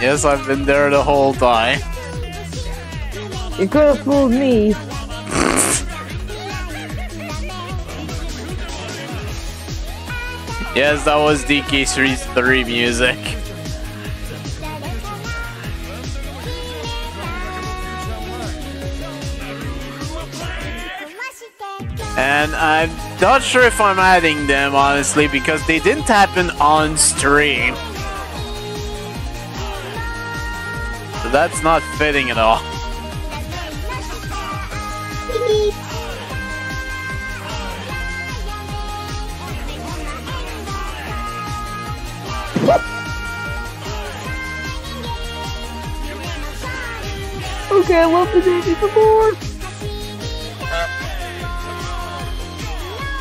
yes, I've been there the whole time. You could have fooled me. Yes, that was DK Series 3 music. And I'm not sure if I'm adding them, honestly, because they didn't happen on stream. So that's not fitting at all. Okay, I love the baby before.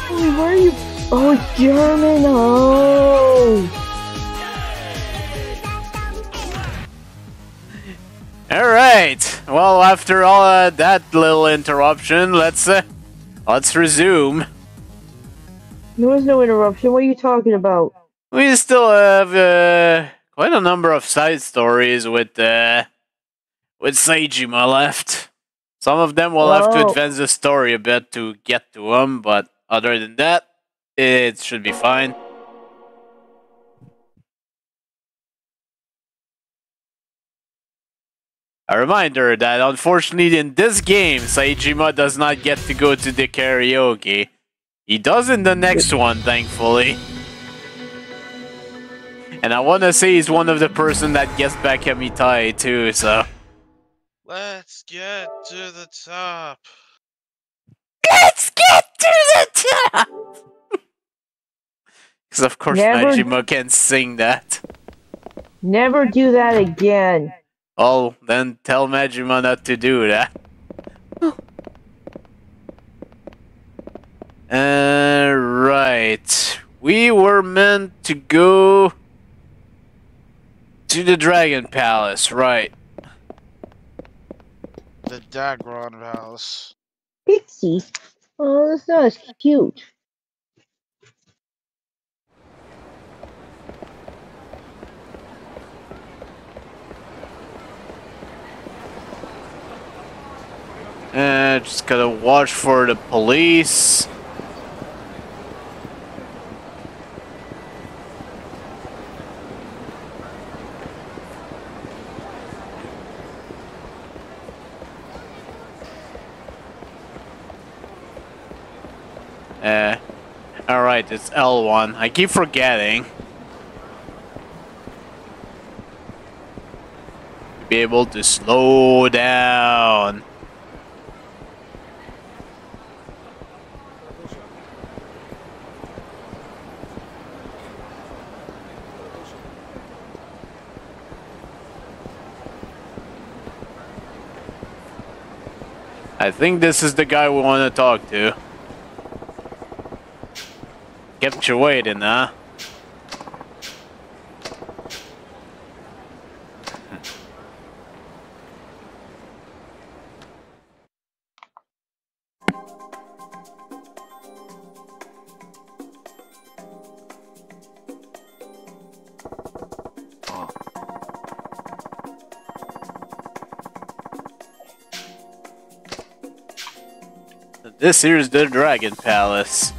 Holy, where are you? Oh, German. Oh. All right. Well, after all uh, that little interruption, let's uh, let's resume. There was no interruption. What are you talking about? We still have uh, quite a number of side stories with uh, with Saejima left. Some of them will have to advance the story a bit to get to them, but other than that, it should be fine. A reminder that unfortunately in this game, Saejima does not get to go to the karaoke. He does in the next one, thankfully. And I want to say he's one of the person that gets back at Mitai too, so. Let's get to the top. Let's get to the top! Because of course Never- Majima can't sing that. Never do that again. Oh, then tell Majima not to do that. Uh, right. We were meant to go to the Dragon Palace, right? The Dagron house. Pixie. Oh, that's not as cute. Uh, just gotta watch for the police. Uh, alright, it's L1. I keep forgetting. Be able to slow down. I think this is the guy we want to talk to. Kept you waiting, huh? This here's the Dragon Palace.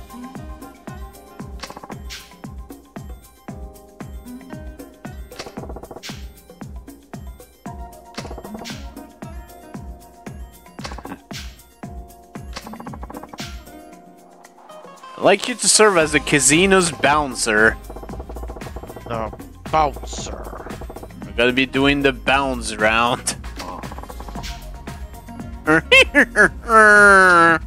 Like you to serve as the casino's bouncer. The Bouncer. We're gonna be doing the bounce round.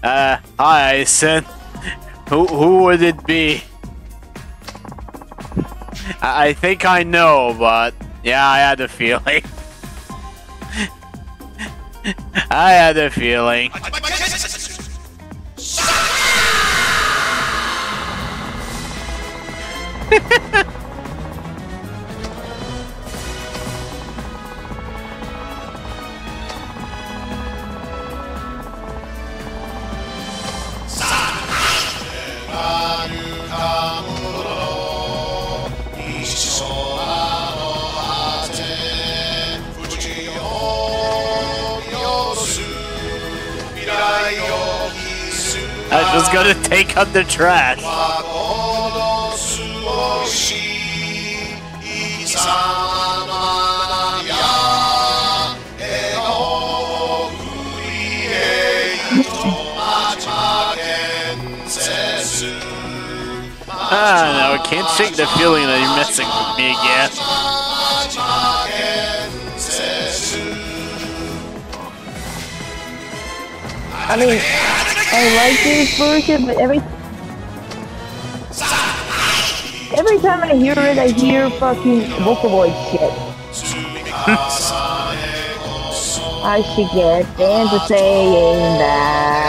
Uh, hi, Isen. Who who would it be? I, I think I know, but yeah, I had a feeling. I had a feeling. Out the trash. Ah, ああ、no, I can't shake the feeling that you're messing with me again. I mean, I like this version, but every every time I hear it, I hear fucking Vocaloid shit. I should get Dan to saying that.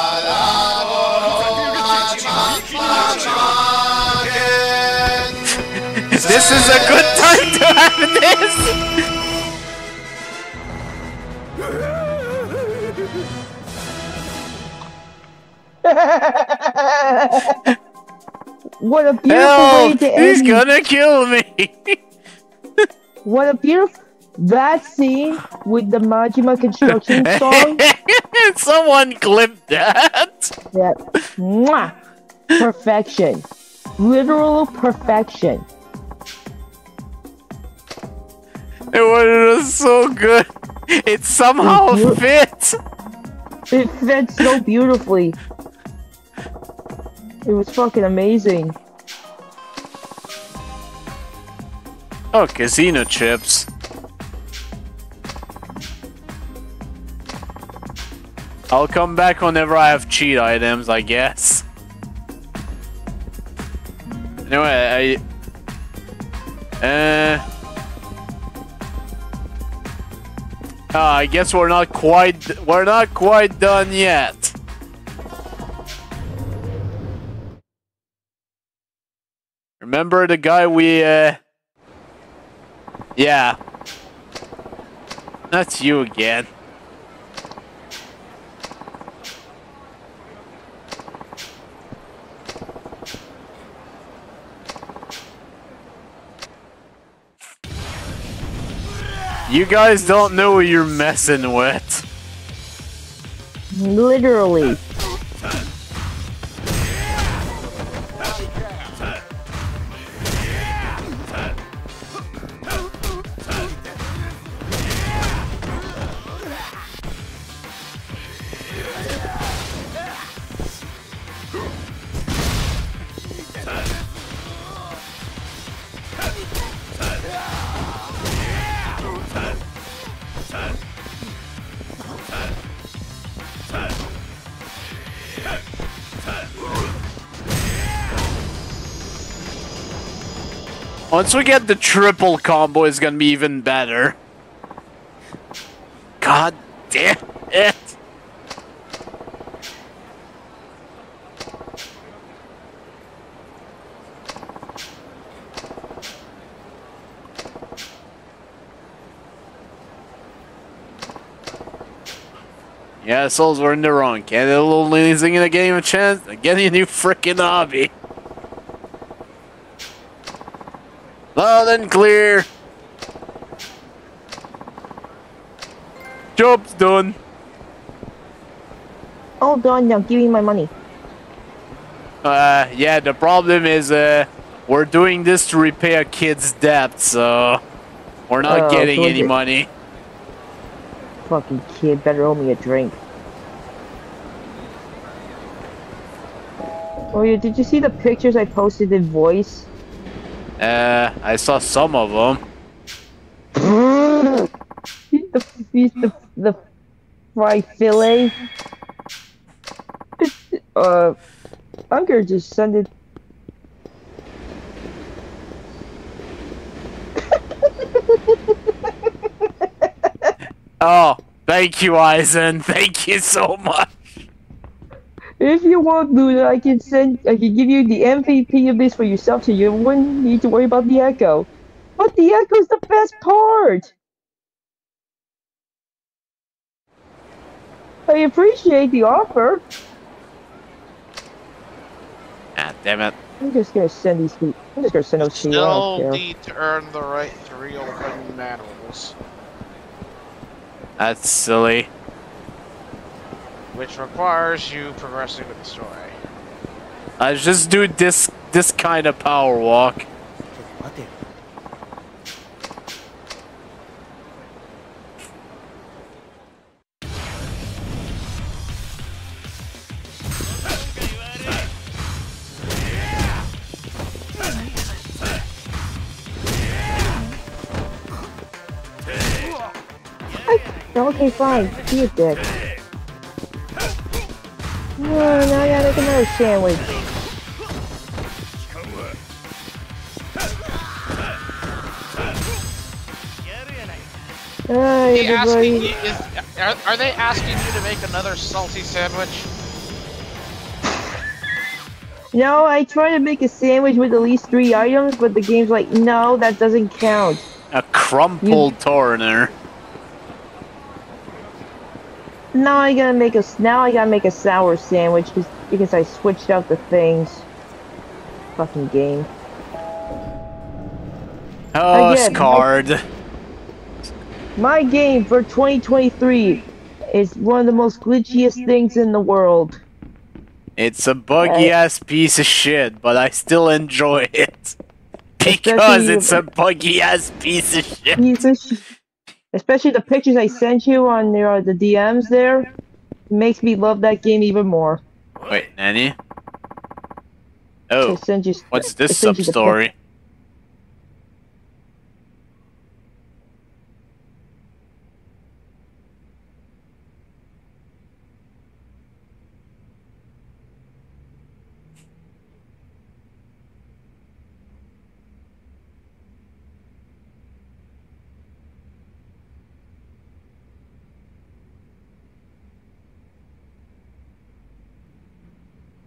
this is a good time to have this! what a beautiful Help! way to He's end. gonna kill me! What a beautiful that scene with the Majima construction song. Someone clipped that! that mwah, perfection, literal perfection. It was so good. It somehow Mhm. fit. It fits so beautifully. It was fucking amazing. Oh, casino chips. I'll come back whenever I have cheat items, I guess. Anyway, I... Uh... Ah, I guess we're not quite... We're not quite done yet. Remember the guy we, uh... Yeah. That's you again. You guys don't know who you're messing with. Literally. Once we get the triple combo, it's gonna be even better. God damn it! Yeah, souls were in the wrong. Can't a little losing in a game of chance? Getting a new freaking hobby. And clear. Job's done. All done now. Give me my money. Uh, yeah, the problem is, uh, we're doing this to repay a kid's debt, so we're not Oh, getting any the- money. Fucking kid, better owe me a drink. Oh yeah, did you see the pictures I posted in voice? Uh, I saw some of them. the, the, the fried fillet. uh, I'm gonna just send it. Oh, thank you, Eisen. Thank you so much. If you want, Luna, I can send. I can give you the MVP of this for yourself, so you wouldn't need to worry about the echo. But the echo's the best part. I appreciate the offer. Ah, damn it. I'm just gonna send these. to- I'm just gonna send those to you. I Still need to earn the right to reopen manuals, That's silly which requires you progressing with the story. I just do this this kind of power walk. Okay, fine. Be a dick. Oh, now I gotta make another sandwich. Hi, He asking you, is, are, are they asking you to make another salty sandwich? No, I try to make a sandwich with at least three items, but the game's like, no, that doesn't count. A crumpled turner. Now I gotta make a now I gotta make a sour sandwich because because I switched out the things. Fucking game. Oh, Again, card. My game for 2023 is one of the most glitchiest things in the world. It's a buggy uh, ass piece of shit, but I still enjoy it. Because it's a buggy ass piece of shit. Piece of sh- Especially the pictures I sent you on the, uh, the DMs there makes me love that game even more. Wait, Nanny? Oh, what's this sent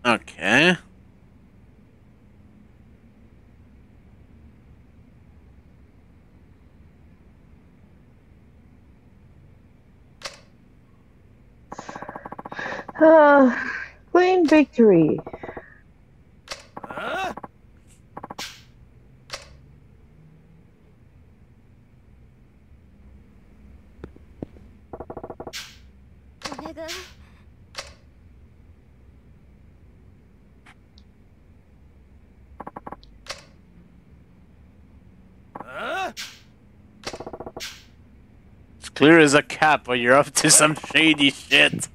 Okay. Uh, claim victory. It's clear as a cap, but you're up to some shady shit.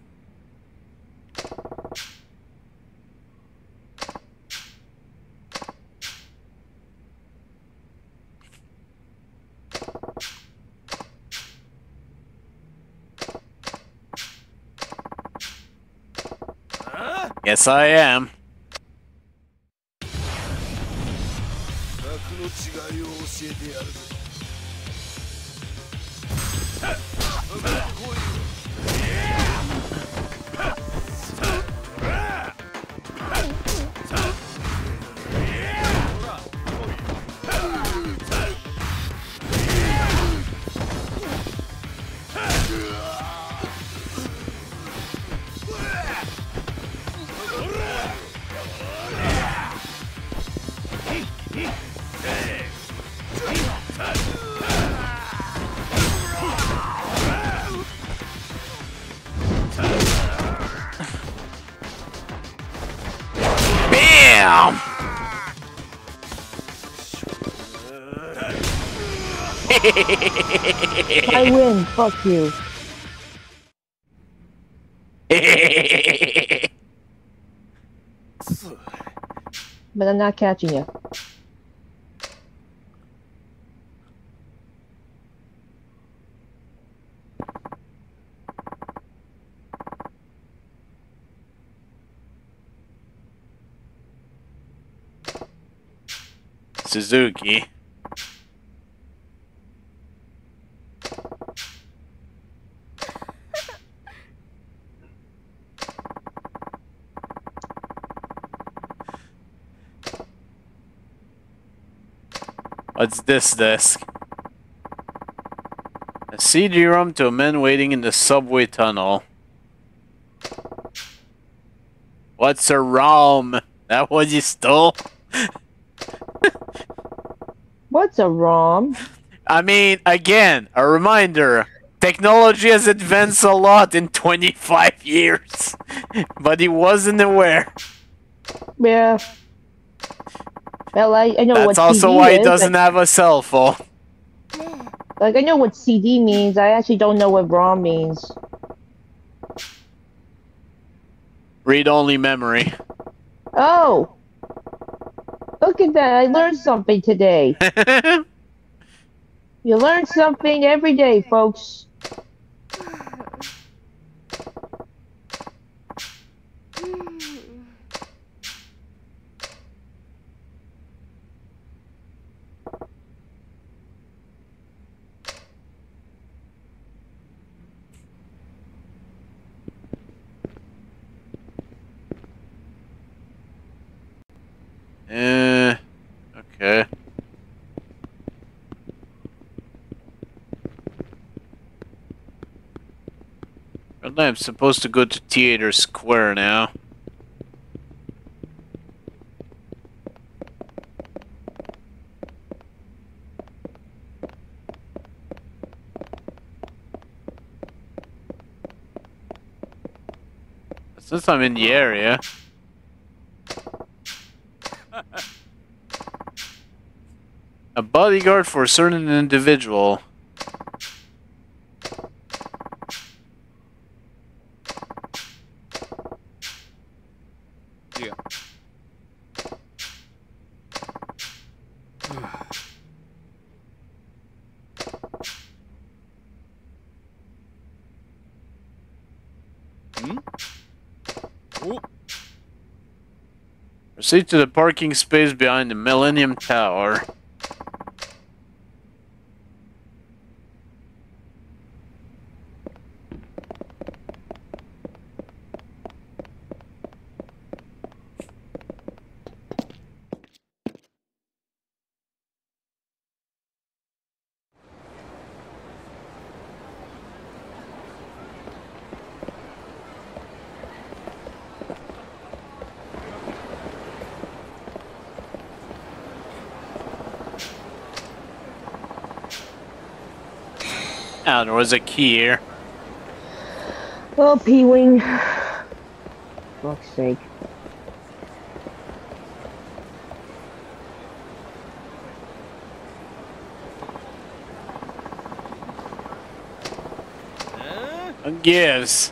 Yes, I am. I win. Fuck you. But I'm not catching you. Suzuki. What's this desk? A CD-ROM to a man waiting in the subway tunnel. What's a ROM? That what you stole? What's a ROM? I mean, again, a reminder. Technology has advanced a lot in 25 years. but he wasn't aware. Yeah. Well, I, I know what That's also CD why he is, doesn't have a cell phone. Like, I know what CD means. I actually don't know what ROM means. Read-only memory. Oh! Look at that. I learned something today. You learn something every day, folks. Eh, okay. Apparently I'm supposed to go to Theater Square now. Since I'm in the area. A bodyguard for a certain individual. Yeah. hmm? Oh, Proceed to the parking space behind the Millennium Tower. Was a key here. Oh, P-Wing. Fuck's sake. eh? Gives.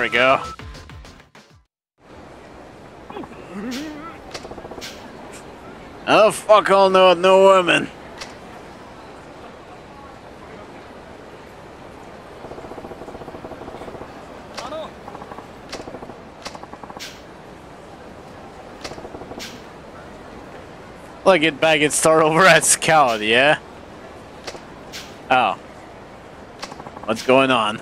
There we go. Oh fuck all no no women. Like get back and start over at Scout, yeah? Oh. What's going on?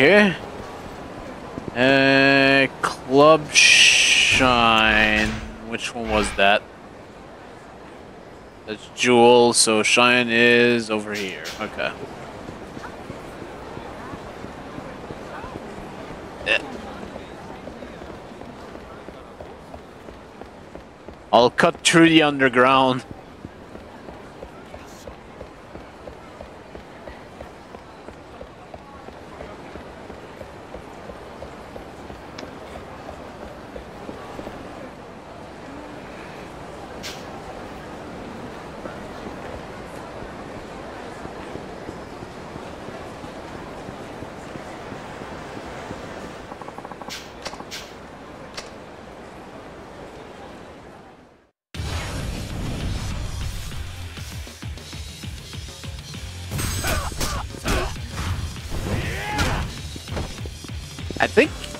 Okay. Uh, Club Shine. Which one was that? That's Jewel, so Shine is over here. Okay. I'll cut through the underground.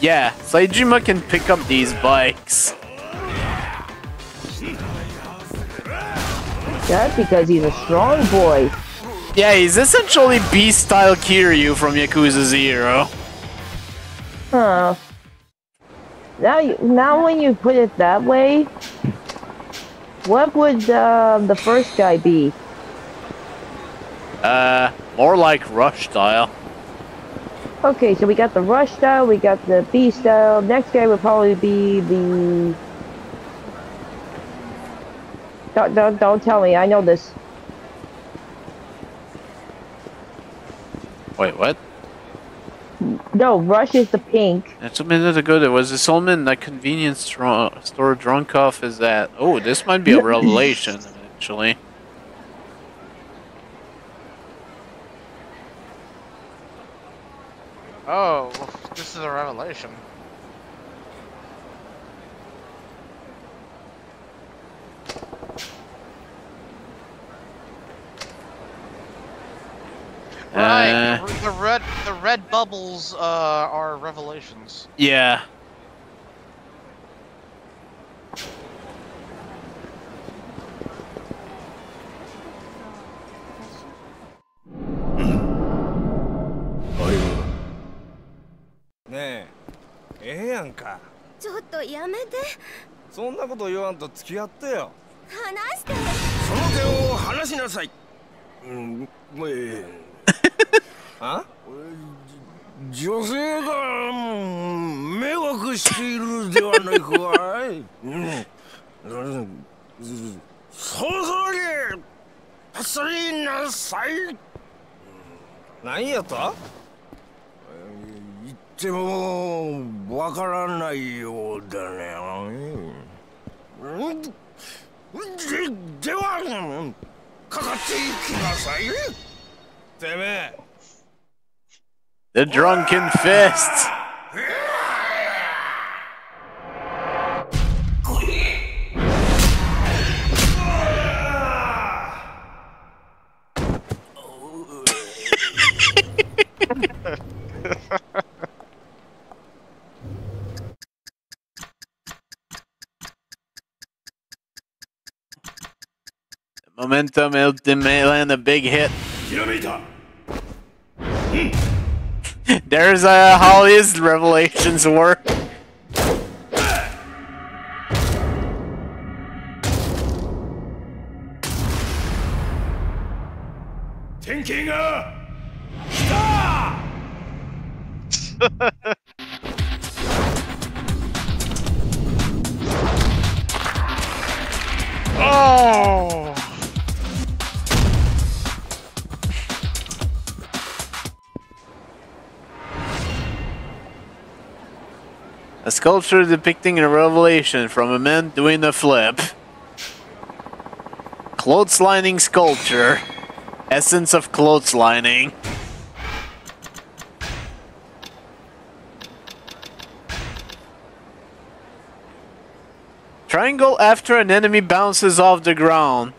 Yeah, Saejima can pick up these bikes. That's because he's a strong boy. Yeah, he's essentially B-style Kiryu from Yakuza 0. Huh. Now, you, now when you put it that way, what would uh, the first guy be? Uh, more like Rush style. Okay, so we got the rush style, we got the B style. Next guy would probably be the. Don't, don't, don't tell me, I know this. Wait, what? No, rush is the pink. That's a minute ago. There was a Solomon that convenience store, store drunk off is that. Oh, this might be a revelation, actually. Bubbles uh, are revelations. yeah. ねえええやんか。ちょっとやめて。そんなこと言わんと付き合ってよ。話して。その手を離しなさいうんもうええあじ女性がうん迷惑しているではないかいうんうんそろそろにパスりなさいうん何やった言ってもわからないようだね。うんでではうんかかっていきなさい。てめえ。The Drunken Fist. momentum. It, may land a big hit. There's uh, how his revelations work. Thinking, uh, A sculpture depicting a revelation from a man doing a flip. Clotheslining sculpture. Essence of clotheslining. Triangle after an enemy bounces off the ground.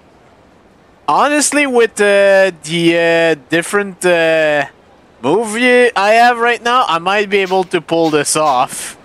Honestly, with uh, the uh, different uh, move I have right now, I might be able to pull this off.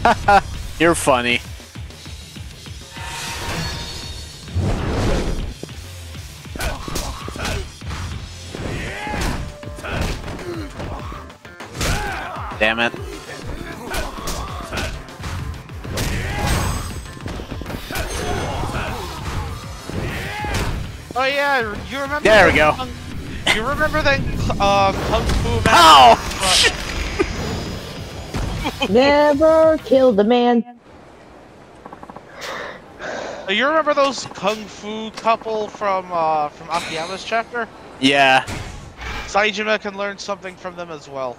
You're funny. Damn it. Oh yeah, you remember? There we go. You remember that uh, kung fu match? Ow! Never kill the man. You remember those kung fu couple from uh, from Akiyama's chapter? Yeah. Saejima can learn something from them as well.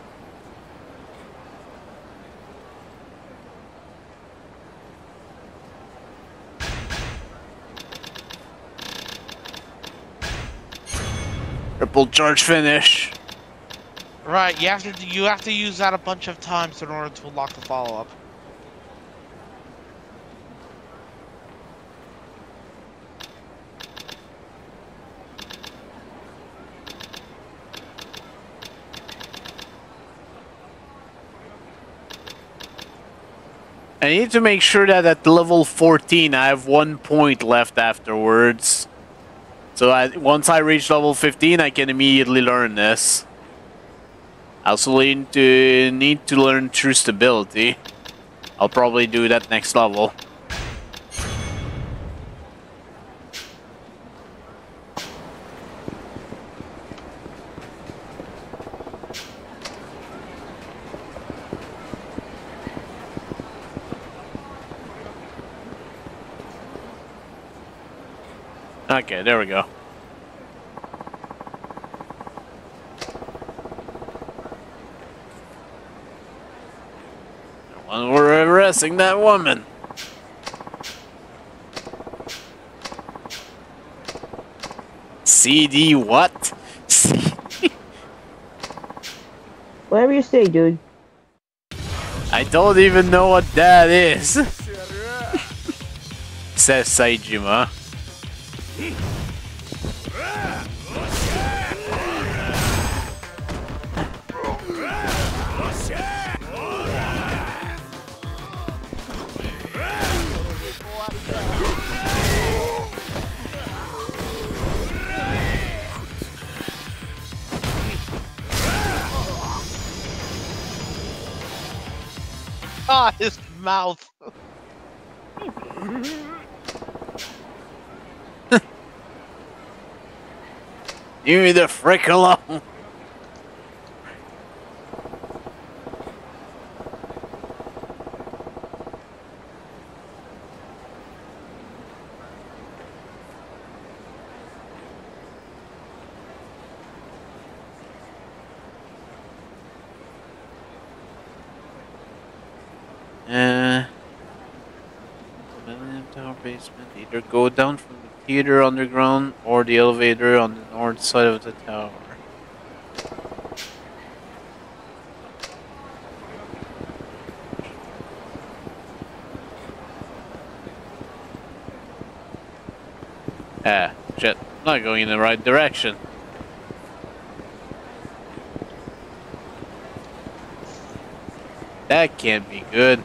Triple charge finish. Right, you have to you have to use that a bunch of times in order to unlock the follow up. I need to make sure that at level 14 I have one point left afterwards. So I, once I reach level 15 I can immediately learn this. I also need to, need to learn true stability. I'll probably do that next level. Okay, there we go. When we're arresting that woman. CD what? Whatever you say, dude. I don't even know what that is. Says Saejima. Ah, his mouth. You the frick alone. Uh, Millennium Tower basement. Either go down from the theater underground or the elevator on the north side of the tower. Ah, shit. Not going in the right direction. That can't be good.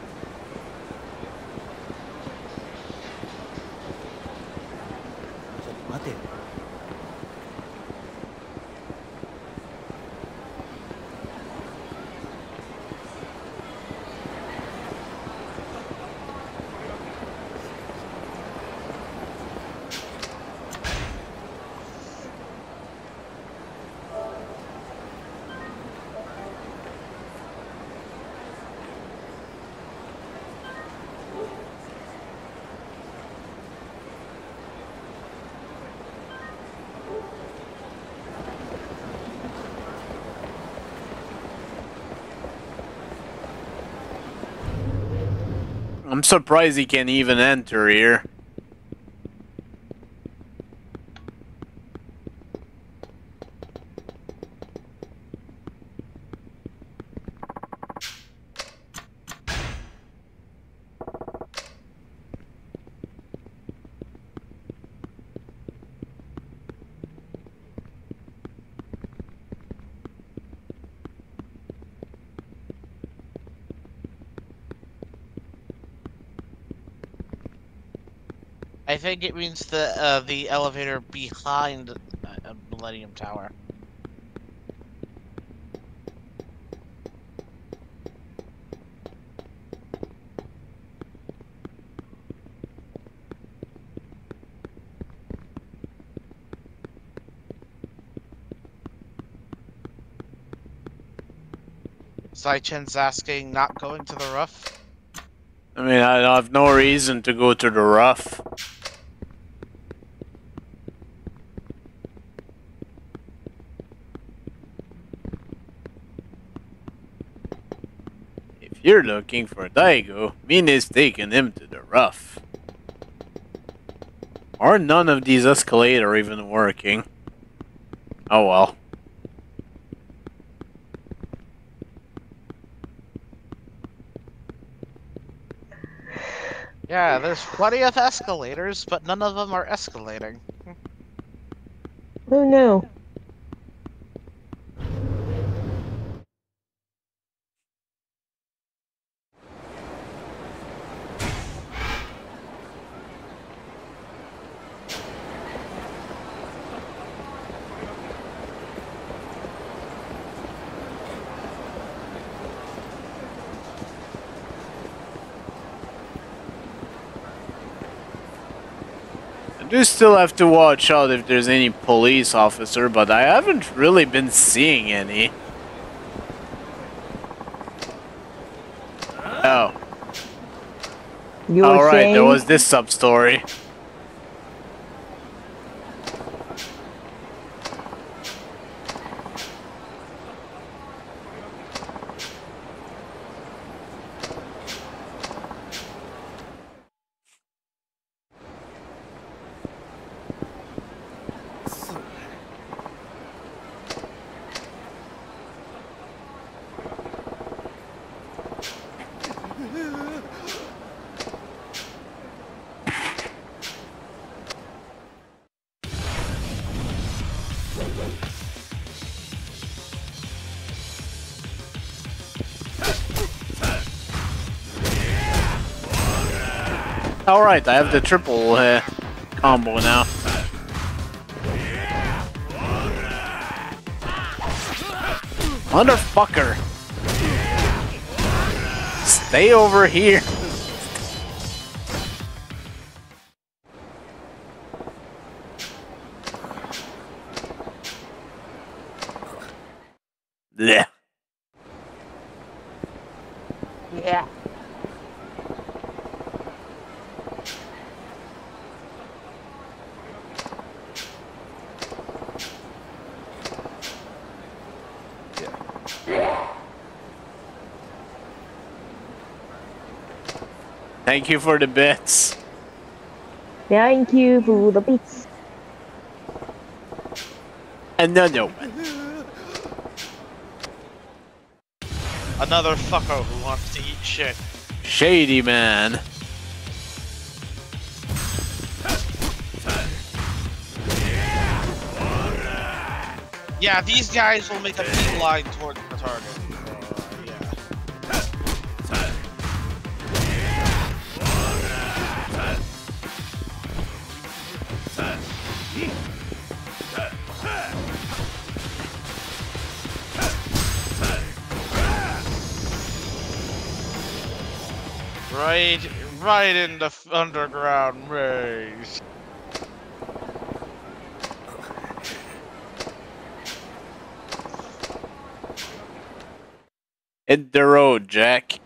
Surprised he can even enter here. I think it means the uh, the elevator behind uh, Millennium Tower. Saichen's asking, not going to the roof? I mean, I have no reason to go to the rough. If you're looking for Daigo, Mina's taking him to the rough. Are none of these escalator even working? Oh well. Yeah, there's plenty of escalators, but none of them are escalating. Oh no. Do still have to watch out if there's any police officer, but I haven't really been seeing any. Oh, You alright, saying? there was this sub-story. Alright, I have the triple uh, combo now. Motherfucker! Stay over here! Blech. Yeah. Thank you for the bits. Thank you for the beats. Another one. Another fucker who wants to eat shit. Shady man. Yeah, these guys will make a beeline towards Right, in the underground maze. Hit the road, Jack.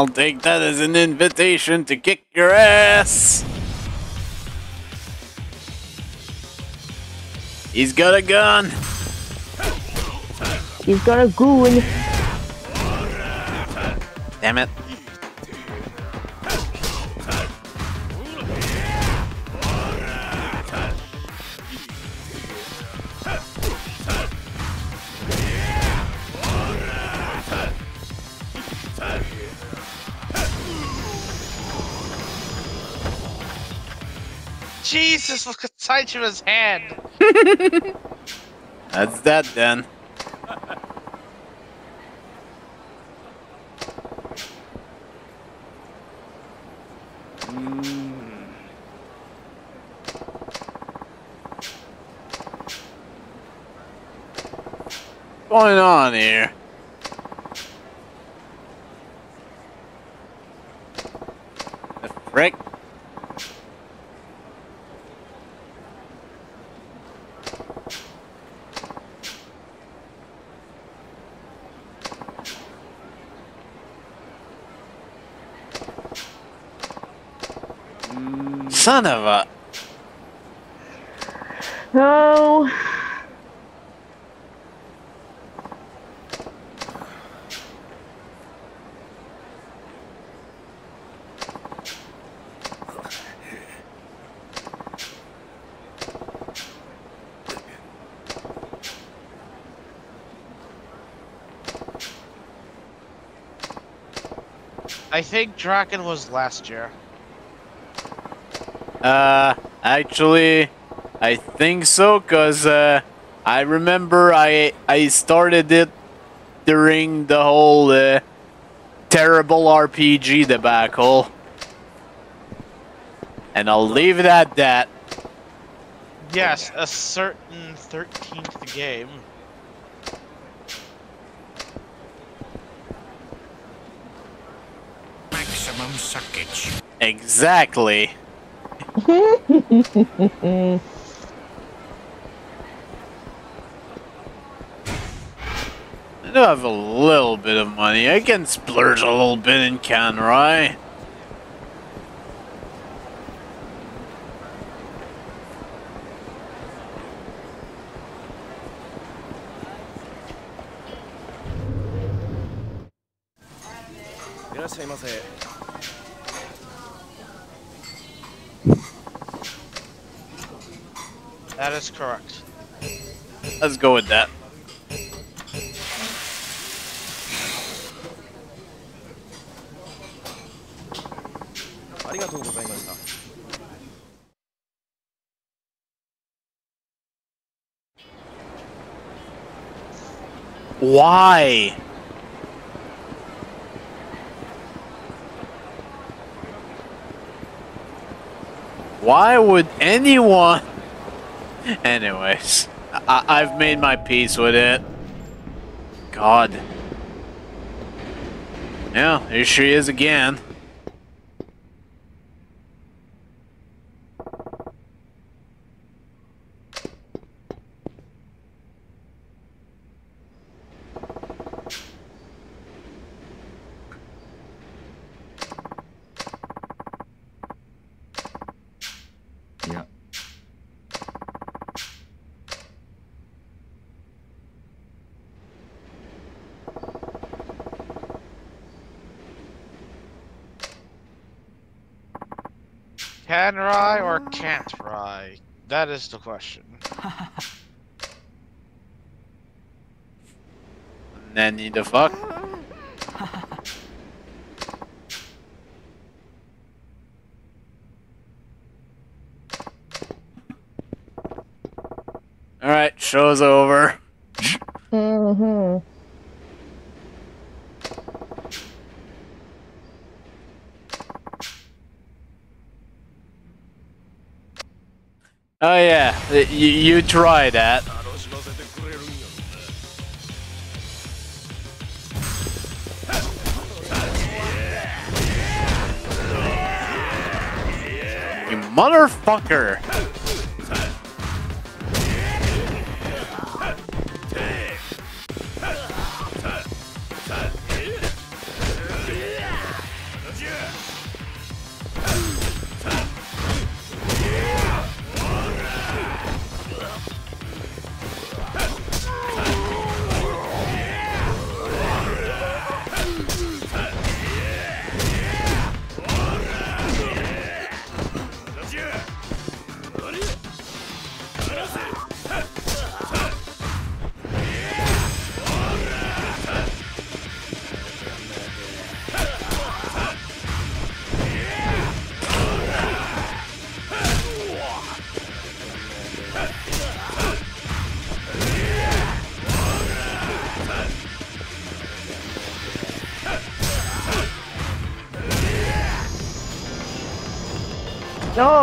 I'll take that as an invitation to kick your ass. He's got a gun. He's got a goon. Look at Saejima's hand. That's that then. What's going on here? The frick? Son of a... Oh. I think Draken was last year. Uh, actually, I think so, cause uh, I remember I I started it during the whole uh, terrible RPG debacle, and I'll leave it at that. Yes, a certain 13th game. Maximum suckage. Exactly. I do have a little bit of money. I can splurge a little bit in Canrai. That is correct. Let's go with that. Why? Why would anyone? Anyways, I- I've made my peace with it. God. Yeah, here she is again. Yeah. Can Rye or can't Rye? That is the question. Nanny the fuck? Alright, show's over. yeah, you, you try that. You motherfucker!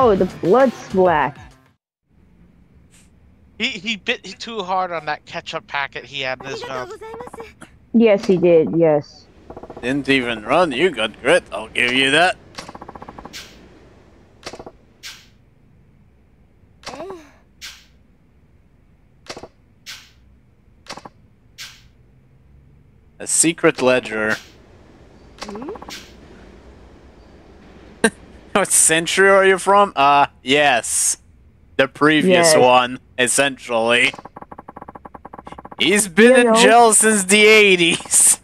Oh, the blood splat. He he bit too hard on that ketchup packet he had in his mouth. Yes, he did. Yes. Didn't even run. You got grit. I'll give you that. A secret ledger. Hmm? What century are you from? Uh, yes. The previous Yes. one, essentially. He's been You in know. jail since the 80s.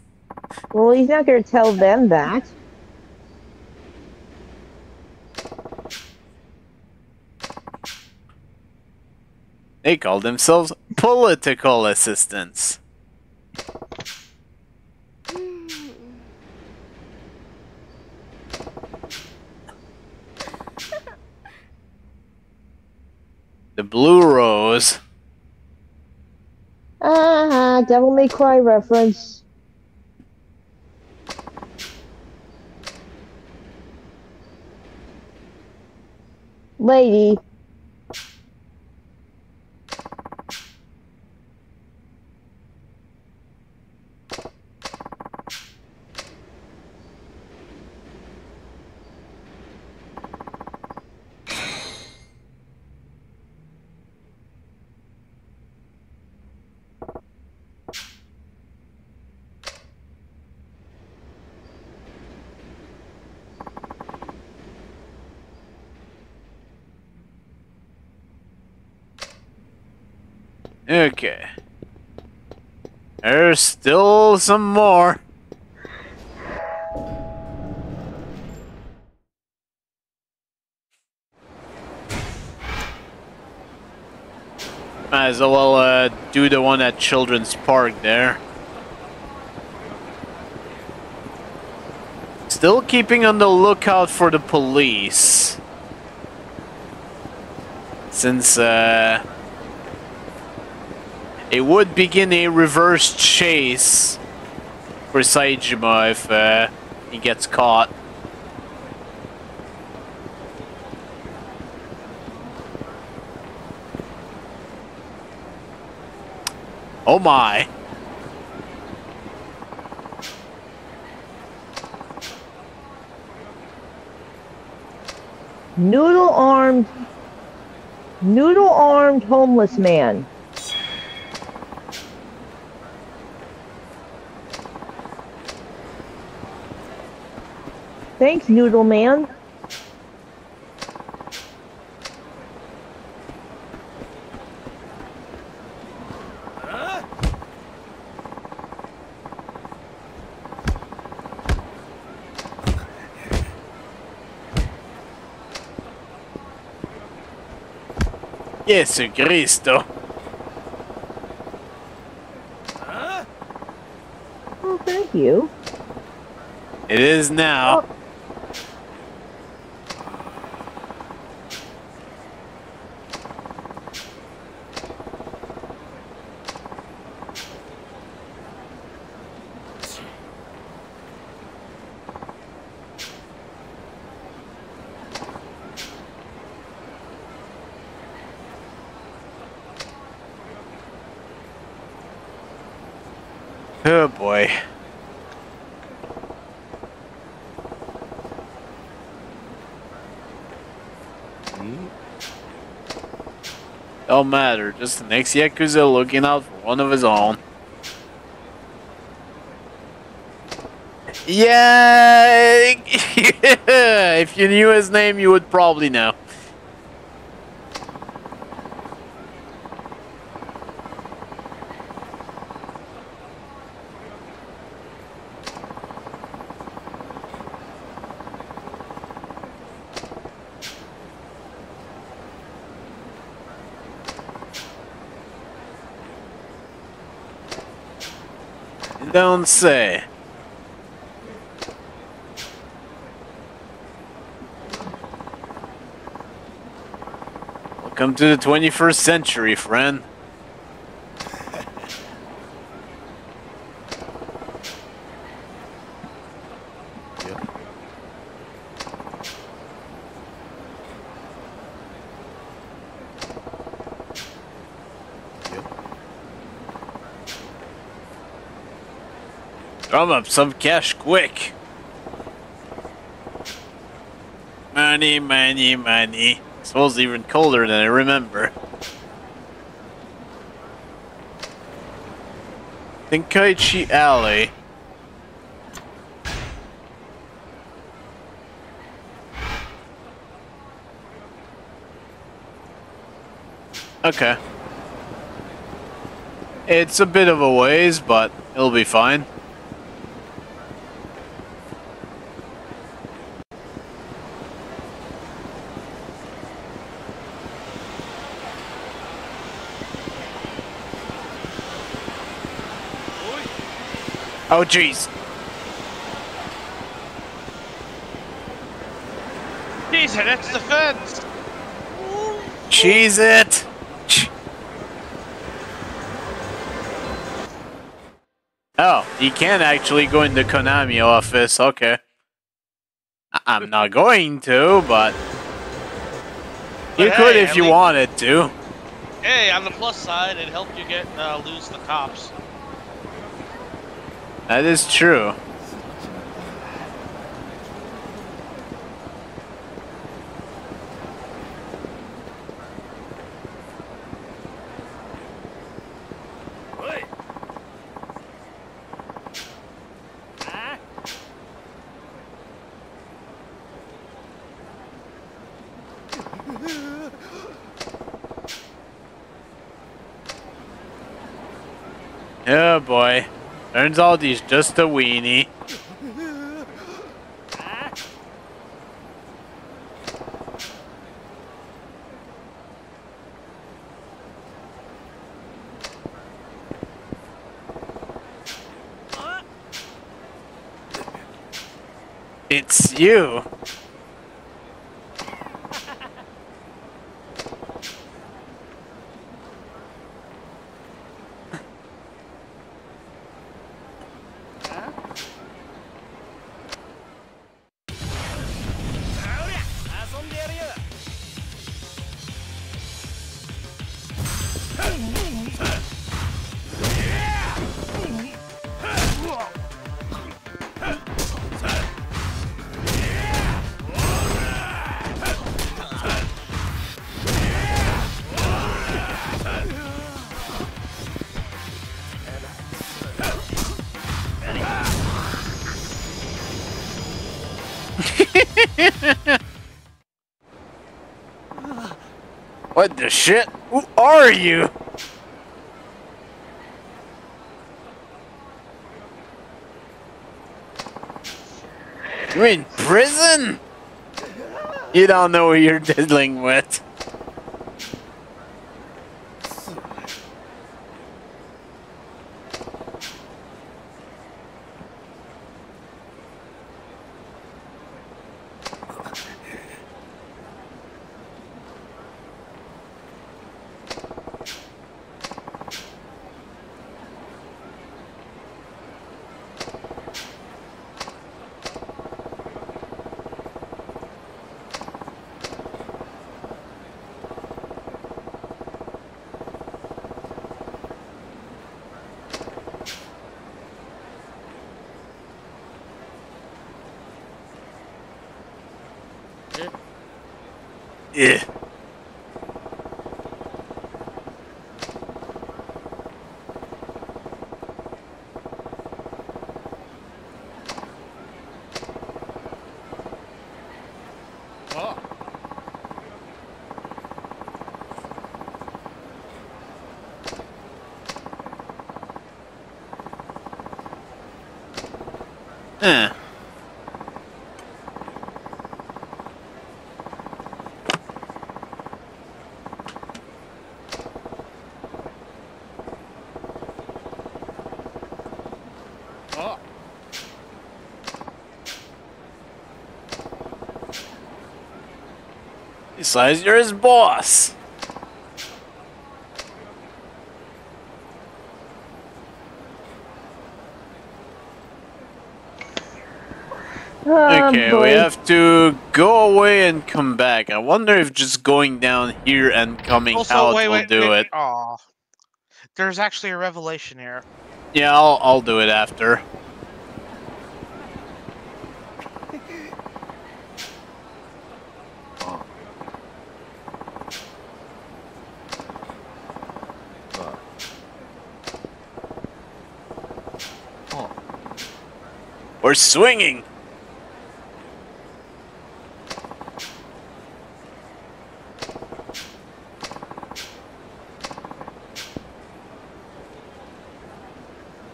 Well, he's not going to tell them that. They call themselves political assistants. The Blue Rose. Ah, Devil May Cry reference. Lady. Okay. There's still some more. Might as well uh, do the one at Children's Park there. Still keeping on the lookout for the police. Since, uh... It would begin a reverse chase for Saejima if uh, he gets caught. Oh my. Noodle armed. Noodle armed homeless man. Thanks, Noodle Man. Jesu Cristo. Oh, thank you. It is now. Oh boy. Don't matter, just the next Yakuza looking out for one of his own. Yeah, if you knew his name, you would probably know. Say. Welcome to the 21st century, friend. Drum up some cash quick. Money, money, money. Smells even colder than I remember. Tenkaichi Alley. Okay. It's a bit of a ways, but it'll be fine. Oh, jeez. Jesus, that's the fence! Cheese it! Oh, you can actually go in the Konami office. Okay. I'm not going to, but you But could hey, if you wanted to. Hey, on the plus side, it helped you get uh, lose the cops. That is true. Oh boy. Turns out he's just a weenie. It's you. Shit? Who are you? You're in prison? You don't know who you're dealing with. Yeah. Eh. Oh. Besides, you're his boss. Oh, Okay, we have to go away and come back. I wonder if just going down here and coming Also, out wait, will wait, do wait, it. Aw. There's actually a revelation here. Yeah, I'll I'll do it after. We're swinging.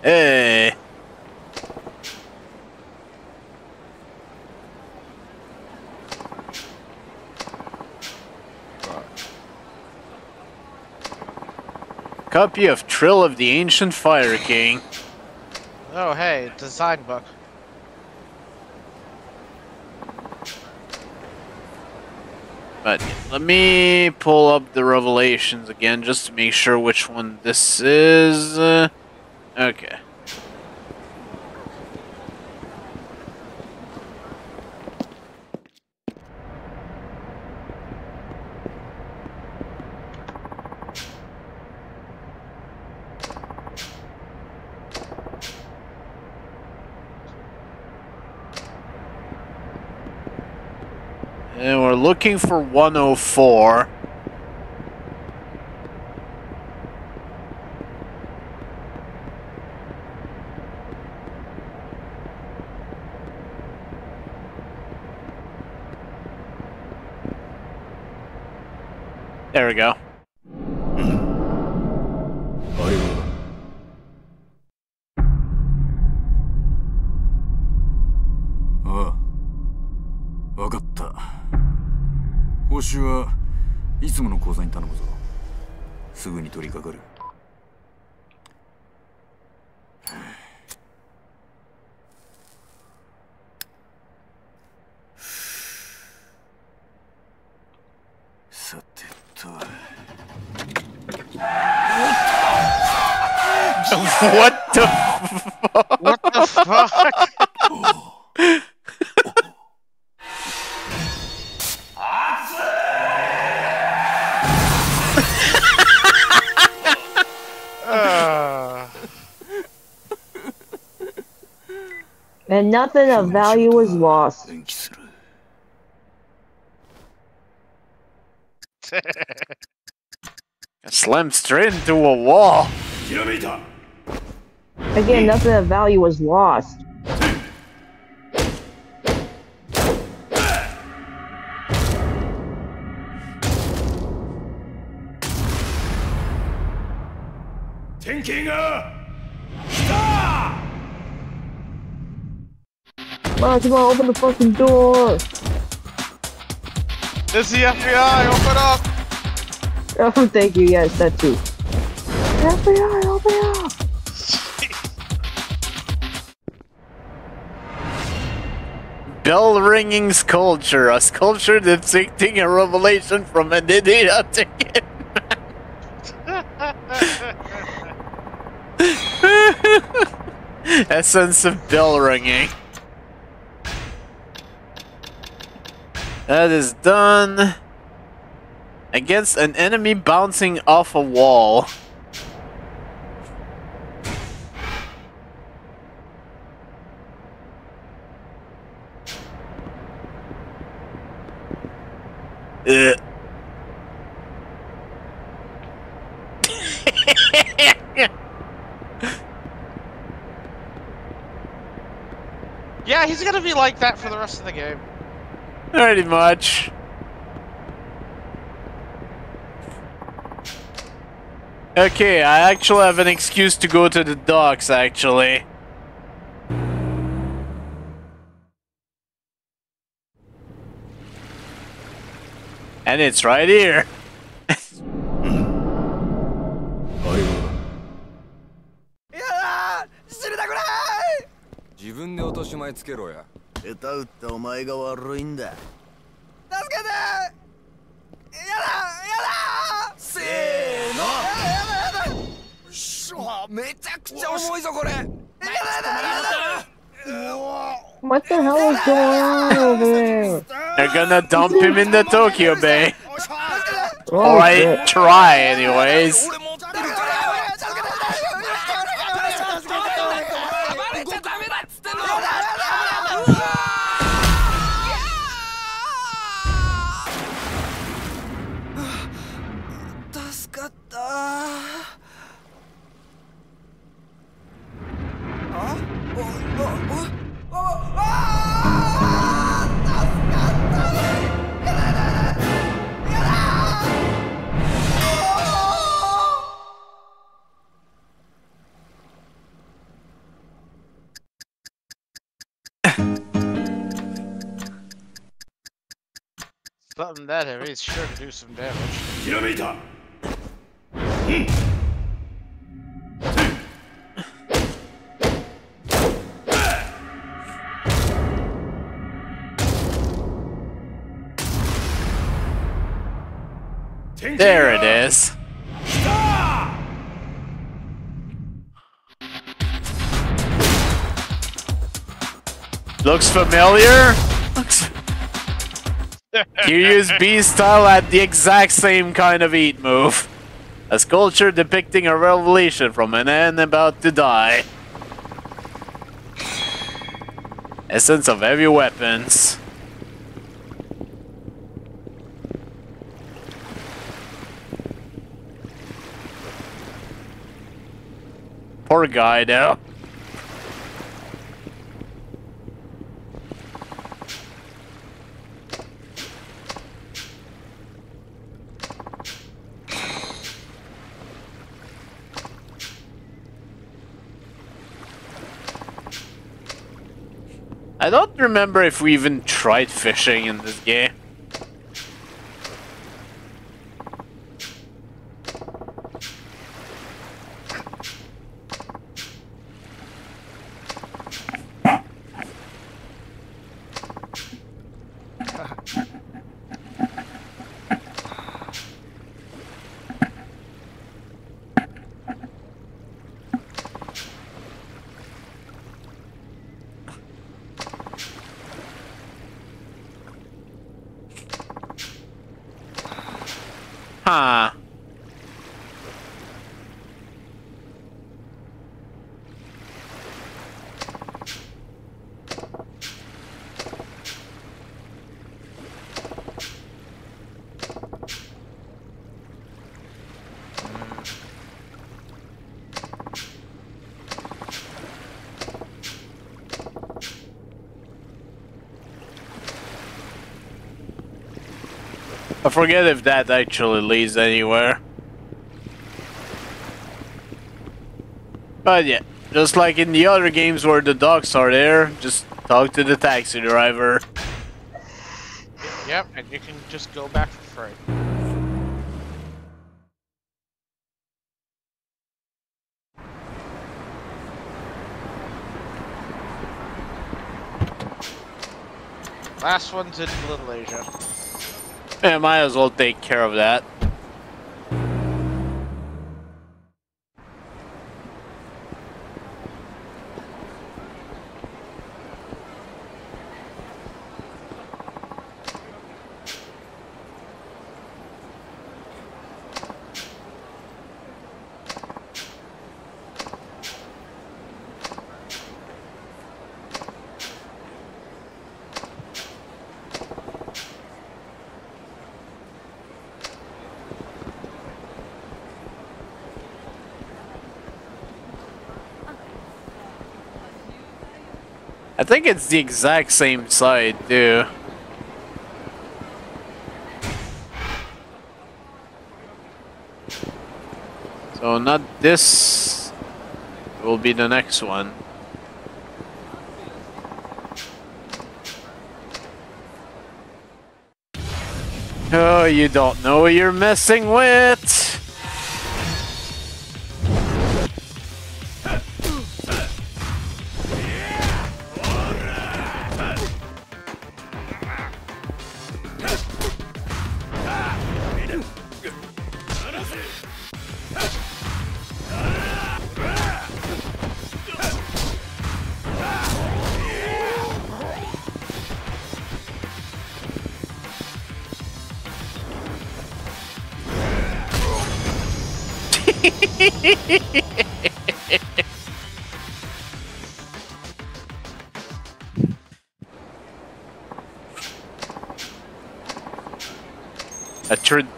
Hey. Copy of Trill of the Ancient Fire King. Oh, hey, design book. But let me pull up the revelations again just to make sure which one this is. Uh, okay. And we're looking for 104. nothing of value was lost. slammed straight into a wall. Again, nothing of value was lost. Come on, come on, open the fucking door. it's the FBI, open up! Oh, thank you. Yes, that too. FBI, open up. Bell ringing sculpture, a sculpture depicting a revelation from an idiotic Essence of bell ringing. That is done. Against an enemy bouncing off a wall. Yeah, he's gonna be like that for the rest of the game. Pretty much. Okay, I actually have an excuse to go to the docks, actually. And it's right here. やだ死にたくない自分で落とし前つけろや下手打ったお前が悪いんだ助けてやだやだせーのやだやだやだしょめちゃくちゃ重いぞこれやだやだやだ What the hell is going on over there? They're gonna dump him in the Tokyo Bay. Oh, Alright, shit. try anyways. Something that heavy it's sure to do some damage. Kilometer. Hmm. There it is. Looks familiar? Looks familiar. Kiryu's B style at the exact same kind of eat move. A sculpture depicting a revelation from an end about to die. Essence of heavy weapons. Poor guy now. I don't remember if we even tried fishing in this game. Huh. I forget if that actually leads anywhere. But yeah, just like in the other games where the dogs are there, just talk to the taxi driver. Yep, and you can just go back for free. Last one's in Little Asia. Yeah, might as well take care of that. Think it's the exact same side, too. So not this will be the next one. Oh, you don't know what you're messing with.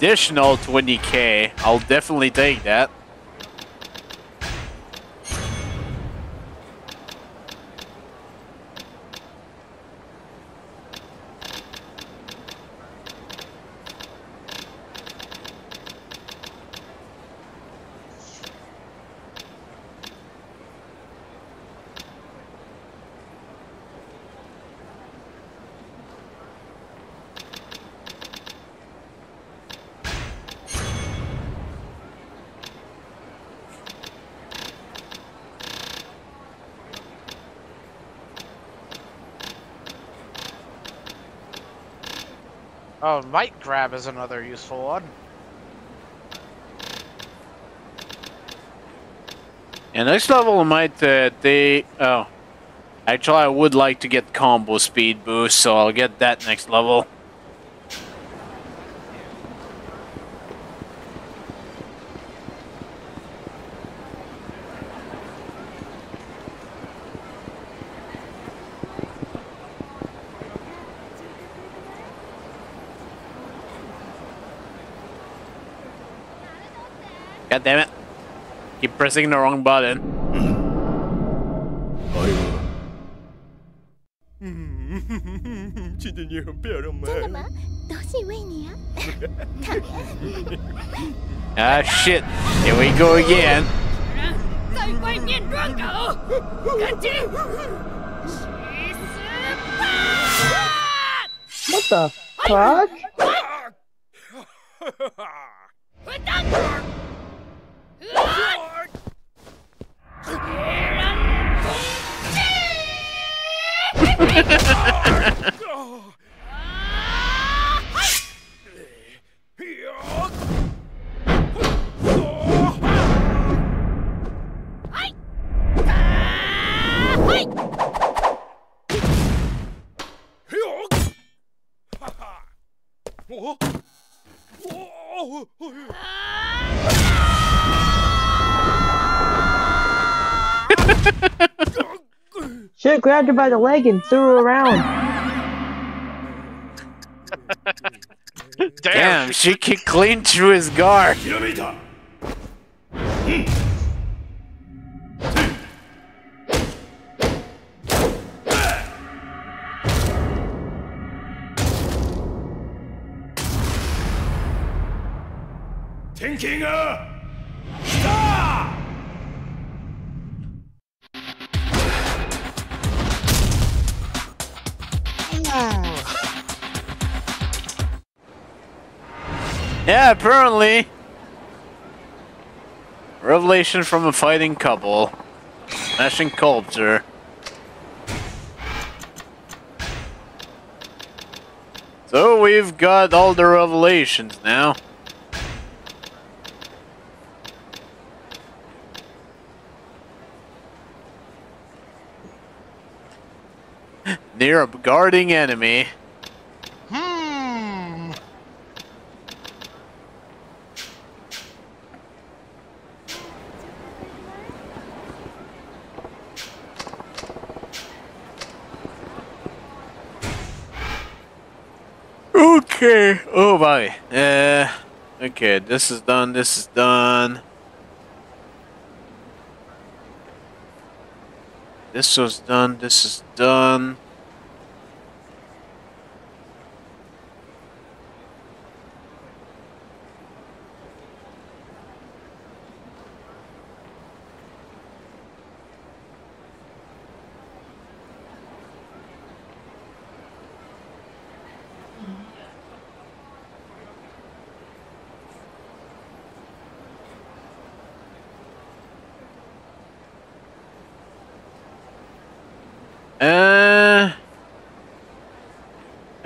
A traditional 20k. I'll definitely take that. Might grab is another useful one. And next level might uh, they oh actually I would like to get combo speed boost so I'll get that next level. pressing the wrong button. ah shit, here we go again. What the fuck? Grabbed her by the leg and threw her around. Damn, Damn, she kicked clean through his guard. Apparently. Revelation from a fighting couple. Smashing sculpture. So we've got all the revelations now. Near a guarding enemy. Hmm. Okay. Oh my. Uh. Okay. This is done. This is done. This was done. This is done. Uh.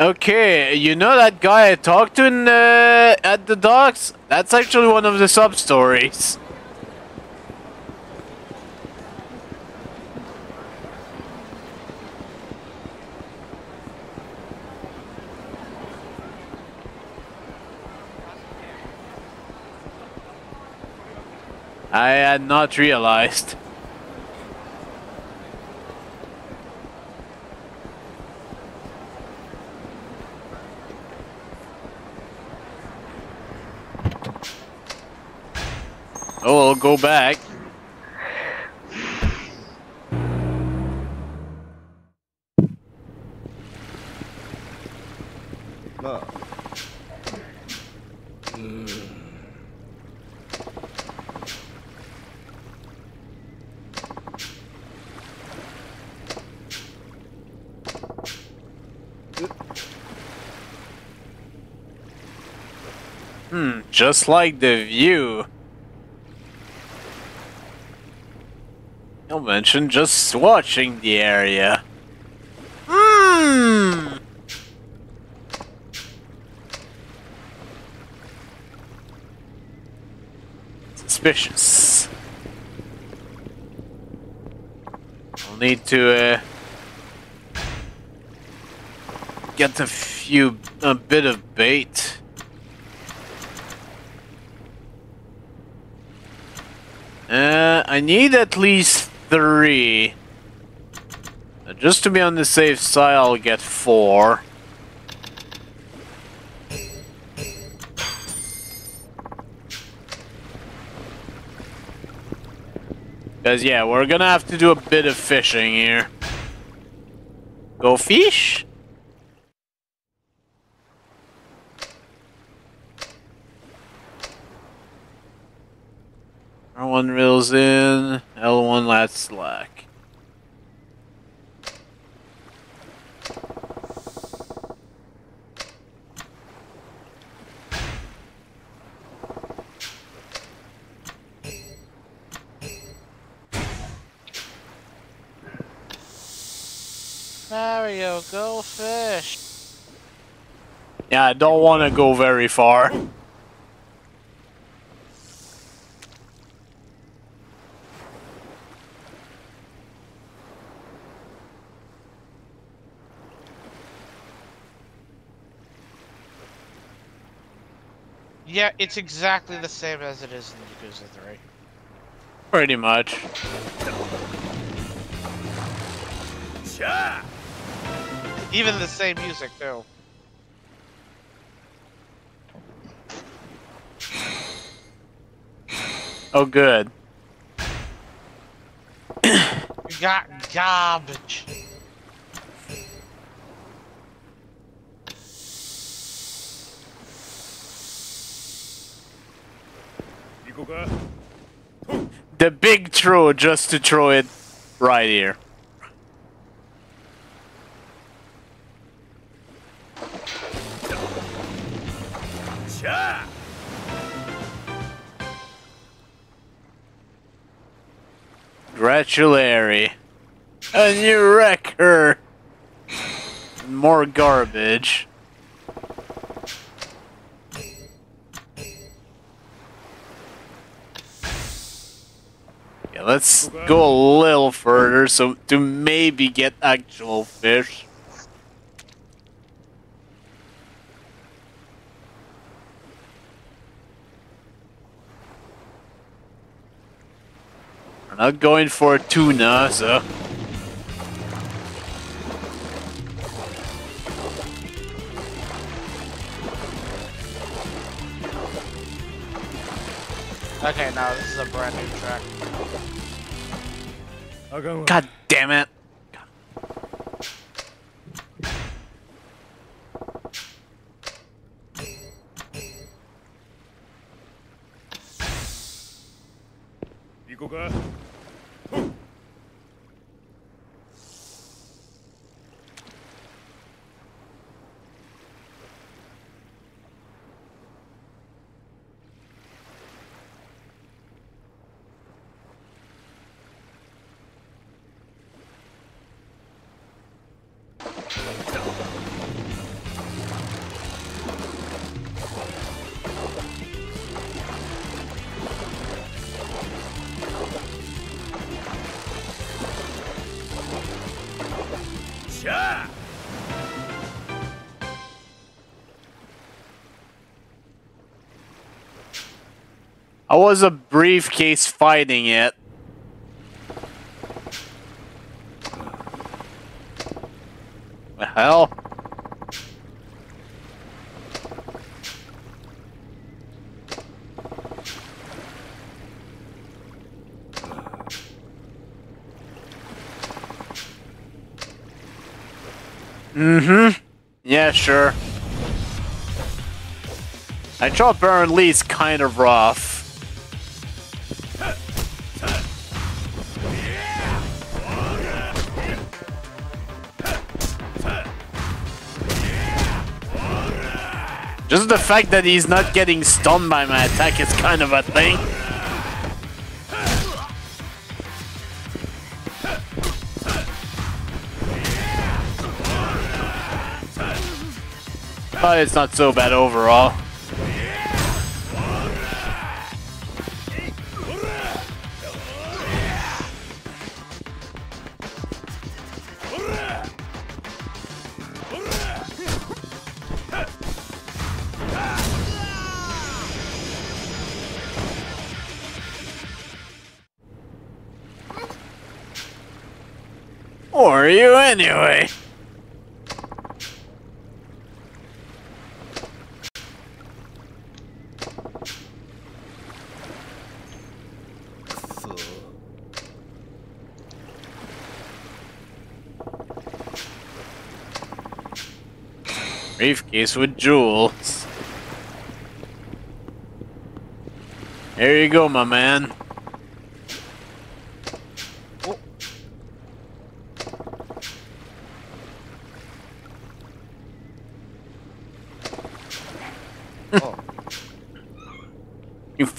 Okay, you know that guy I talked to in, uh, at the docks? That's actually one of the sub stories. I had not realized. Go back. Hmm, just like the view. Just watching the area. Hmm. Suspicious. I'll need to uh, get a few a bit of bait. Uh, I need at least three. Uh, just to be on the safe side, I'll get four. Because, yeah, we're gonna have to do a bit of fishing here. Go fish? R1 reels in, L1 lat slack. Mario, go fish. Yeah, I don't want to go very far. Yeah, it's exactly the same as it is in Yakuza 3. Pretty much. Even the same music, too. Oh, good. You got garbage. The just to throw it right here. Gratulary. A new record. More garbage. Let's go a little further so to maybe get actual fish. We're not going for tuna, so. Okay, now this is a brand new track. God damn it. Was a briefcase fighting it. The hell? Mm-hmm. Yeah, sure. I thought Baron Lee's kind of rough. Just the fact that he's not getting stunned by my attack is kind of a thing. But it's not so bad overall. Anyway? Briefcase with jewels. There you go, my man.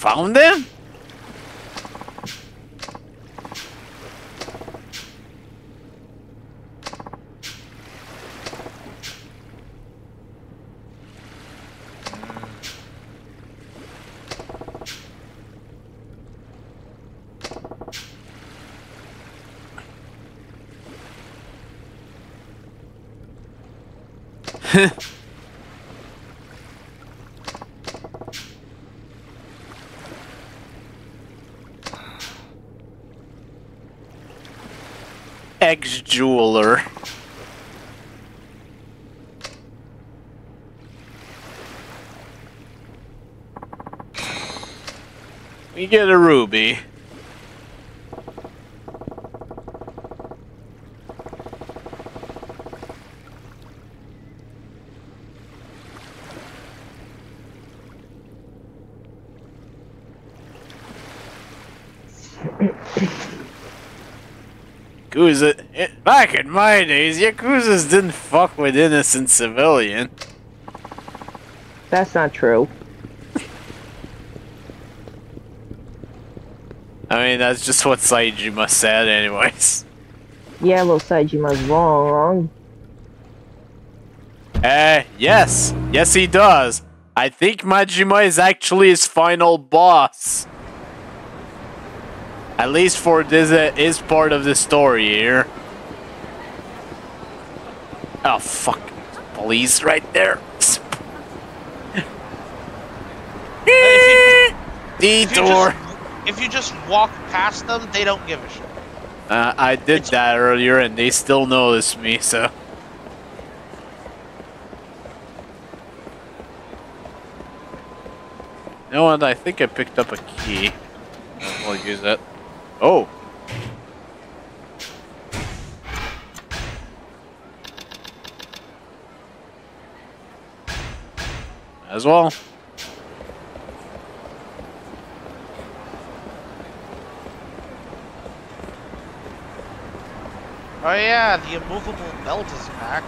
Found them? Ex-jeweler. We get a ruby. Yakuza, it, back in my days, Yakuza's didn't fuck with innocent civilian. That's not true. I mean, that's just what Saejima said anyways. Yeah, little Saejima's wrong. Eh, yes. Yes, he does. I think Majima is actually his final boss. At least for this uh, is part of the story here. Oh, fuck. Police right there. If you Detour. just, if you just walk past them, they don't give a shit. Uh, I did that earlier and they still noticed me, so. You know what? I think I picked up a key. I'll use that. Oh! As well. Oh yeah, the immovable belt is back.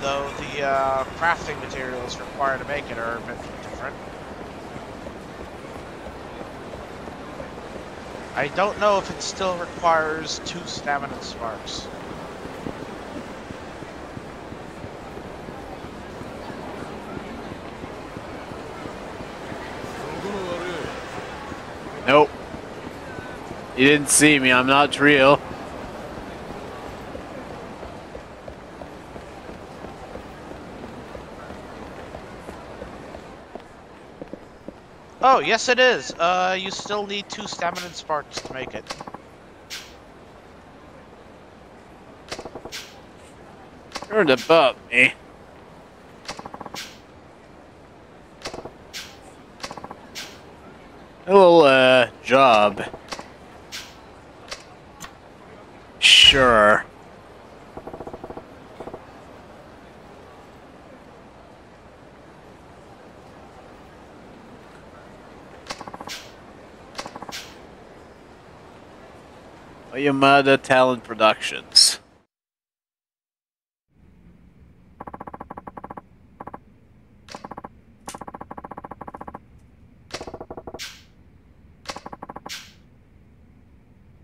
Though the uh, crafting materials required to make it are a bit different. I don't know if it still requires two stamina sparks. You didn't see me, I'm not real. Oh, yes it is. Uh, you still need two stamina and sparks to make it. You're the butt, eh? Yamada Talent Productions.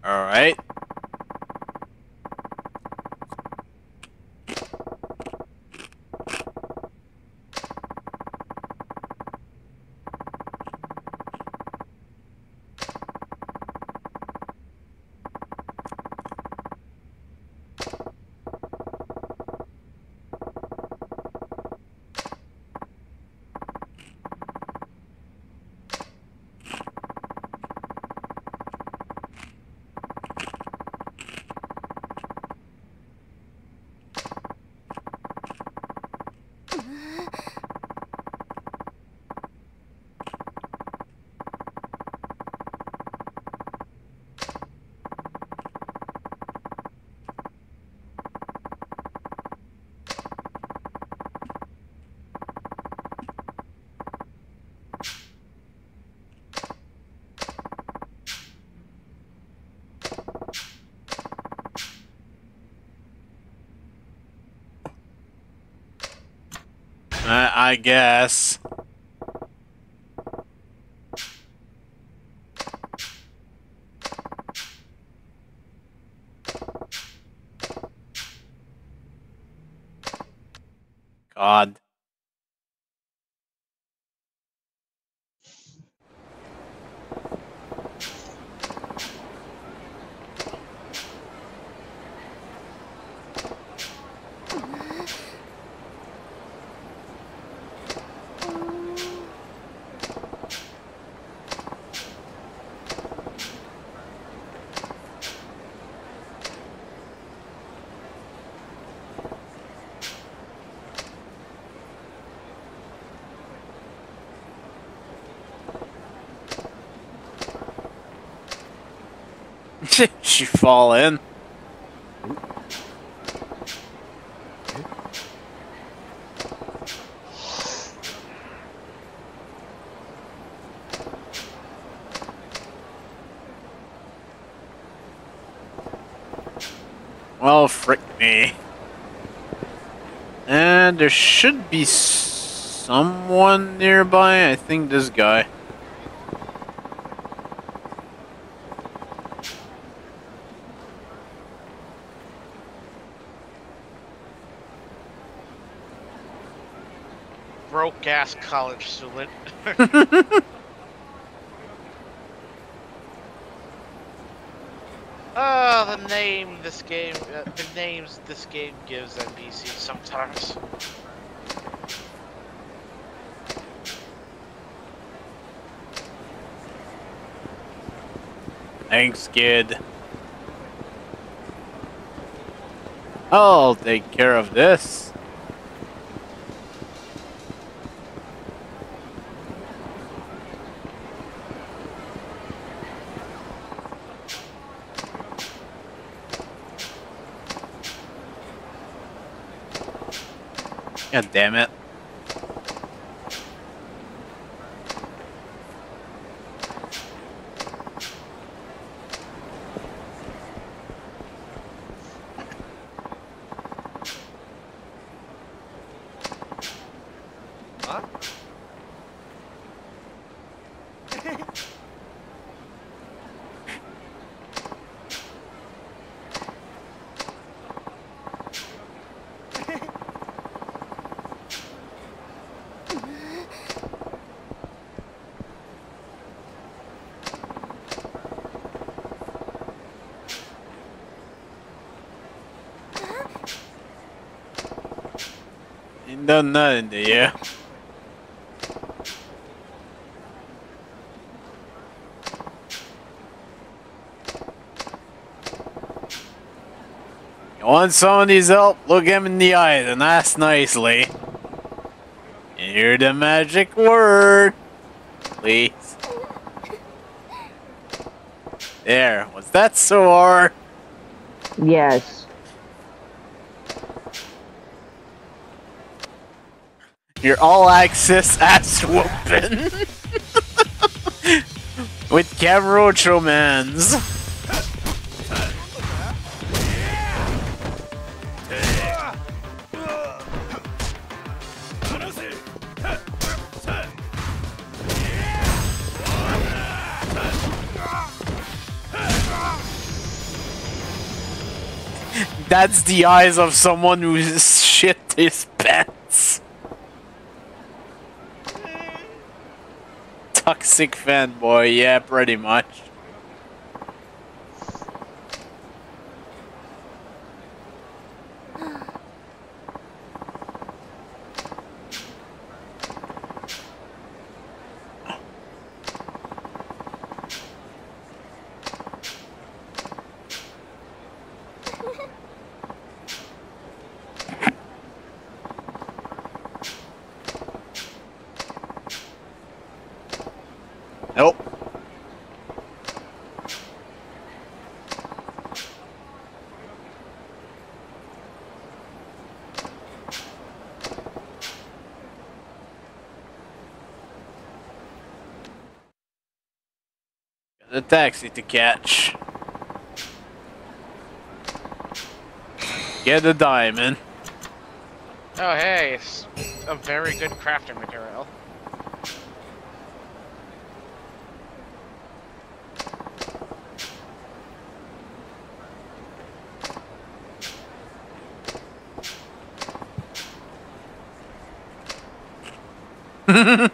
All right. I, guess. God. she fall in. Well, frick me. And there should be someone nearby. I think this guy. Broke ass college student. Ah, the name this game, uh, the names this game gives NPCs sometimes. Thanks, kid. I'll take care of this. done that in the air. You want somebody's help? Look him in the eyes and ask nicely. Hear the magic word, please. There, was that so hard? Yes. Your all access ass whooping. With camera romance. That's the eyes of someone who shit his Toxic fanboy, yeah, pretty much. Nope. Got a taxi to catch. Get a diamond. Oh, hey, it's a very good crafting material.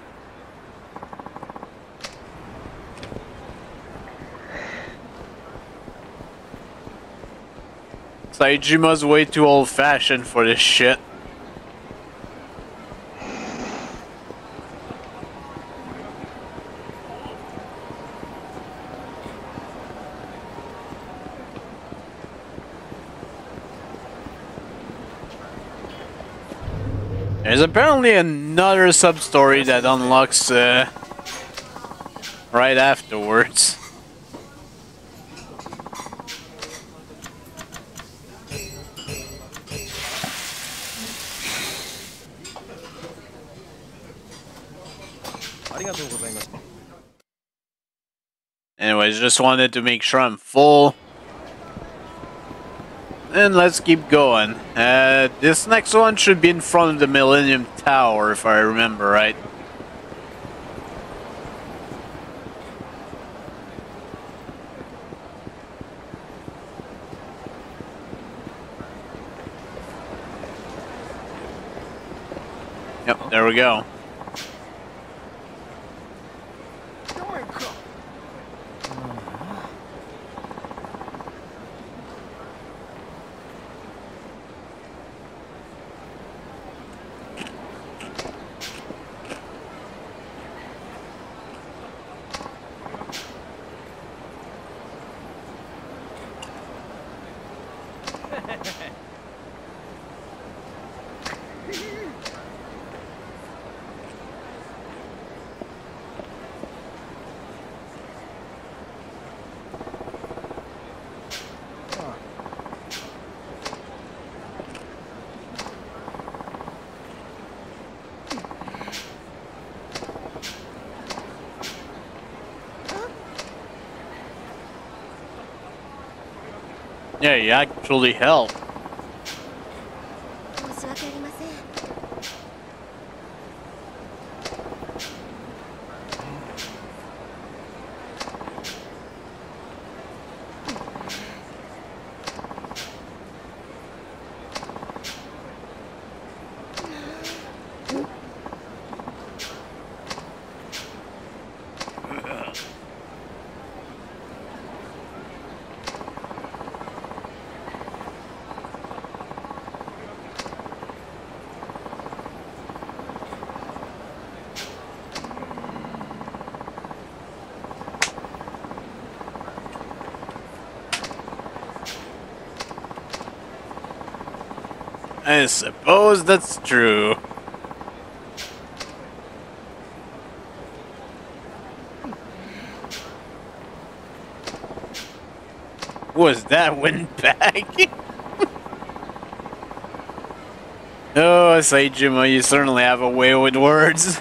Saejima's way too old fashioned for this shit. There's apparently another sub-story that unlocks uh, right afterwards. Anyways, just wanted to make sure I'm full. And let's keep going. Uh, this next one should be in front of the Millennium Tower, if I remember right. Yep, there we go. Actually help. I suppose that's true. Was that went back? oh, Saejima, you certainly have a way with words.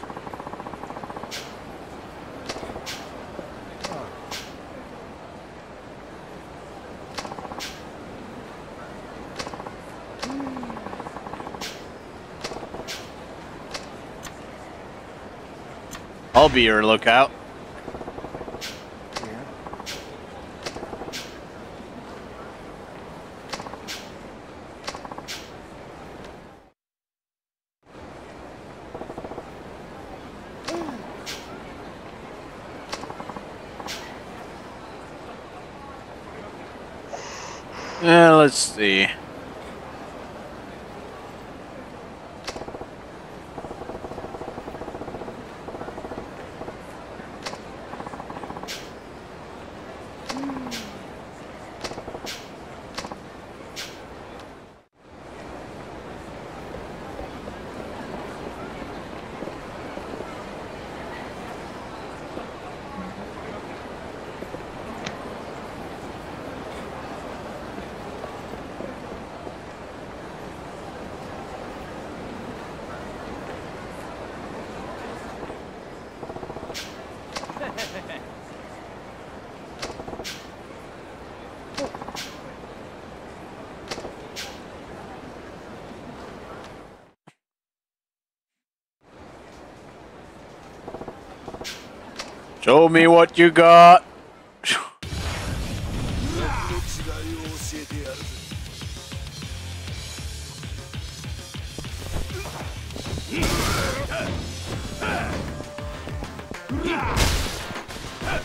Be your lookout. Uh, let's see. Show me what you got.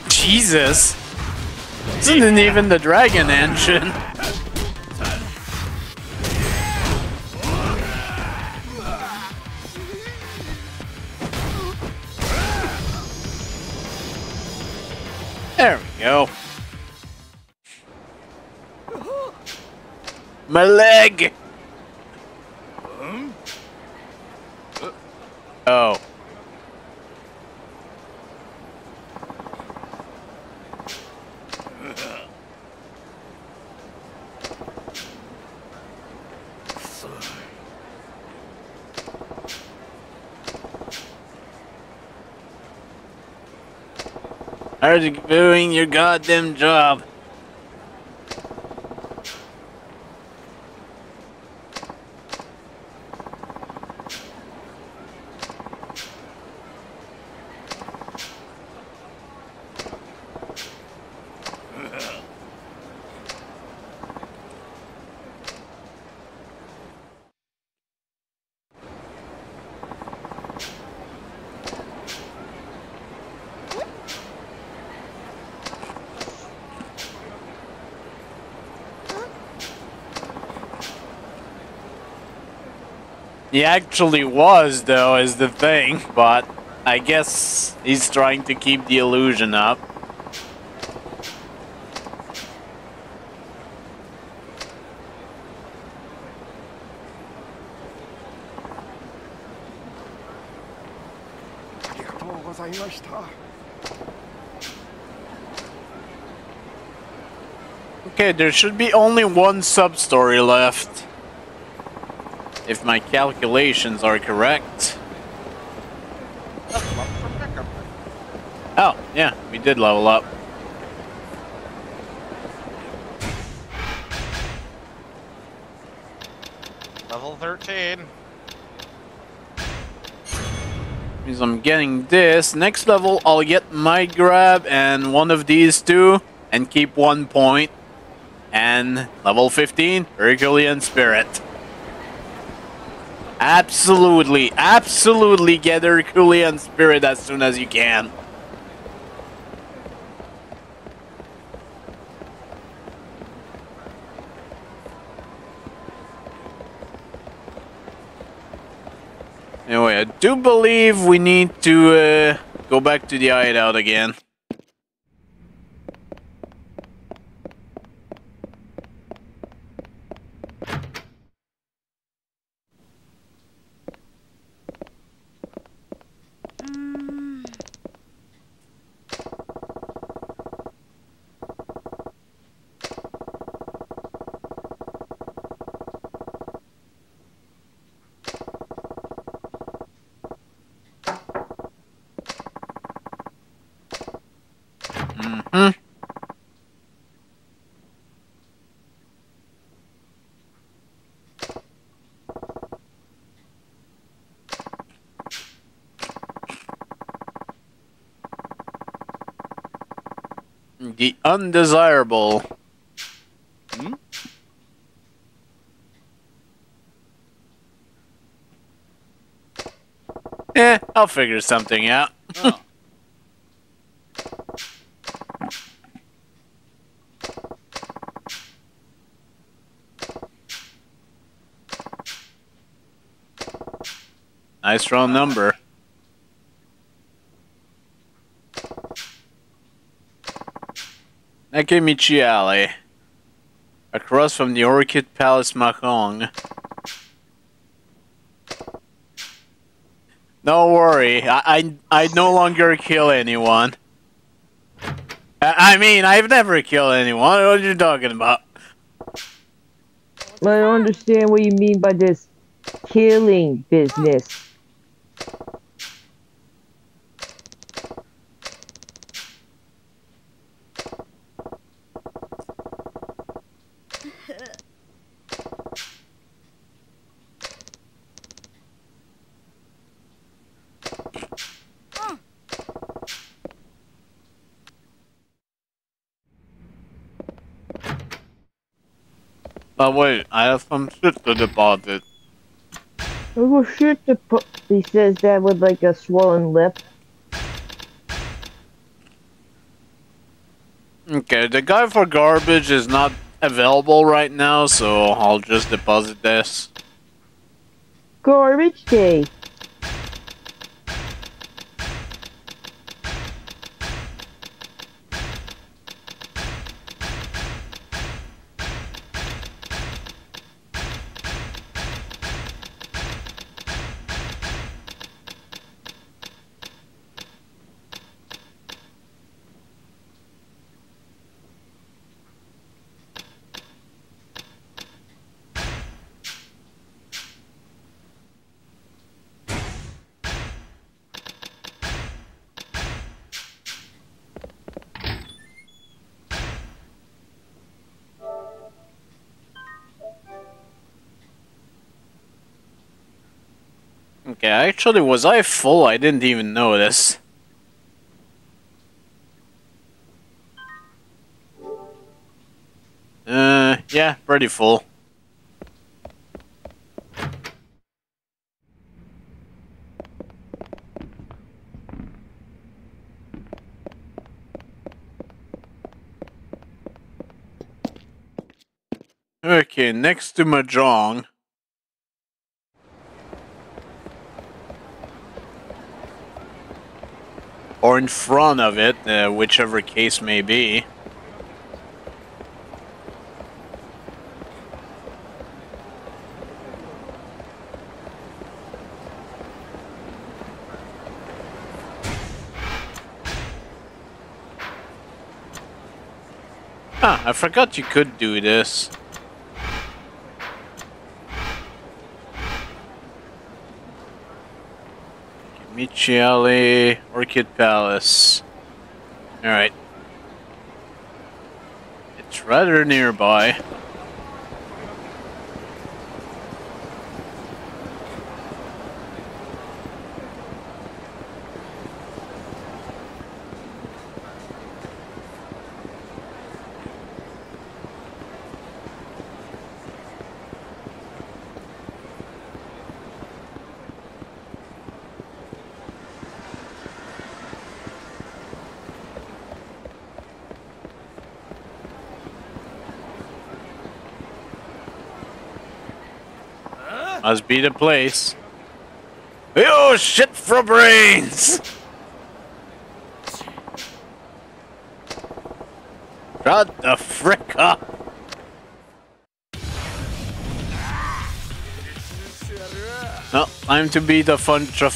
Jesus! This isn't even the dragon engine. Leg! Oh. Are you doing your goddamn job? He actually was, though, is the thing, but I guess he's trying to keep the illusion up. Okay, there should be only one sub-story left. If my calculations are correct. Level up for pickup. Oh, yeah, we did level up. Level 13. Means I'm getting this. Next level, I'll get my grab and one of these two and keep one point. And level 15, Herculean Spirit. Absolutely, absolutely get Herculean Spirit as soon as you can. Anyway, I do believe we need to uh, go back to the hideout again. Hmm. The undesirable. Hmm? Eh, I'll figure something out. Oh. Nice round number. Nakamichi Alley. Across from the Orchid Palace Mahjong. No worry, I, I, I no longer kill anyone. I, I mean, I've never killed anyone. What are you talking about? I don't understand what you mean by this killing business. Oh wait, I have some shit to deposit. Oh shit, the pu- he says that with like a swollen lip. Okay, the guy for garbage is not available right now, so I'll just deposit this. Garbage day. Actually, was I full? I didn't even notice. Uh, yeah, pretty full. Okay, next to Mahjong. Or in front of it, uh, whichever case may be. Ah, I forgot you could do this. Michiali, Orchid Palace. Alright. It's rather nearby. Must be the place. Oh shit for brains! Shut the frick up! No, time to beat a bunch of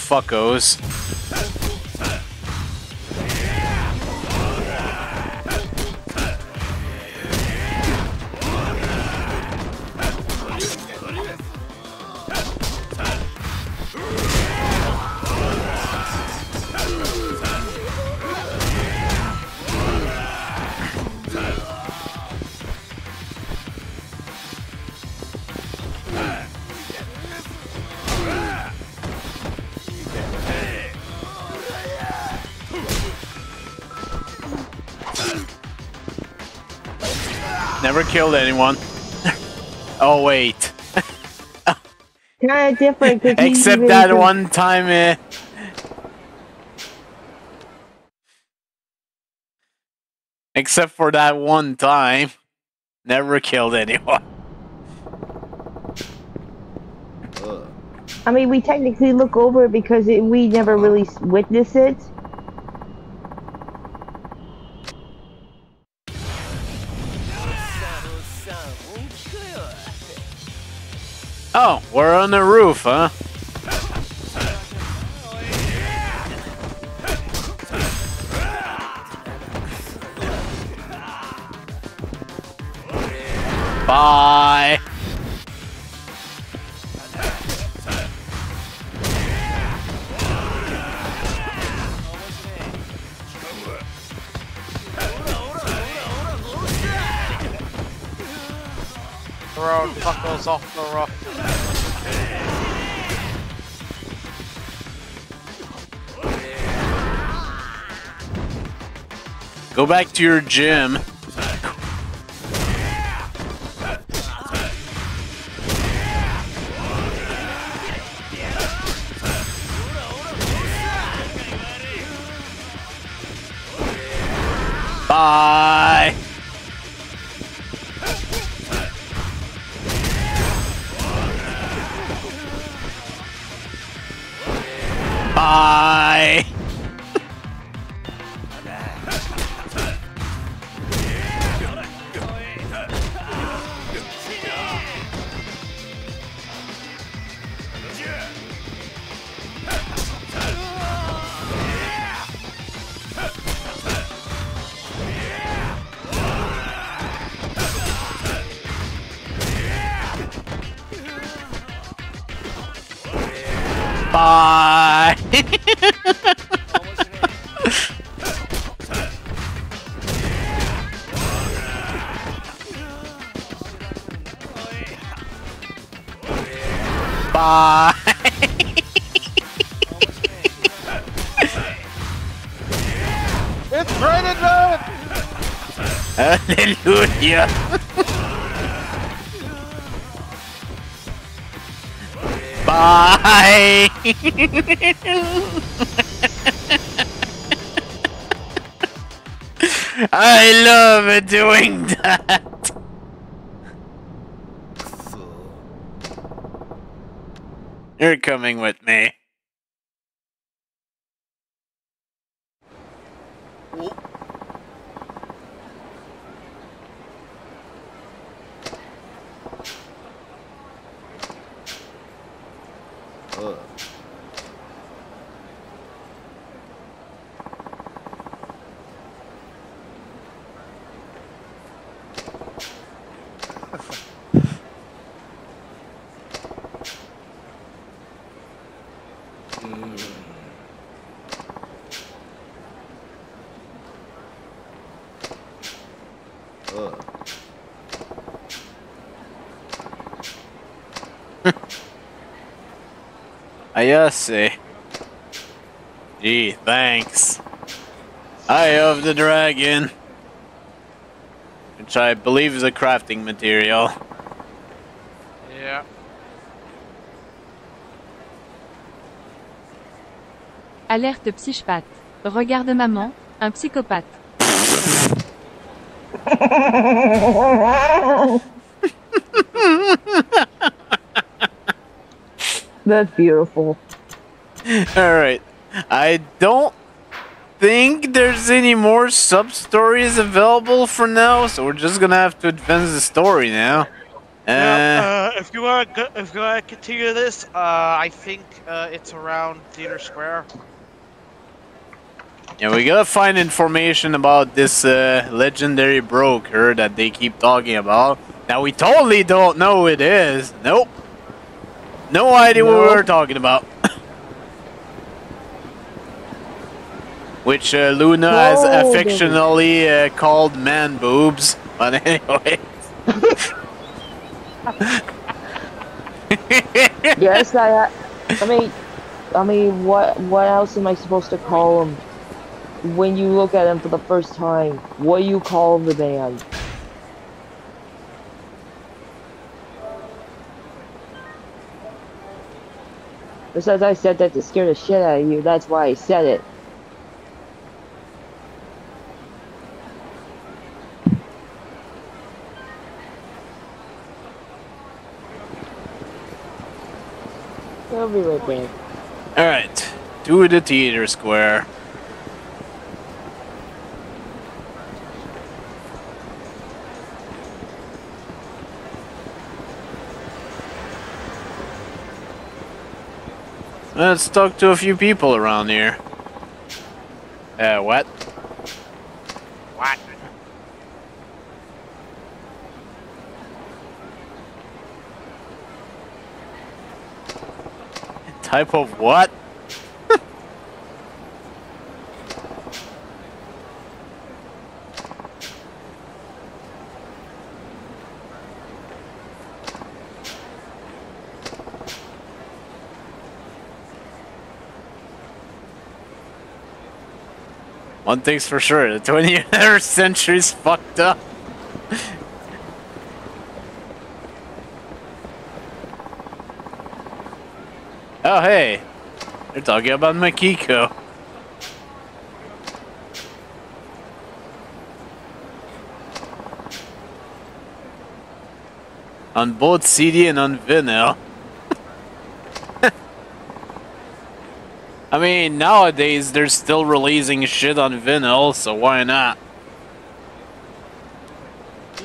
killed anyone. oh wait. Kind of different. 'cause Except that one time. Uh, except for that one time, never killed anyone. I mean, we technically look over it because it, we never really witness it. We're on the roof, huh? Bye. Throw fuckers off the roof. Back to your gym. Bye. I love doing I see. Gee, thanks. Eye of the dragon. Which I believe is a crafting material. Yeah. Alerte psychopathe. Regarde maman, un psychopathe. That's beautiful. Alright. I don't think there's any more sub stories available for now, so we're just gonna have to advance the story now. Uh, Yeah, uh, if you want to, if you want to continue this, uh, I think uh, it's around Theater Square. yeah, we gotta find information about this uh, legendary broker that they keep talking about. Now we totally don't know who it is. Nope. No idea what we're talking about. Which uh, Luna has affectionately uh, called man boobs. But anyway. yes, I. I mean, I mean, what what else am I supposed to call him? When you look at him for the first time, what do you call the man? Besides, I said that to scare the shit out of you. That's why I said it. I'll be right back. Alright, to the theater square. Let's talk to a few people around here. Uh, what? What? Type of what? One thing's for sure, the 21st century's fucked up. oh hey, they're talking about Makiko. On both CD and on vinyl. I mean, nowadays they're still releasing shit on vinyl, so why not?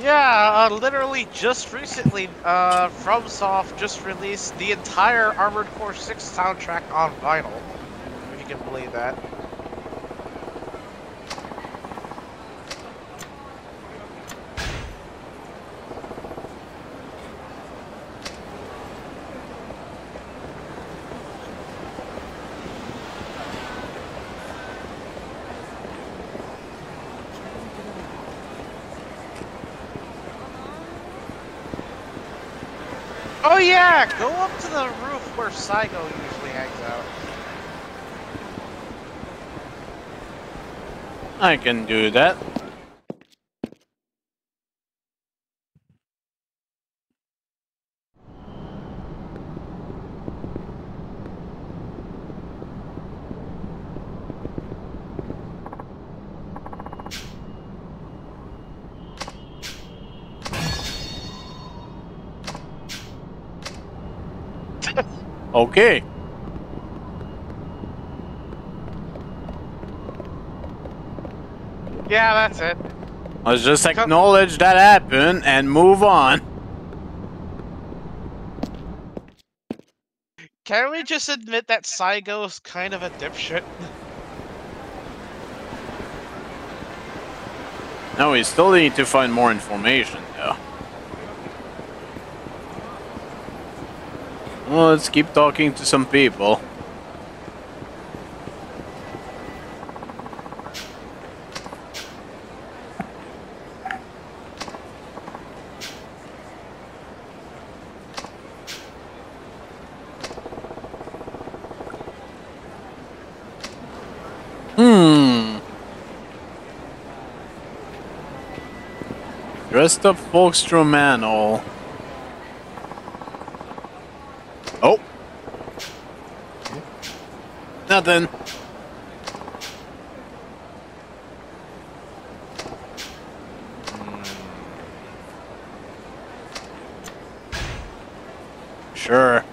Yeah, uh, literally just recently, uh, FromSoft just released the entire Armored Core 6 soundtrack on vinyl. If you can believe that. Oh yeah, go up to the roof where Saigo usually hangs out. I can do that. Okay. Yeah, that's it. Let's just acknowledge that happened and move on. Can we just admit that Saigo's kind of a dipshit? No, we still need to find more information, though. Well, let's keep talking to some people. Hmm. Dressed up Folkstrom Manor. Oh. Nothing. Sure.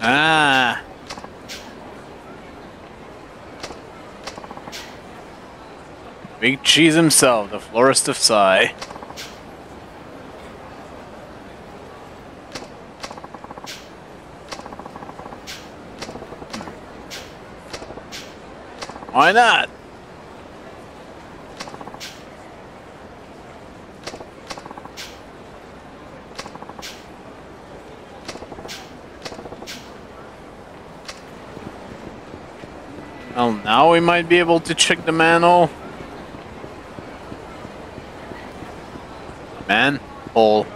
Ah. Cheese himself, the florist of Sai. Why not? Well, now we might be able to check the manhole. Man, hole.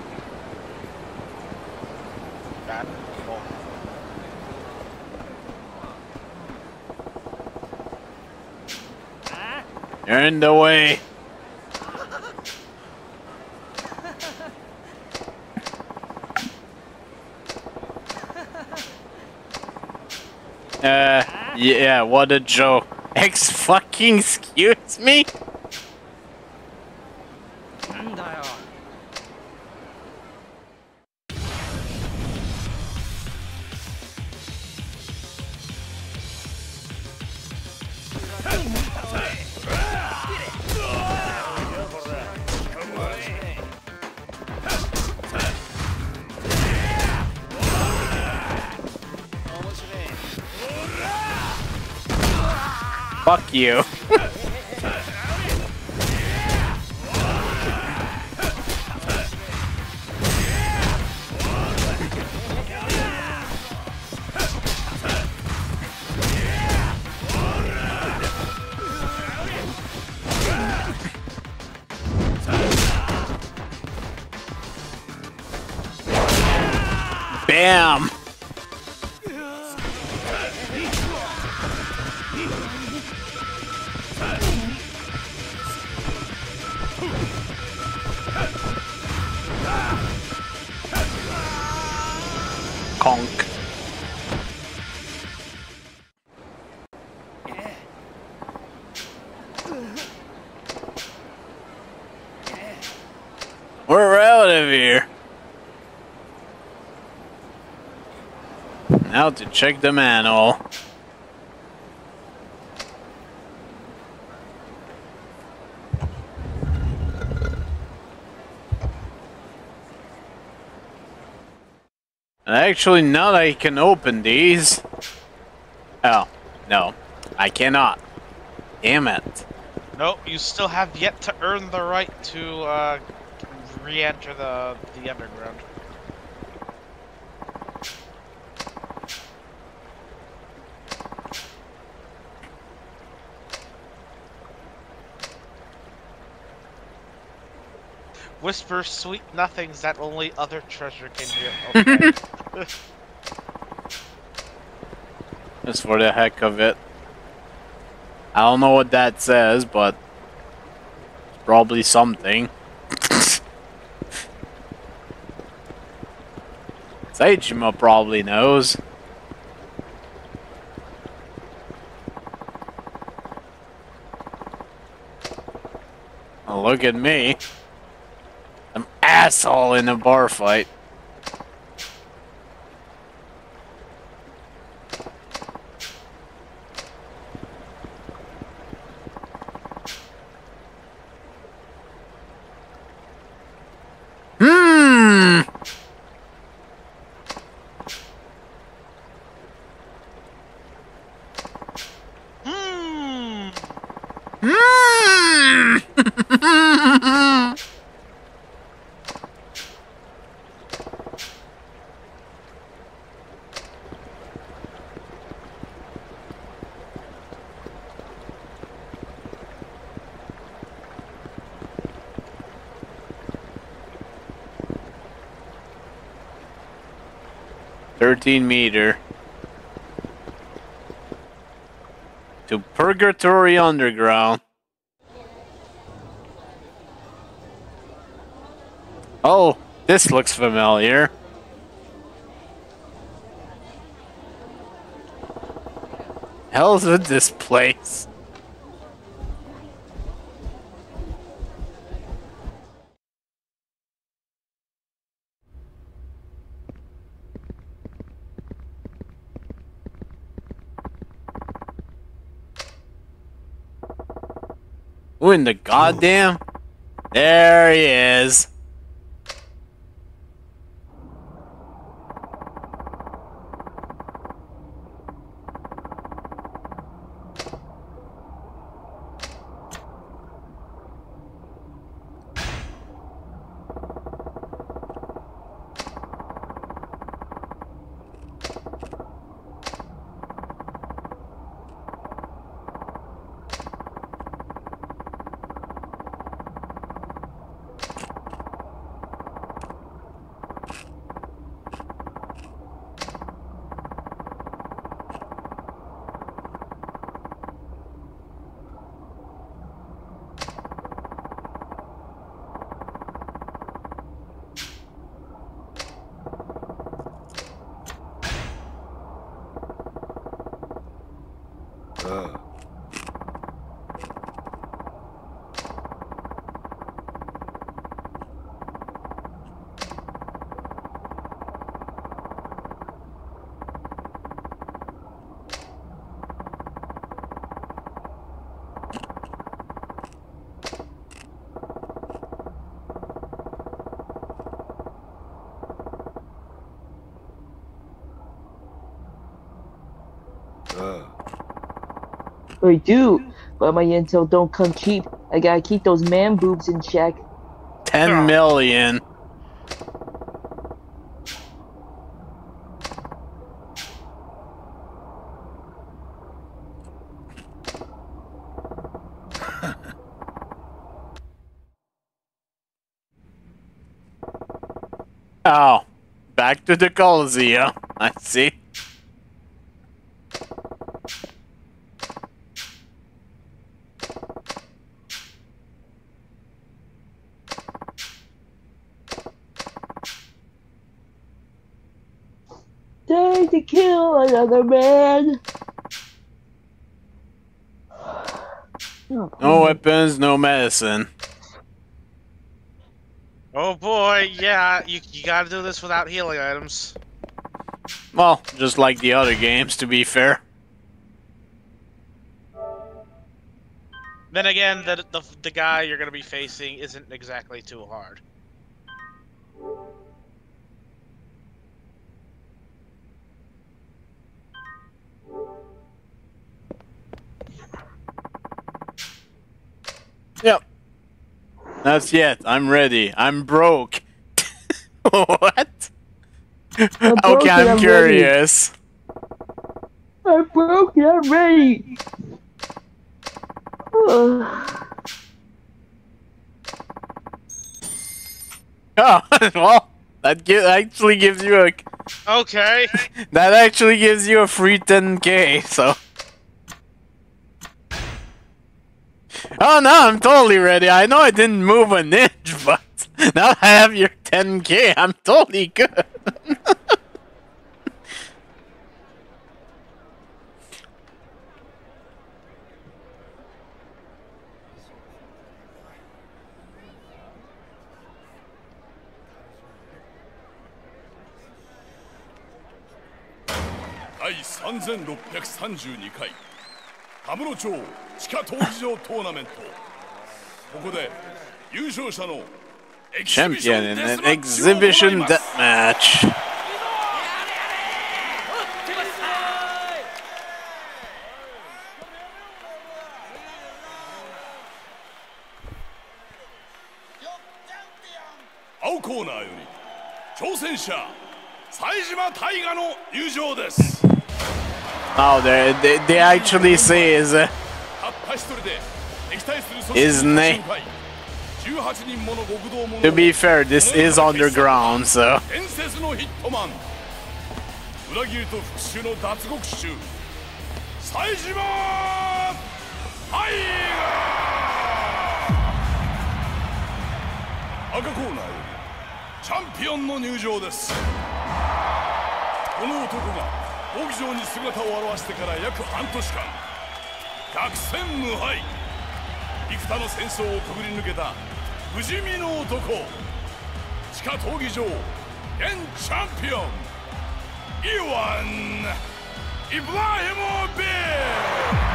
You're in the way. Uh, yeah, what a joke. X fucking excuse me? Now to check the. And actually, now that I can open these... Oh, no. I cannot. Damn it. Nope, you still have yet to earn the right to uh, re-enter the the underground. Whisper sweet nothings that only other treasure can hear. Okay. Just for the heck of it. I don't know what that says, but... It's probably something. Saejima probably knows. Oh, look at me. I'm asshole in a bar fight. 13 meter to Purgatory Underground. Oh, this looks familiar. Hell's with this place. In the goddamn? There he is. I do, but my intel don't come cheap. I gotta keep those man boobs in check. 10 million. oh, back to the Coliseum. I see. Time to kill another man. Oh, No weapons, no medicine. Oh boy, yeah, you, you gotta do this without healing items. Well, just like the other games, to be fair. Then again, the, the, the guy you're gonna be facing isn't exactly too hard. That's yet. I'm ready. I'm broke. what? I'm broke Okay, and I'm ready. curious. I'm broke and I'm ready. Ugh. Oh, well, that gi- actually gives you a Okay. that actually gives you a free 10k. So. Oh no, I'm totally ready. I know I didn't move an inch, but now I have your 10k. I'm totally good. 第3632回羽室町地下闘技場トーナメントここで優勝者のエキシビショ Champion ン in デ an スマッチを行い exhibition ます deathmatch.「 Oh, they they, they actually say is uh, たった一人で敵対する組 His 織に name- 立ち向かい18人もの極道者 to be fair, this is underground, so 伝説のヒットマン裏切りと復讐の脱獄衆冴島大河赤コーナーよりチャンピオンの入場ですこの男が 闘技場に姿を現してから約半年間百戦無敗。幾多の戦争をくぐり抜けた不死身の男地下闘技場現チャンピオンイワン・イブラヒモビル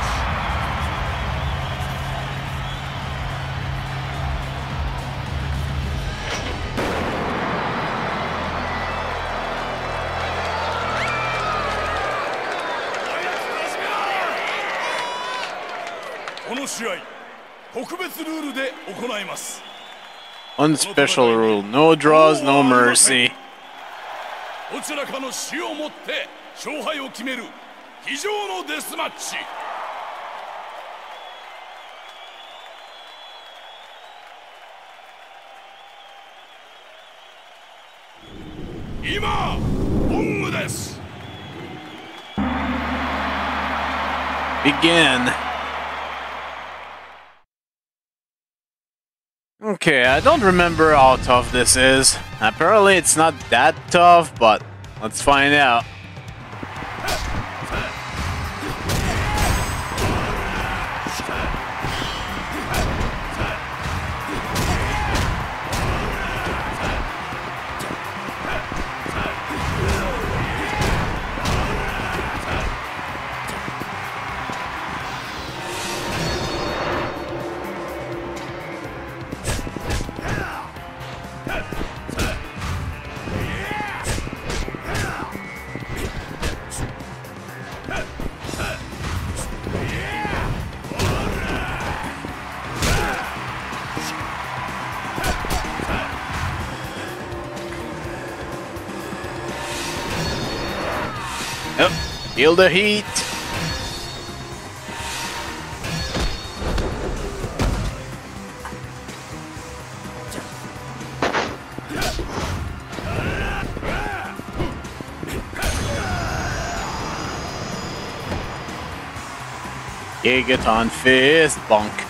試合特別ルールで行います one special rule: no draws, no mercy. どちらかの死をもって勝敗を決める非常のデスマッチ今ゴングです Begin. Okay, I don't remember how tough this is. Apparently, it's not that tough, but let's find out. The heat. Gigaton fist bonk.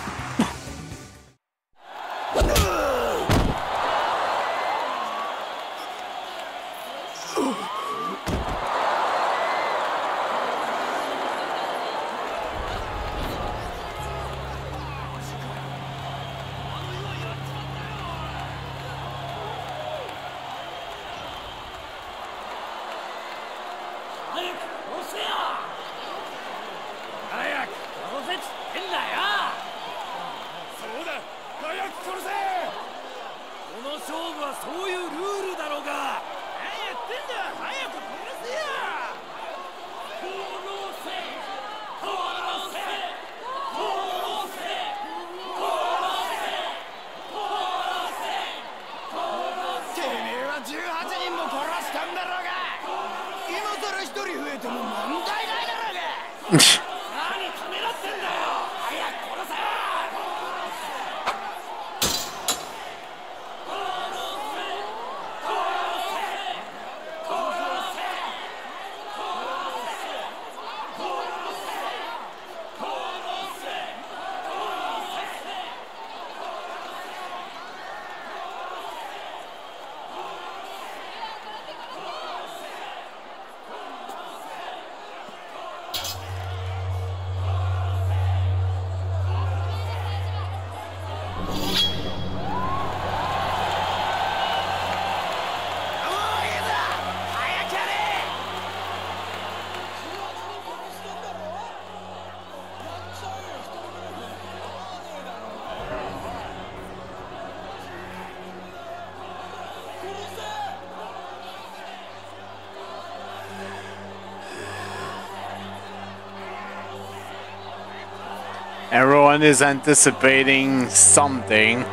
Everyone is anticipating something.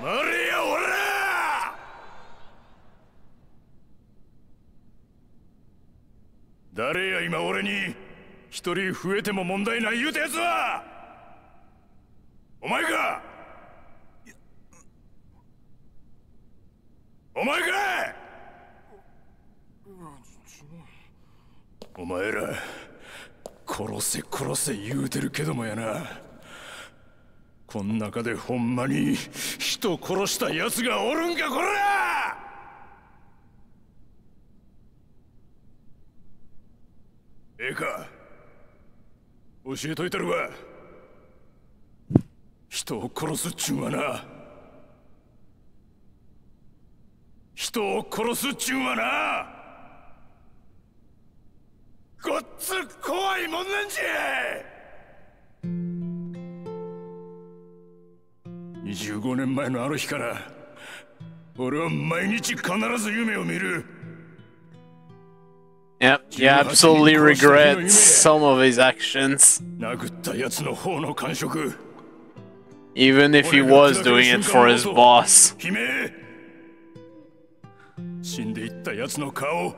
Maria, 誰や今俺に一人増えても問題ない言うたやつはお前かお前かお前ら殺せ殺せ言うてるけどもやなこん中でほんまに人殺した奴がおるんかこら！ええか。教えといたるわ。人を殺すっちゅうんはな。人を殺すっちゅうんはな。ごっつ怖いもんなんじゃ！25年前のあの日から俺は毎日必ず夢を見る Yep, he absolutely regrets some of his actions. Even if he was doing it for his boss. 死んでいった奴の顔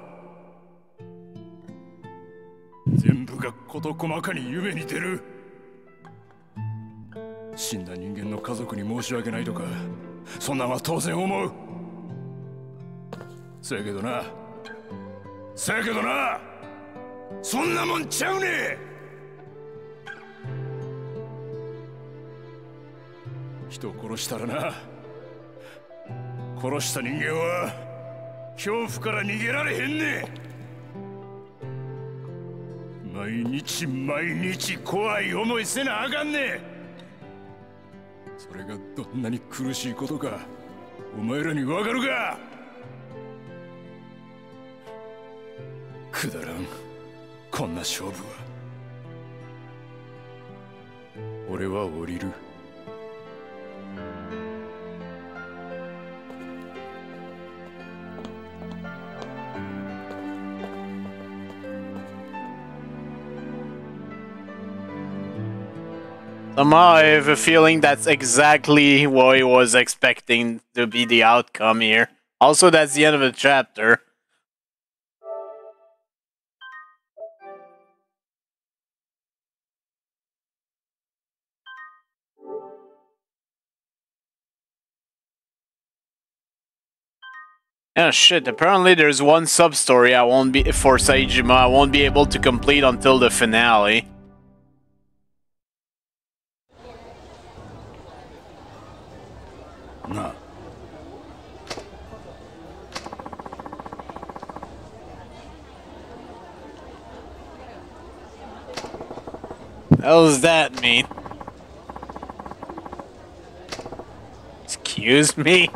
全部が事細かに夢に出る死んだ人間の家族に申し訳ないとかそんなんは当然思う。そやけどな。そやけどな。そんなもんちゃうね。人を殺したらな。殺した人間は恐怖から逃げられへんね。毎日毎日怖い思いせなあかんね。それがどんなに苦しいことかお前らにわかるか？くだらん。こんな勝負は。俺は降りる。Somehow I have a feeling that's exactly what he was expecting to be the outcome here. Also, that's the end of the chapter. Oh shit, apparently there's one sub-story I won't be- for Saejima I won't be able to complete until the finale. How does that mean? Excuse me?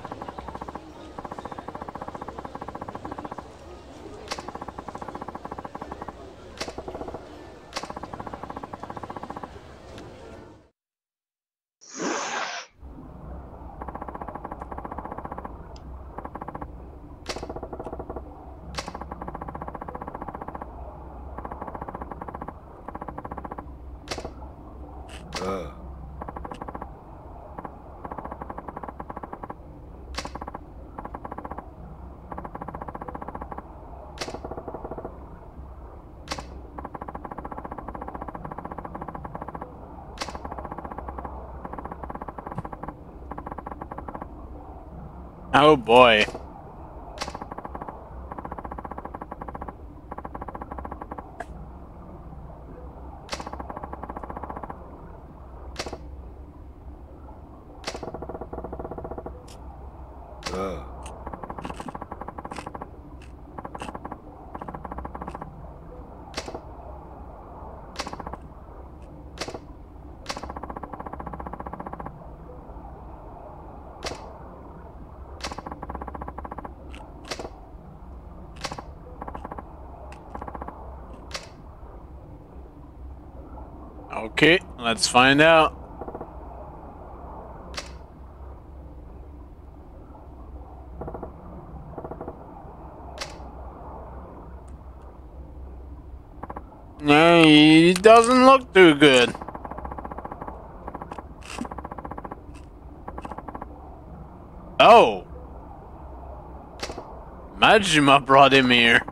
Oh boy. Okay, let's find out. No, he doesn't look too good. Oh! Majima brought him here.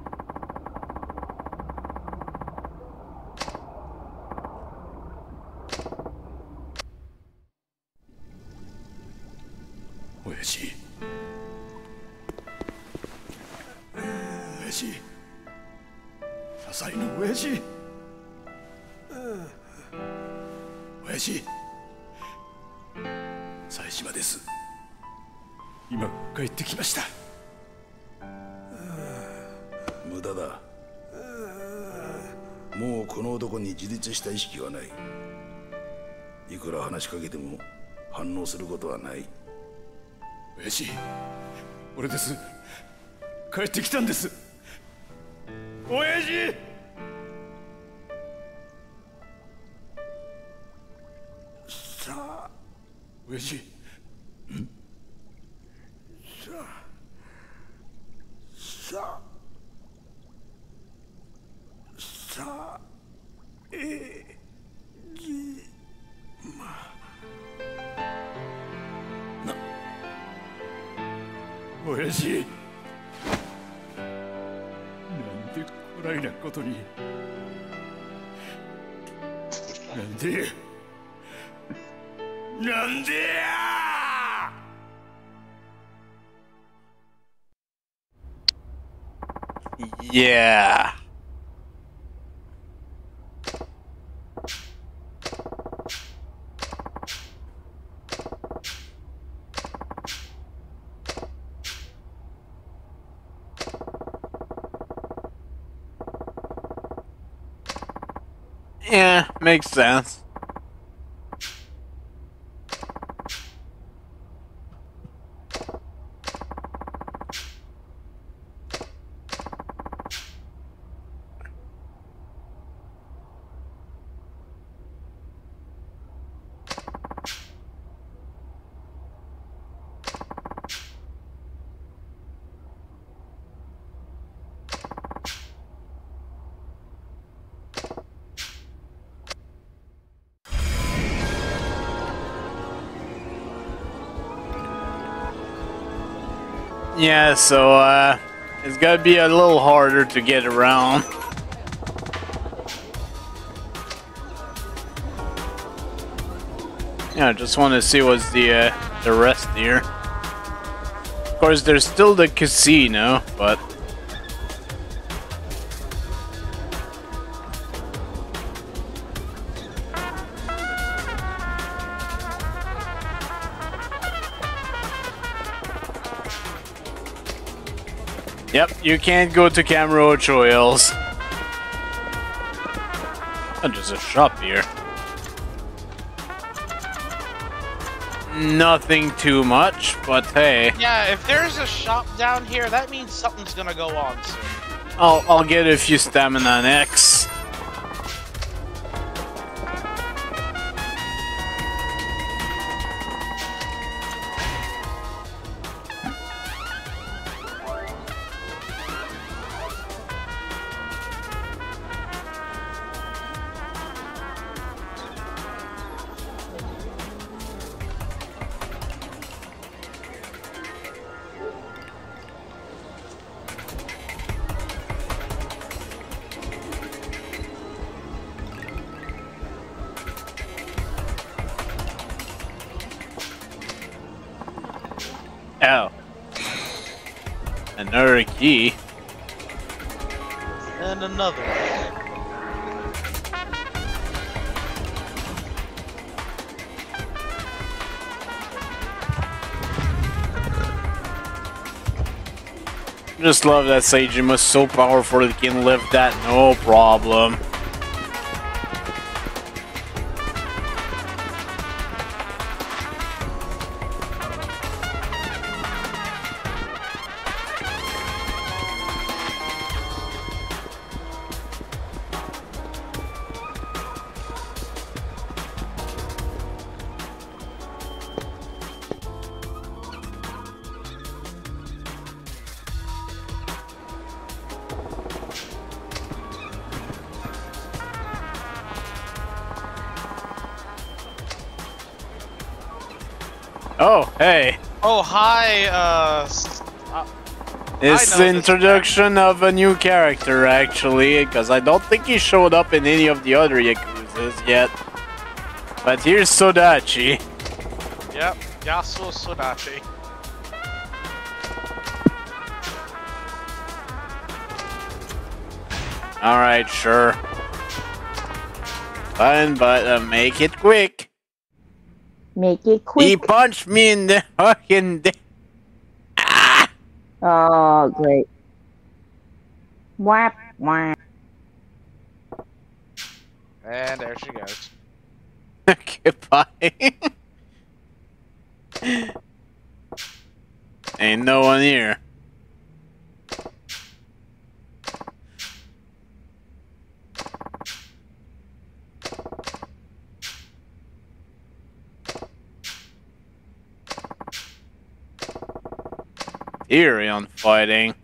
Makes Yeah, so uh, it's gonna be a little harder to get around. Yeah, I just want to see what's the uh, the rest here. Of course, there's still the casino, but you can't go to Kamurocho Hills. Oh, there's a shop here. Nothing too much, but hey, Yeah, if there's a shop down here, that means something's gonna go on soon. I'll I'll get a few stamina next. Just love that Saejima's so powerful he can lift that no problem. It's the introduction of a new character, actually, because I don't think he showed up in any of the other Yakuzas yet. But here's Sodachi. Yep, Yasuo Sodachi. Alright, sure. Fine, but uh, make it quick. Make it quick. He punched me in the fucking dick. Great. Whap, whap. And there she goes. Goodbye. Ain't no one here. Tyrion fighting.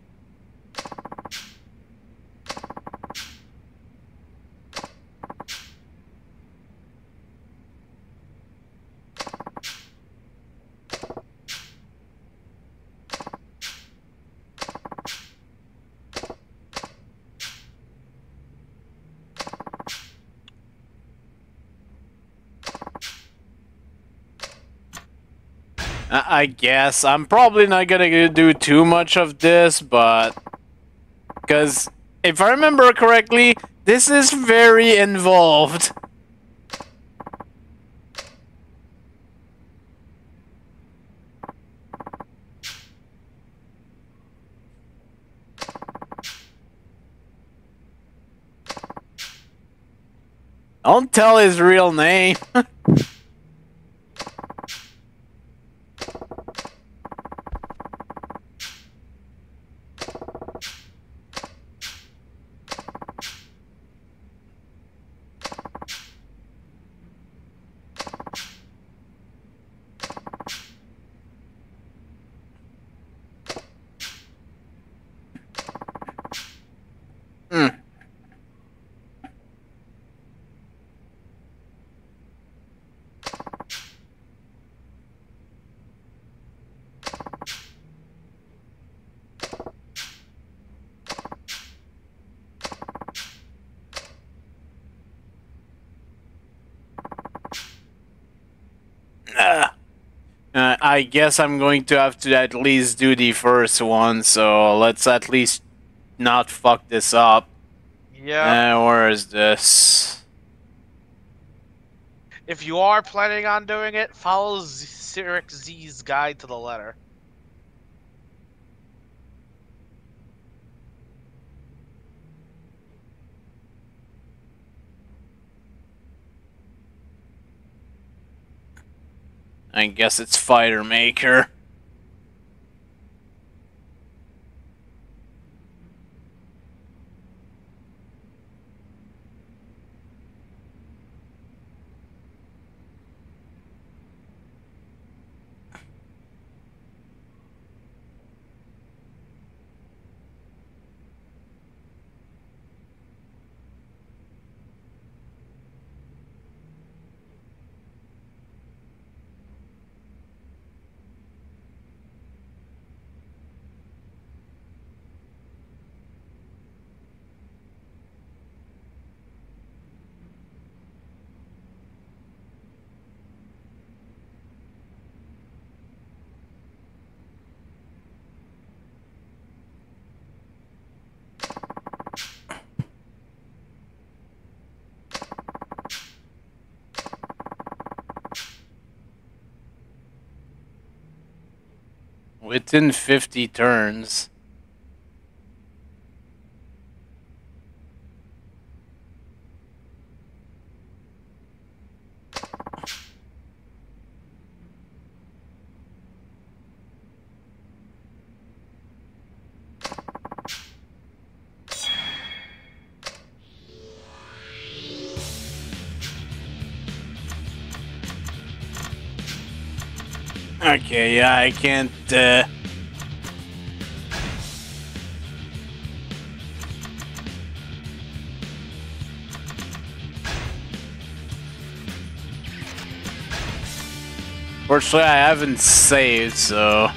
I guess I'm probably not gonna do too much of this, but because if I remember correctly, this is very involved. Don't tell his real name. I guess I'm going to have to at least do the first one, so let's at least not fuck this up. Yeah. Uh, where is this? If you are planning on doing it, follow Cyric Z's guide to the letter. Guess it's Fighter Maker. Within 50 turns. Okay, yeah, I can't, uh... Fortunately, I haven't saved, so...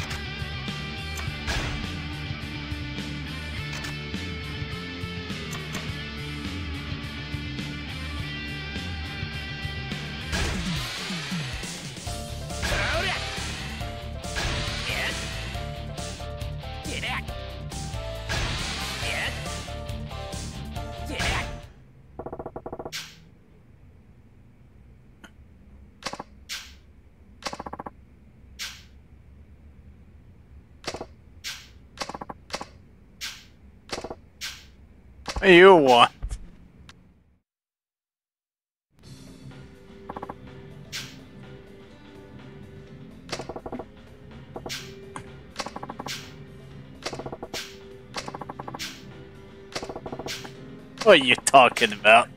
You want? What are you talking about?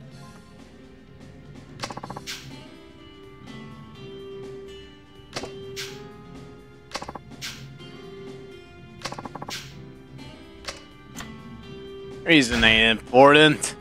Reason ain't important.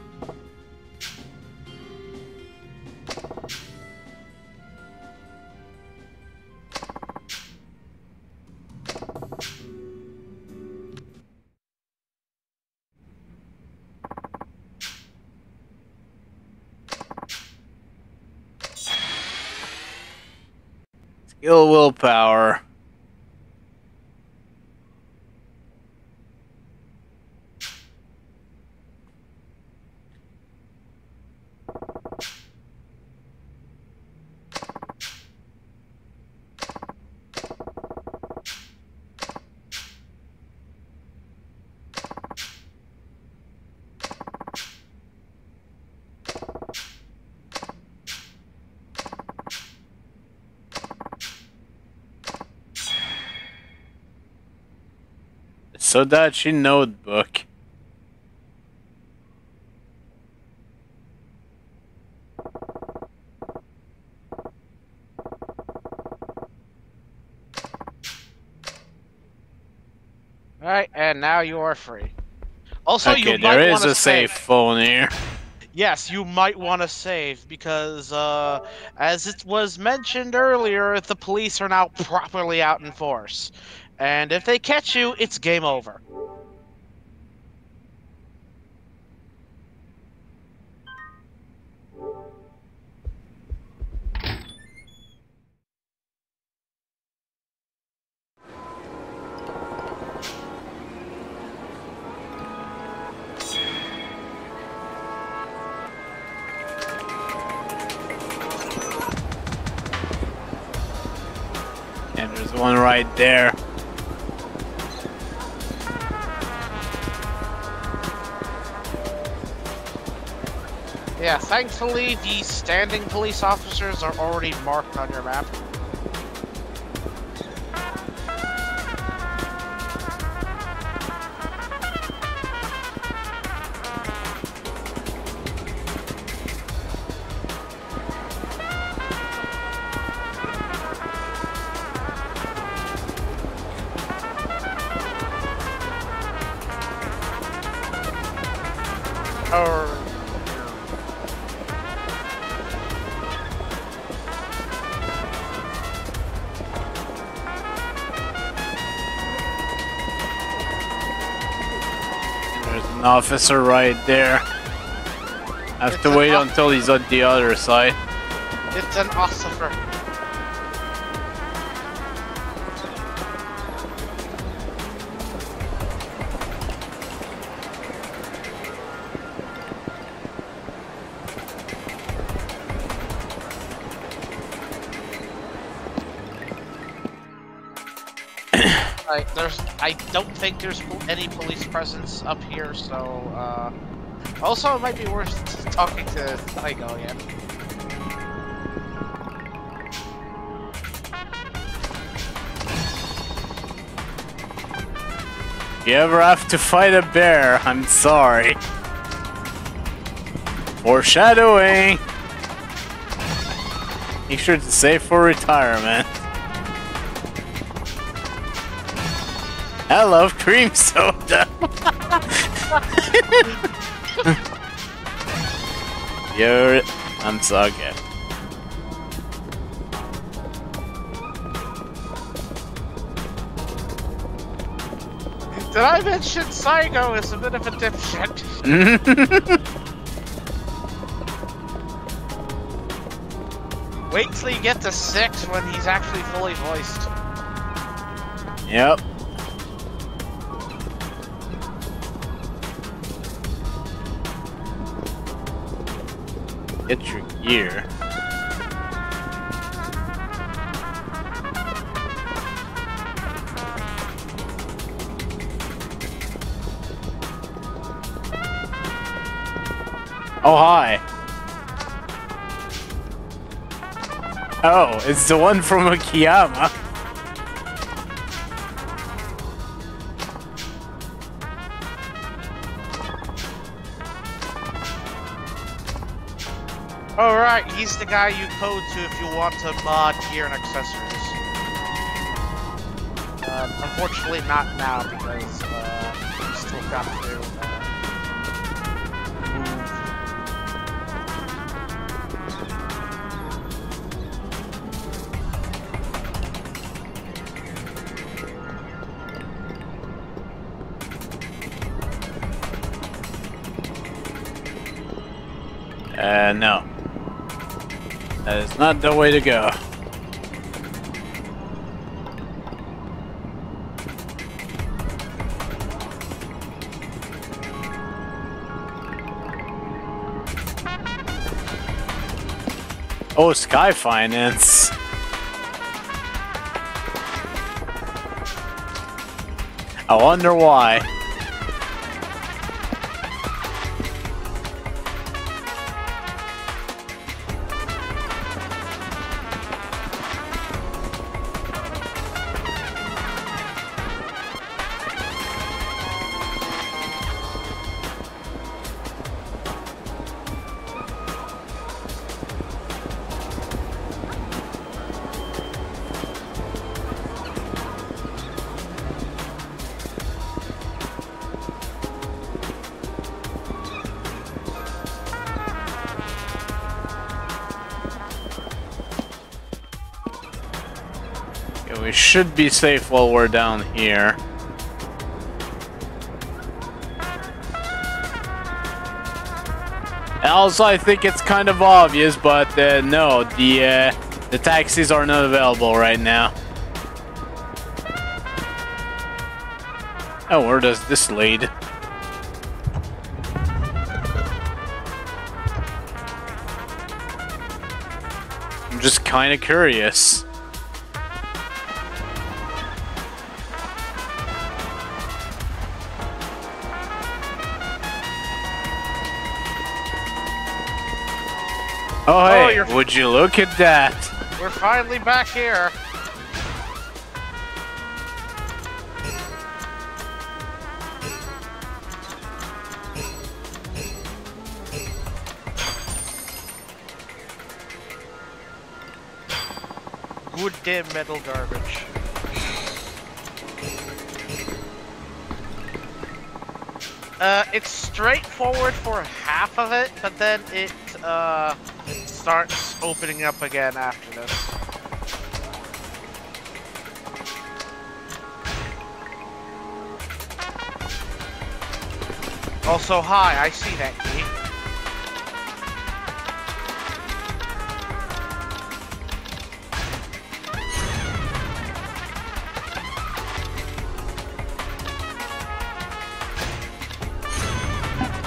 Skill willpower. Sodachi notebook. Alright, and now you are free. Also, okay, you might there is a safe phone here. Yes, you might want to save because, uh, as it was mentioned earlier, the police are now properly out in force. And if they catch you, it's game over. Thankfully the standing police officers are already marked on your map. Officer right there. I have to wait until he's on the other side. it's an officer. There's, I don't think there's any police presence up here, so, uh... Also, it might be worth talking to Tygo. If you ever have to fight a bear, I'm sorry. Foreshadowing! Make sure to save for retirement. I love cream soda. You're... I'm so good. Did I mention Saigo is a bit of a dipshit? Wait till you get to six when he's actually fully voiced. Yep. Gear. Oh, hi. Oh, it's the one from Akiyama. Guy you code to if you want to mod gear and accessories. Uh, unfortunately not now because uh, we still got to not the way to go. Oh, Sky Finance. I wonder why. Should be safe while we're down here. Also, I think it's kind of obvious, but uh, no, the uh, the taxis are not available right now. Oh, where does this lead? I'm just kind of curious. Would you look at that? We're finally back here. Good damn metal garbage. Uh, it's straightforward for half of it, but then it uh, starts opening up again after this. Also, hi, I see that key.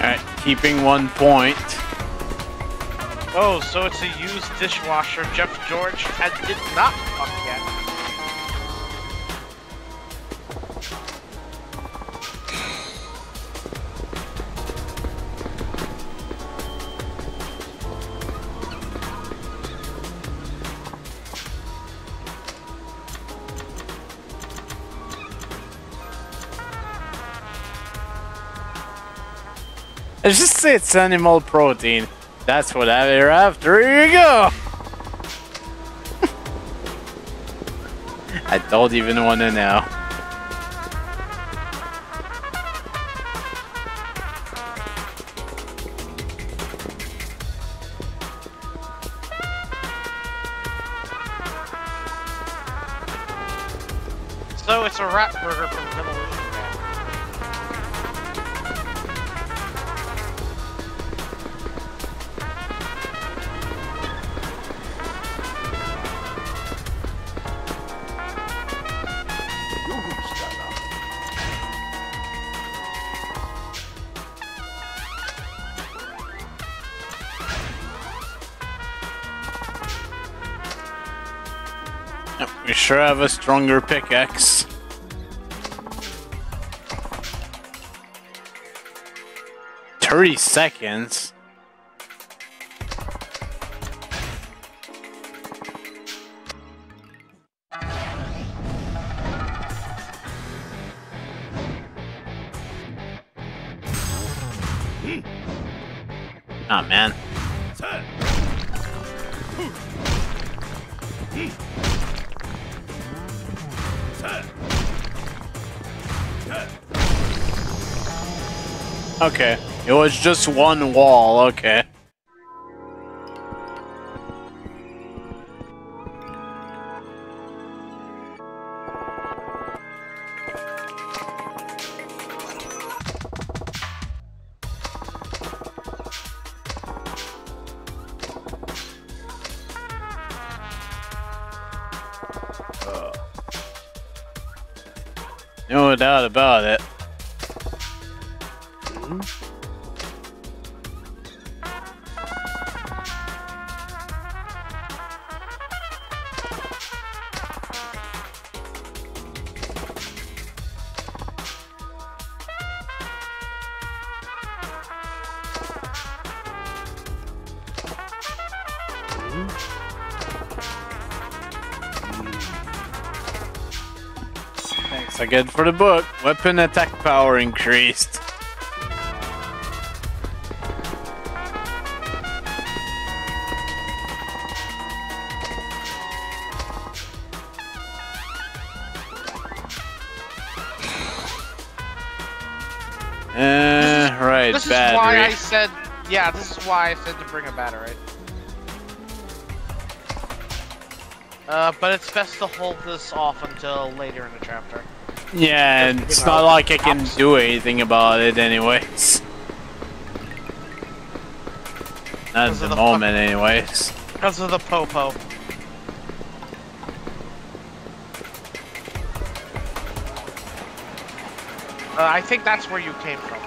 Alright, keeping one point. Oh, so it's a used dishwasher Jeff George had, did not fuck yet. Let's just say it's animal protein. That's what they're after. Here you go. I don't even want to know. Have a stronger pickaxe. Thirty seconds. Okay. It was just one wall, okay. For the book. Weapon attack power increased. Uh, right, This is why I said, yeah, this is why I said to bring a battery. Uh, but it's best to hold this off until later in the chapter. Yeah, and it's not like I can do anything about it anyways. Not at the the moment anyways. Because of the popo. Uh, I think that's where you came from.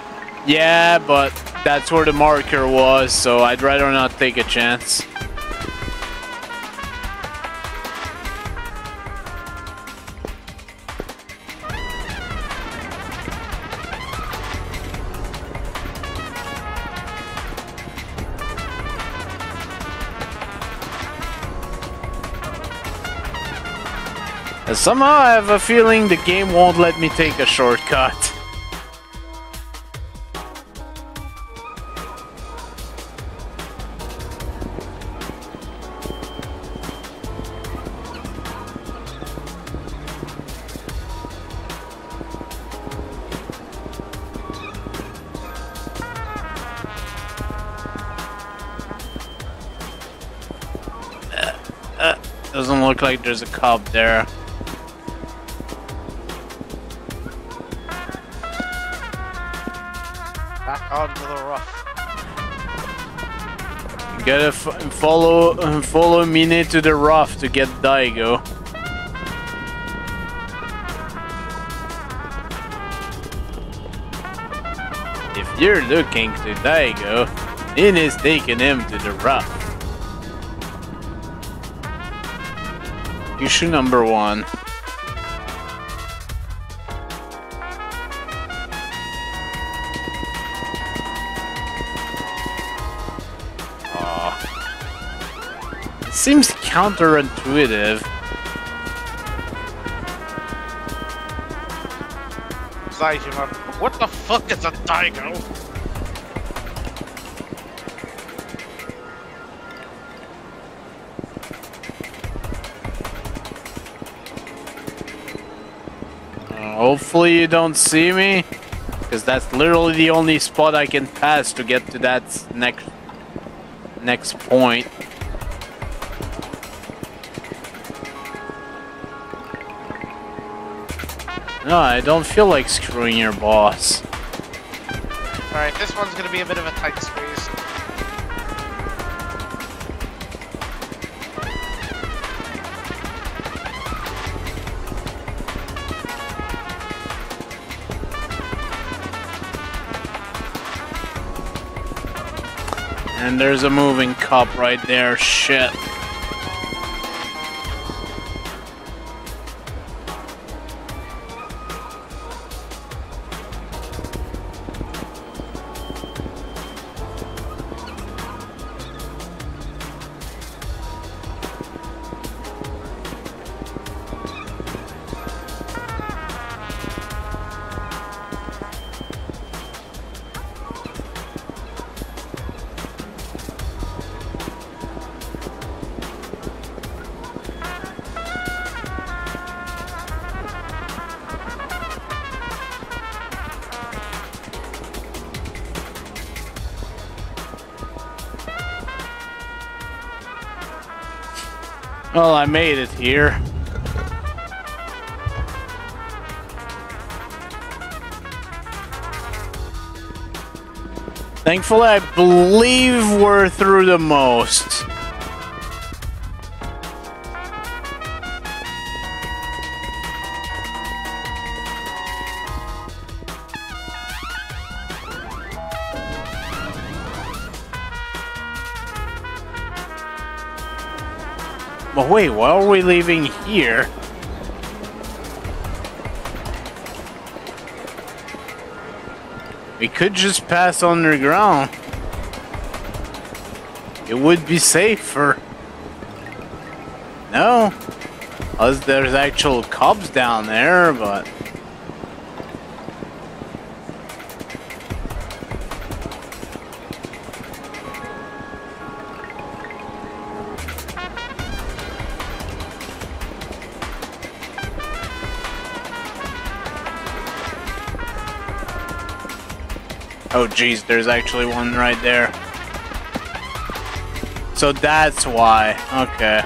Yeah, but that's where the marker was, so I'd rather not take a chance. Somehow I have a feeling the game won't let me take a shortcut. Uh, doesn't look like there's a cop there. Gotta follow follow Mine to the rough to get Daigo. If you're looking to Daigo, Min is taking him to the rough. Issue number one. Seems counterintuitive. Saitama, what the fuck is a Daigo? Uh, hopefully you don't see me, because that's literally the only spot I can pass to get to that next next point. No, I don't feel like screwing your boss. Alright, this one's gonna be a bit of a tight squeeze. And there's a moving cup right there. Shit. Here. Thankfully, I believe we're through the most. Wait, why are we leaving here? We could just pass underground. It would be safer. No? Unless there's actual cops down there, but... Oh geez, there's actually one right there. So that's why. Okay.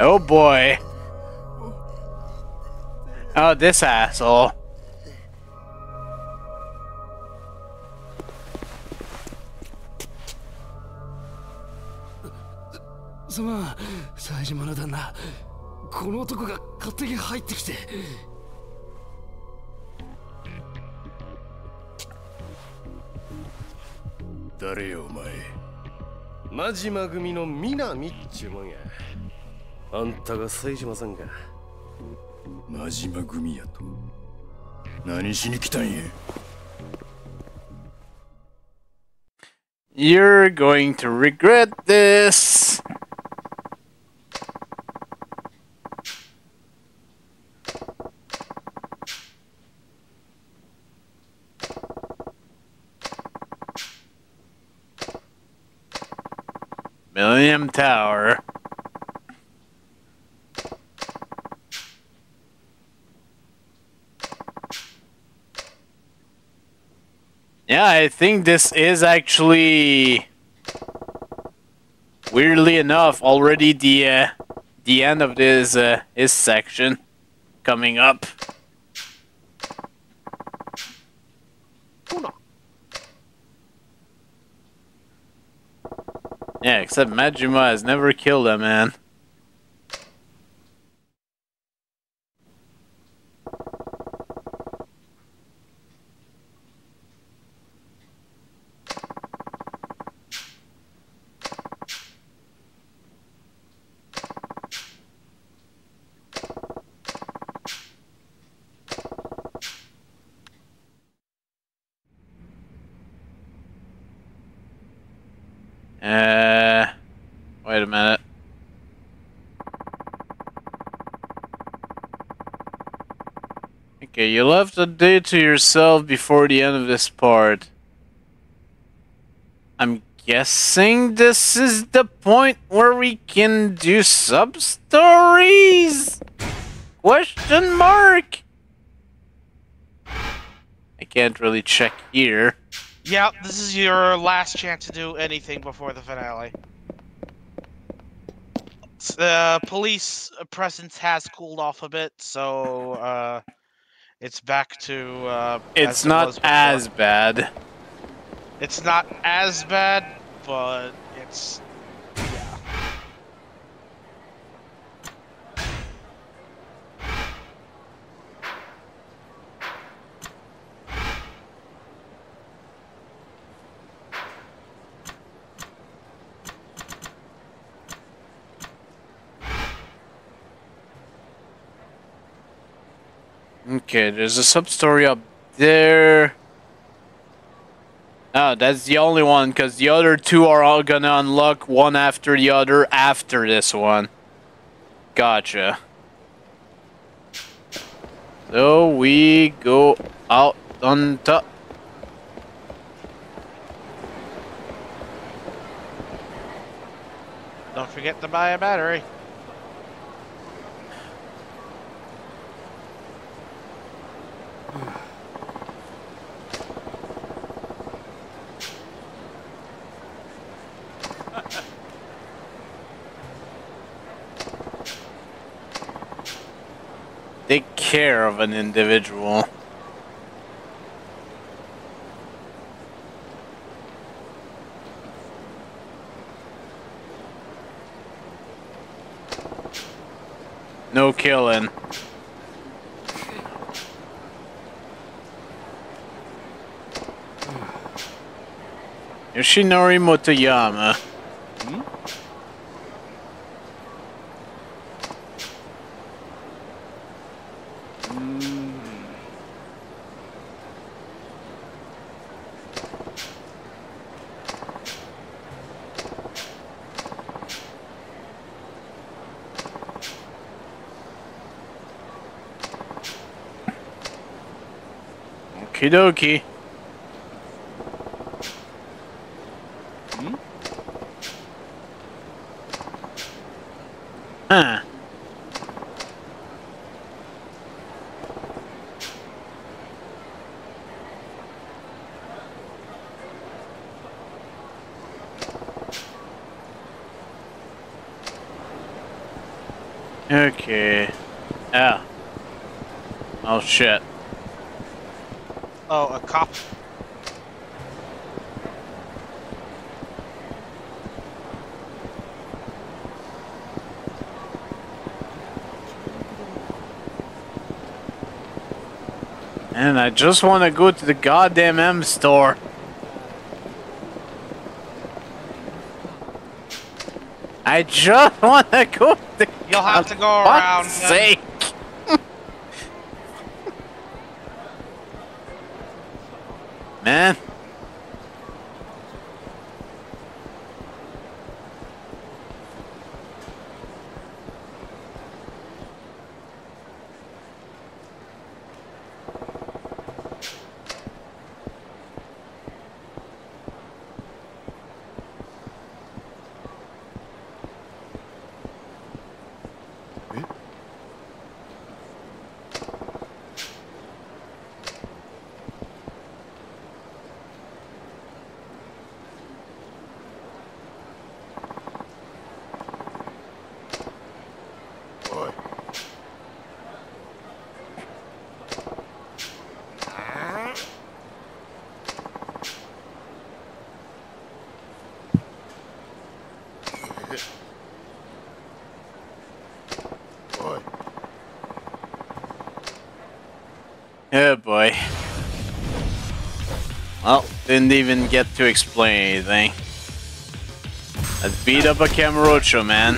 Oh boy. Oh, this asshole. 誰よお前真島組の南っちゅうもんや。あんたが冴島さんか。真島組やと。何しに来たんや。You're going to regret this. Tower. Yeah, I think this is actually weirdly enough already the uh, the end of this uh, this section coming up. Except Majima has never killed a man. Uh, wait a minute. Okay, you left a day to yourself before the end of this part. I'm guessing this is the point where we can do sub-stories? Question mark? I can't really check here. Yeah, this is your last chance to do anything before the finale. The police presence has cooled off a bit, so uh, it's back to. Uh, It's as not before. as bad. It's not as bad, but it's. Okay, there's a sub-story up there. Oh, that's the only one, because the other two are all gonna unlock one after the other after this one. Gotcha. So we go out on top. Don't forget to buy a battery. Take care of an individual. No killing. Yoshinori Motoyama. Okie dokie. Huh. Okay. Ah. Oh shit. Cop. And I just want to go to the goddamn M store. I just want to go. To You'll have to go around. sake. Man. Oh boy. Well, didn't even get to explain anything. Let's beat up a Kamurocho, man.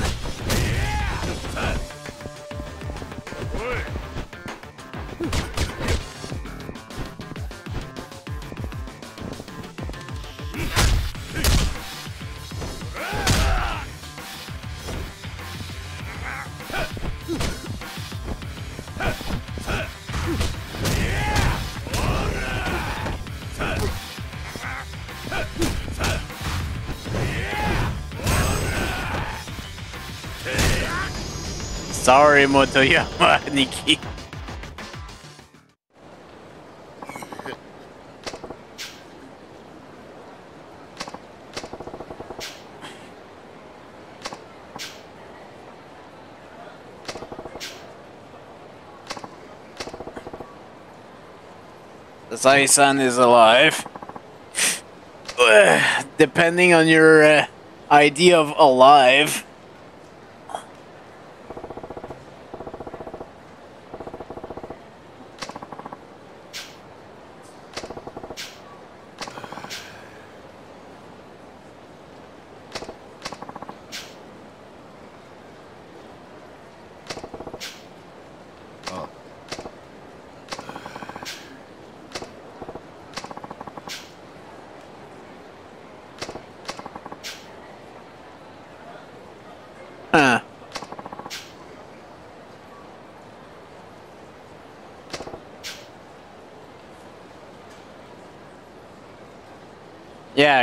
Sorry, Motoyama Nikki. Sai-san is alive. Depending on your uh, idea of alive.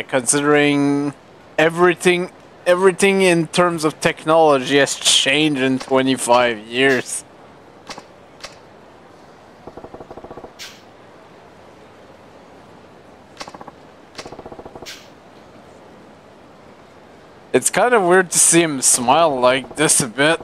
Considering everything everything in terms of technology has changed in 25 years. It's kind of weird to see him smile like this a bit.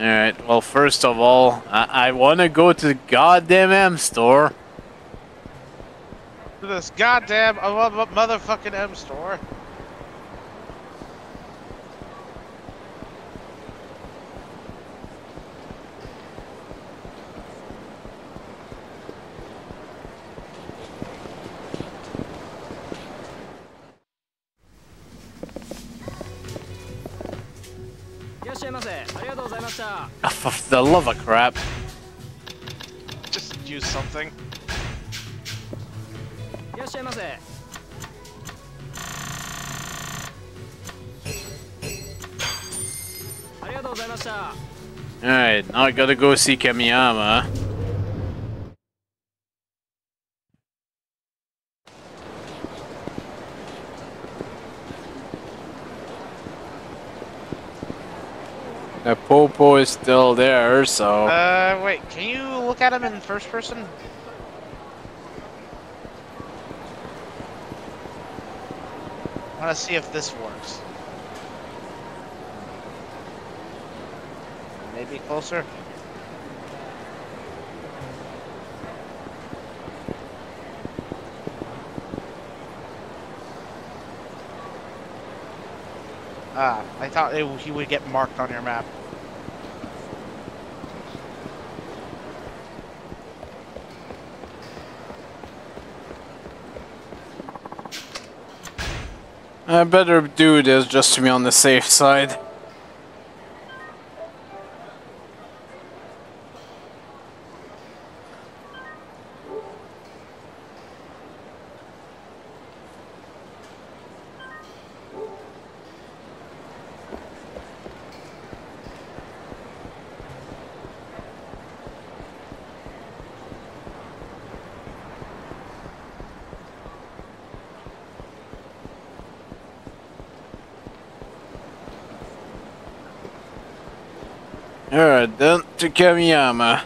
Alright, well, first of all, I, I want to go to the goddamn M store. To this goddamn uh, motherfucking M store. The love of crap. Just use something. Alright, now I gotta go see Kamiyama. boy's still there, so... Uh, wait, can you look at him in first person? I want to see if this works. Maybe closer? Ah, I thought it, he would get marked on your map. I better do this just to be on the safe side. Alright, then to Kamiyama.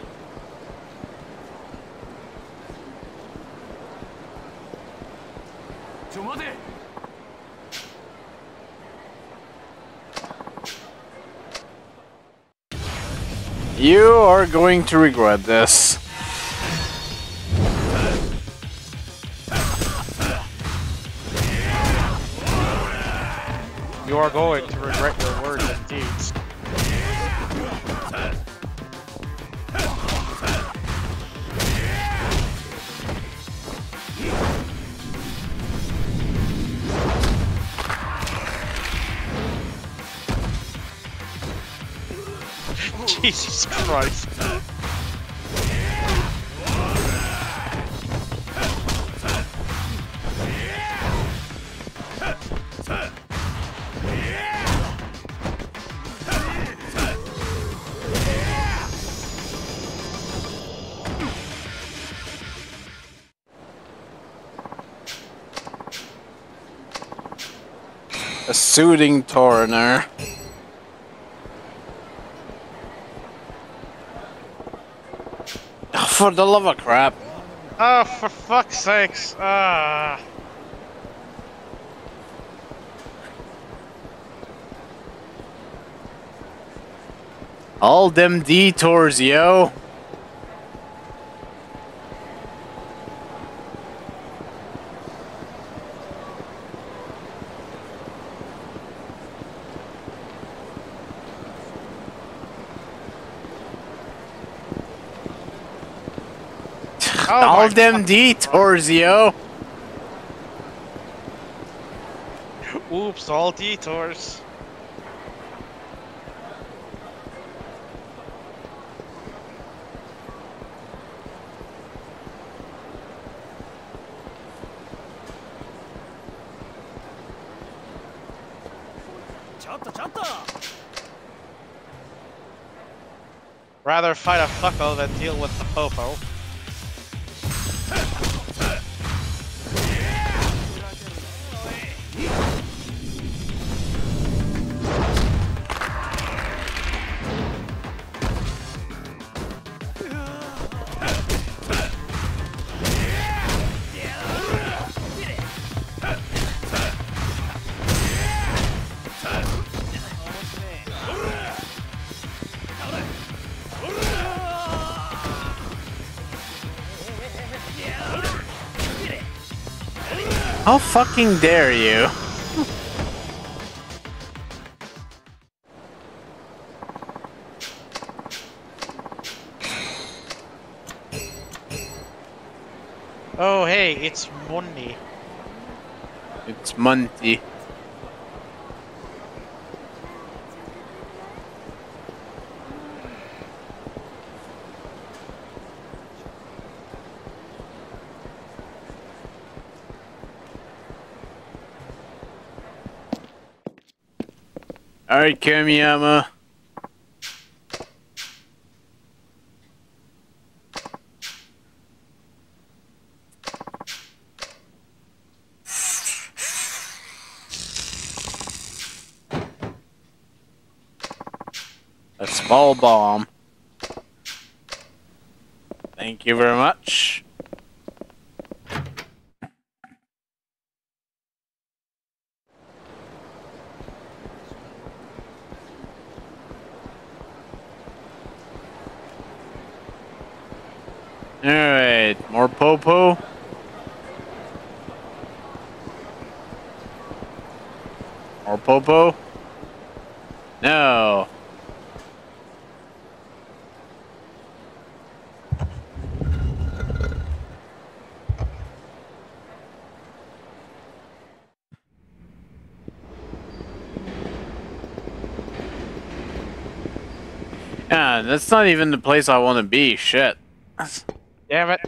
You are going to regret this. You are going to regret your words and deeds. Jesus Christ. A soothing torner. Eh? For the love of crap. Oh, for fuck's sakes. Ah. All them detours, yo. All them detours, yo. Oops, all detours. Rather fight a fucko than deal with the popo. How fucking dare you? Oh, hey, it's Money. It's Monty. Alright, Kamiyama. A small bomb. Thank you very much. Popo. Or Popo? No. Yeah, that's not even the place I want to be. Shit. Damn it.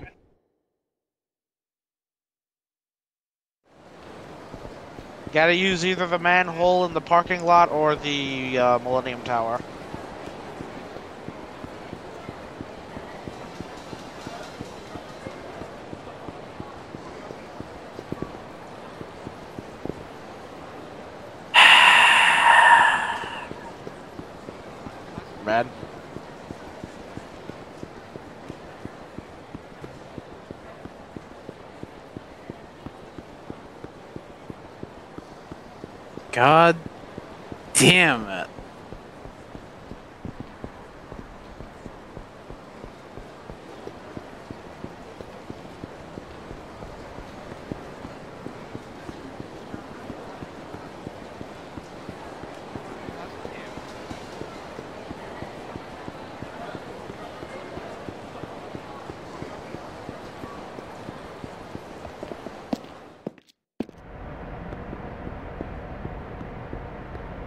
Gotta use either the manhole in the parking lot or the uh, Millennium Tower. Red. God damn it.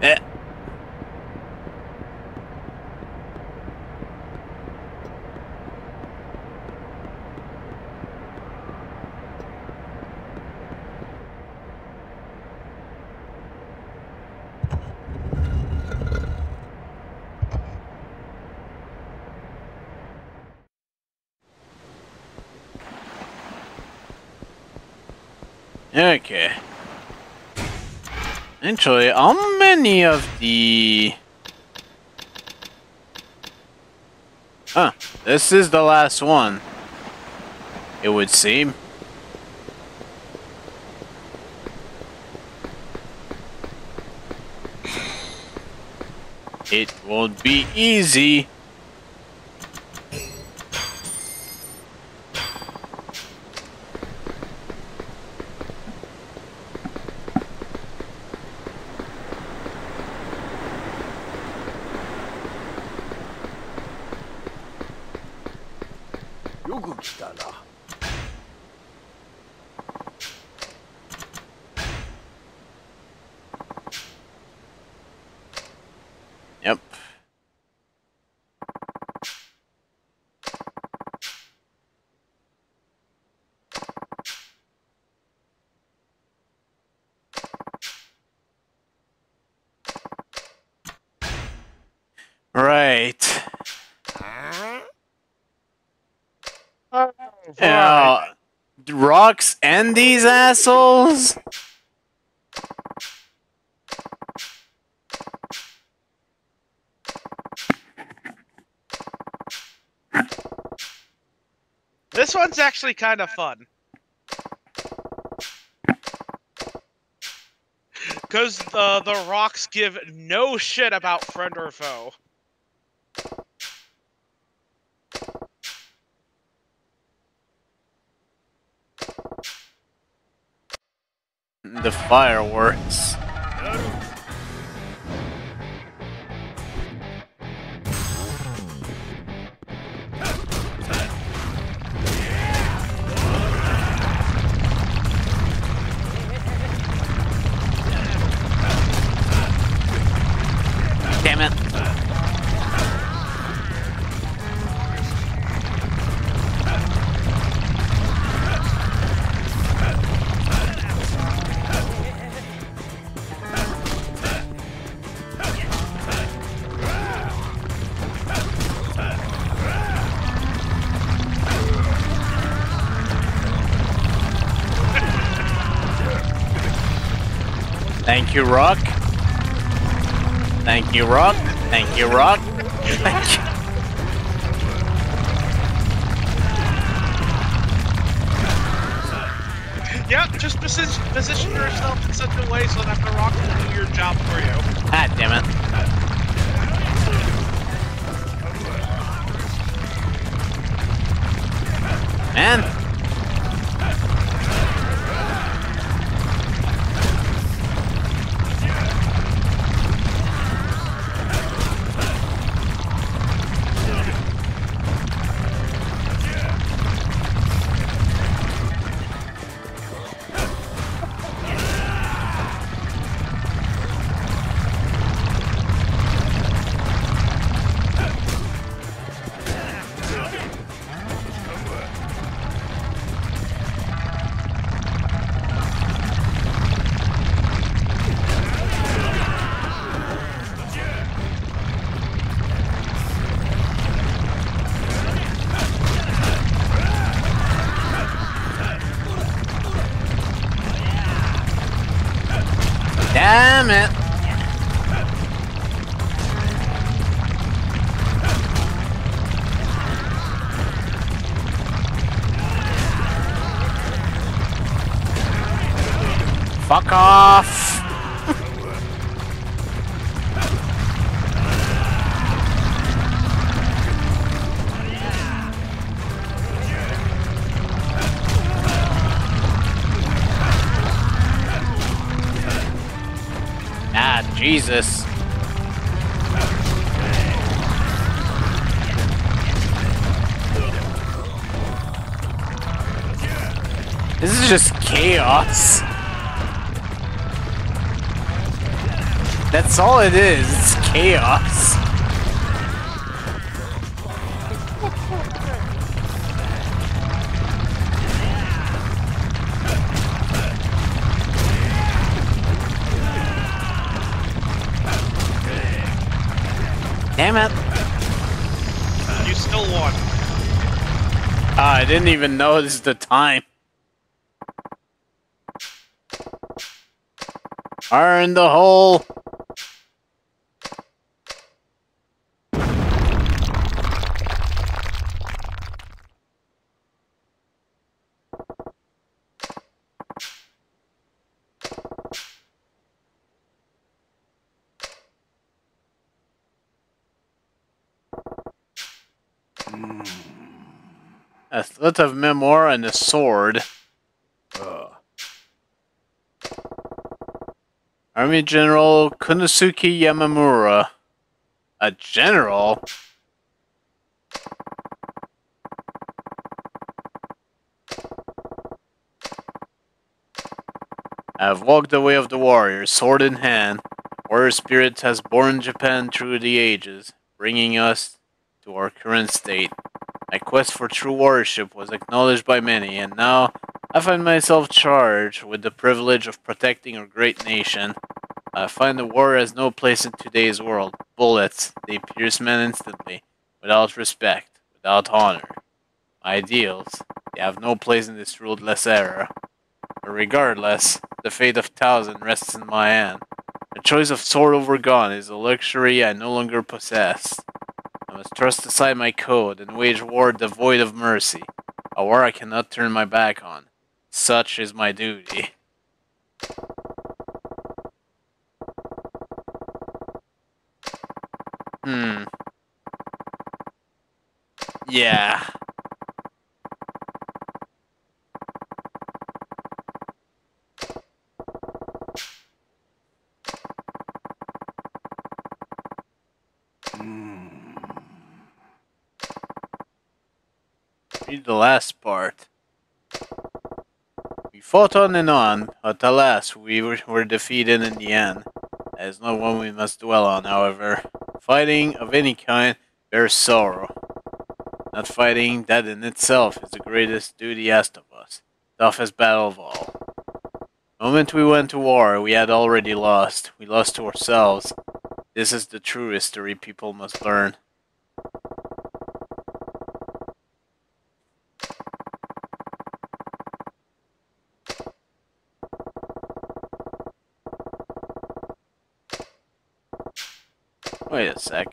Eh. Okay. Actually, how many of the... Huh, this is the last one. It would seem. It won't be easy. Yep. Right. Yeah. Rocks and these assholes? This one's actually kind of fun. Because the rocks give no shit about friend or foe. The fireworks. Thank you, Rock. Thank you, Rock. Thank you, Rock. Thank you. Yep, just position, position yourself in such a way so that the rock will do your job for you. Ah, damn it. Jesus. This is just chaos. That's all it is. It's chaos. Didn't even know this notice the time. Fire in the hole. Slit of memoir and a sword. Uh. Army General Konosuke Yamamura. A general? I have walked the way of the warrior, sword in hand. Warrior spirit has borne Japan through the ages, bringing us to our current state. My quest for true warriorship was acknowledged by many, and now I find myself charged with the privilege of protecting our great nation. I find the war has no place in today's world. Bullets, they pierce men instantly, without respect, without honor. My ideals, they have no place in this ruleless era. But regardless, the fate of thousands rests in my hand. The choice of sword over gun is a luxury I no longer possess. I must thrust aside my code and wage war devoid of mercy, a war I cannot turn my back on. Such is my duty. Hmm. Yeah. The last part. We fought on and on, but alas, we were, were defeated in the end. That is not one we must dwell on, however. Fighting of any kind bears sorrow. Not fighting, that in itself is the greatest duty asked of us. Toughest battle of all. The moment we went to war, we had already lost. We lost to ourselves. This is the true history people must learn. Wait a sec.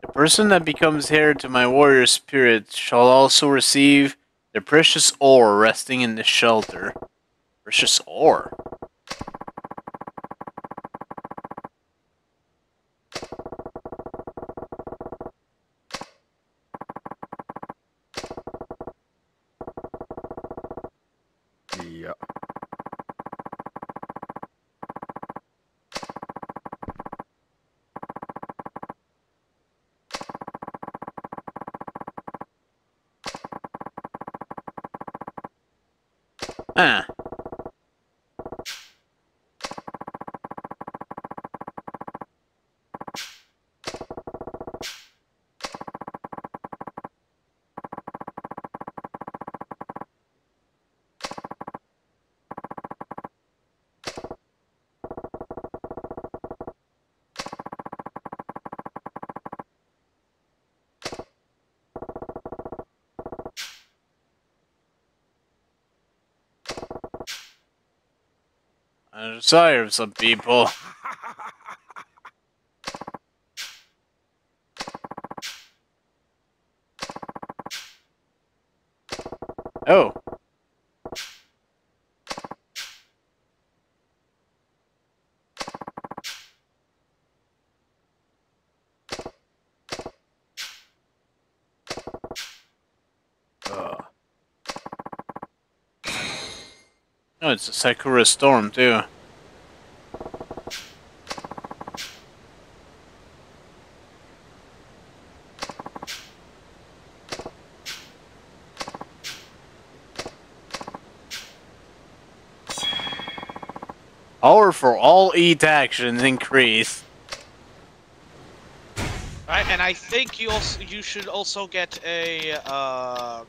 The person that becomes heir to my warrior spirit shall also receive the precious ore resting in this shelter. Precious ore? Sorry, of some people. Oh. Oh, it's a Sakura storm too. For all HEAT actions increase. Right, and I think you also you should also get a uh,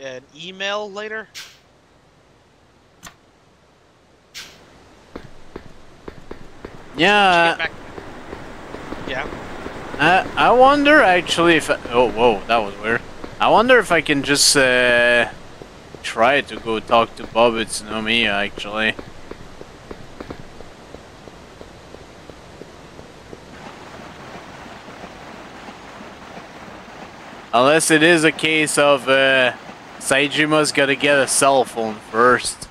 an email later. Yeah. Yeah. I I wonder actually if I, oh whoa that was weird. I wonder if I can just uh, try to go talk to Bob Utsunomiya actually. Unless it is a case of uh, Saejima's gotta get a cell phone first.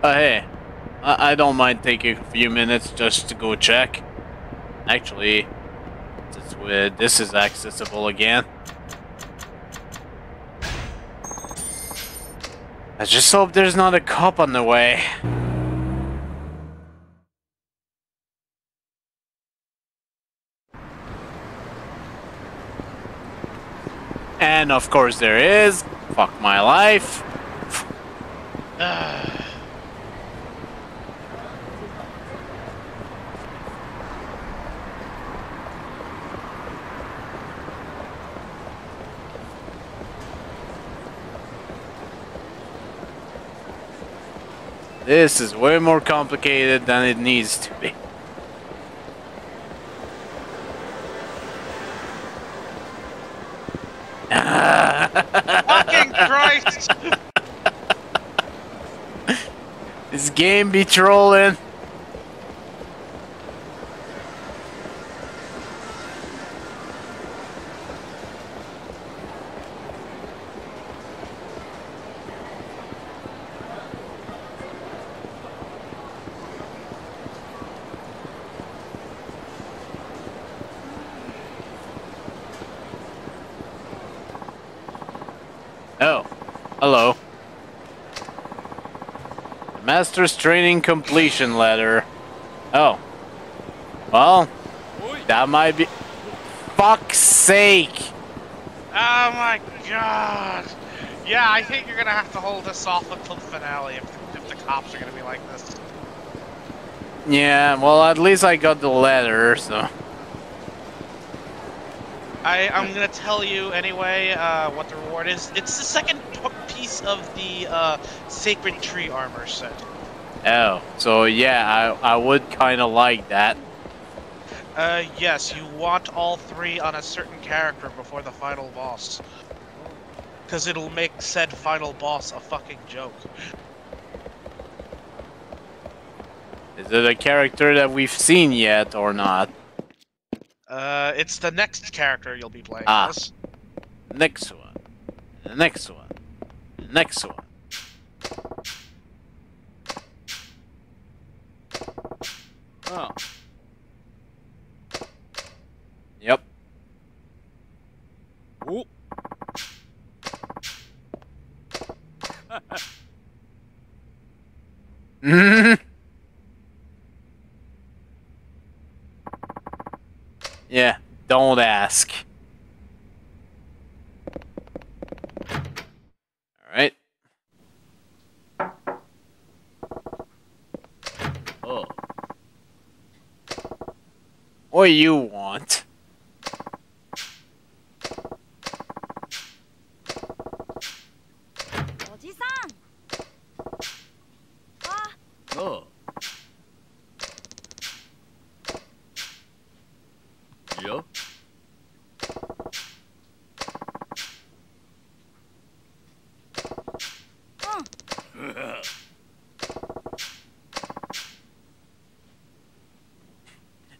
Uh, hey, I, I don't mind taking a few minutes just to go check. Actually, uh, this is accessible again. I just hope there's not a cop on the way. And of course there is. Fuck my life. This is way more complicated than it needs to be. Fucking Christ! This game be trolling. Oh, hello. Master's Training Completion Letter. Oh. Well, that might be... Fuck's sake! Oh my god! Yeah, I think you're gonna have to hold this off until the finale if the, if the cops are gonna be like this. Yeah, well, at least I got the letter, so... I, I'm gonna tell you anyway uh, what the reward is. It's the second piece of the uh, Sacred Tree armor set. Oh, so yeah, I, I would kind of like that. Uh, yes, you want all three on a certain character before the final boss. Because it'll make said final boss a fucking joke. Is it a character that we've seen yet or not? Uh, it's the next character you'll be playing Ah. as. Next one. The next one. Next one. Oh. Yep. Ooh. Mm-hmm. yeah, don't ask. Alright. Oh. What do you want? Oh. Yeah.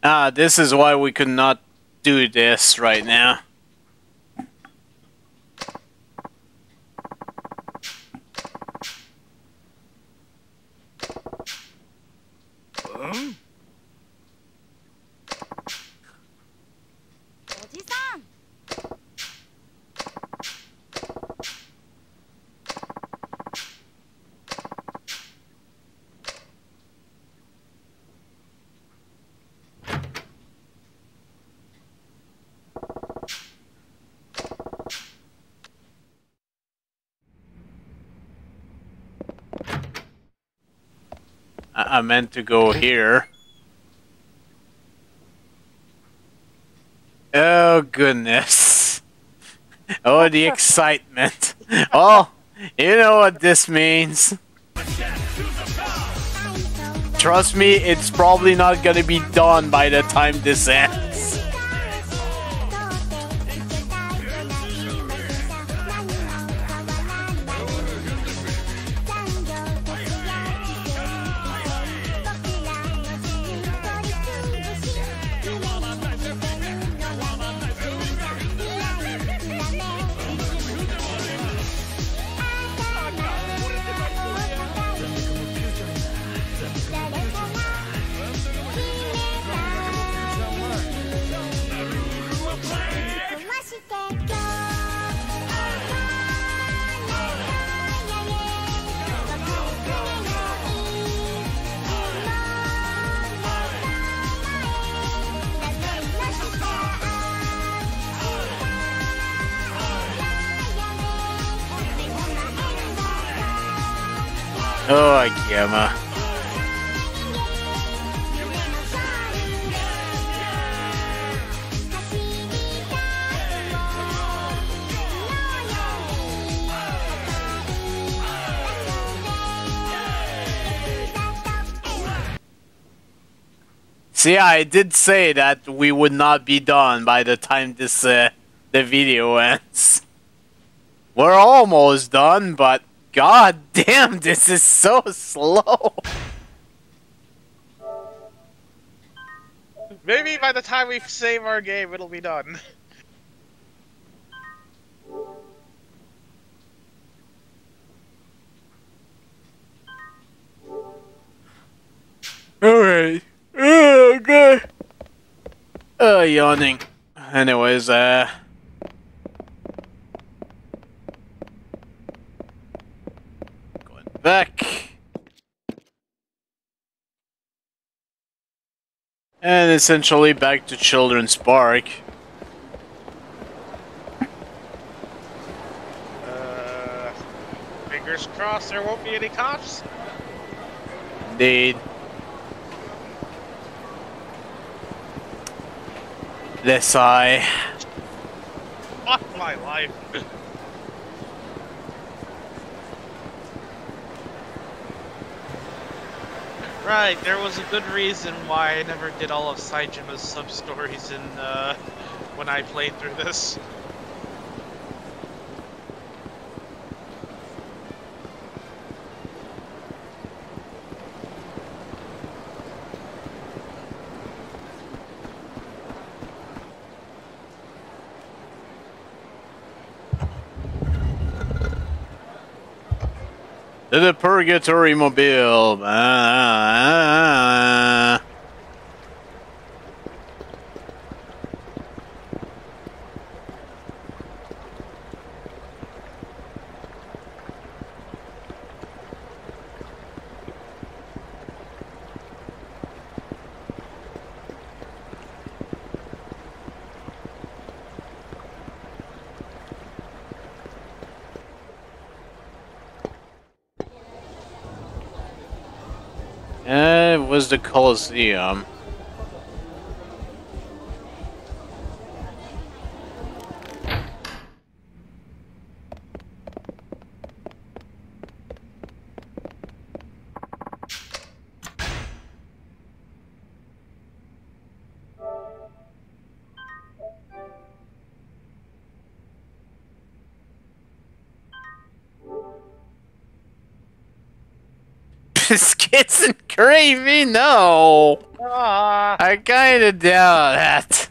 Ah, this is why we could not do this right now. I meant to go here. Oh goodness. Oh, the excitement. Oh, you know what this means. Trust me, it's probably not gonna be done by the time this ends. See, I did say that we would not be done by the time this uh, the video ends. We're almost done, but god damn, this is so slow. Maybe by the time we save our game, it'll be done. Alright. Oh, okay. Oh, yawning. Anyways, uh... Going back. And essentially back to Children's Park. Uh, fingers crossed there won't be any cops. Indeed. This eye. Fuck my life. right, there was a good reason why I never did all of Saejima's sub-stories in, uh, when I played through this. The Purgatory Mobile. Ah. ah, ah, ah. It the Colosseum. gravy? No! Ah. I kinda doubt that.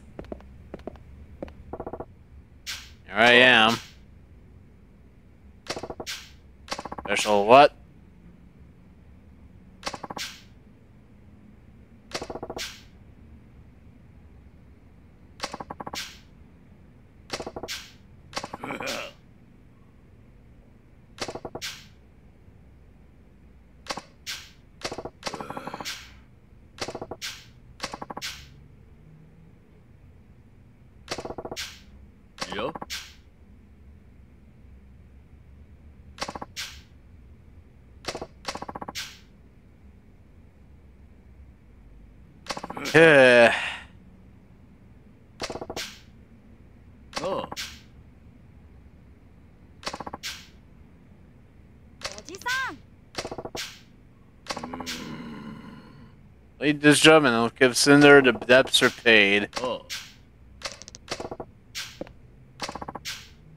Here I am. Special what? This job and I'll give Cinder the debts are paid. おう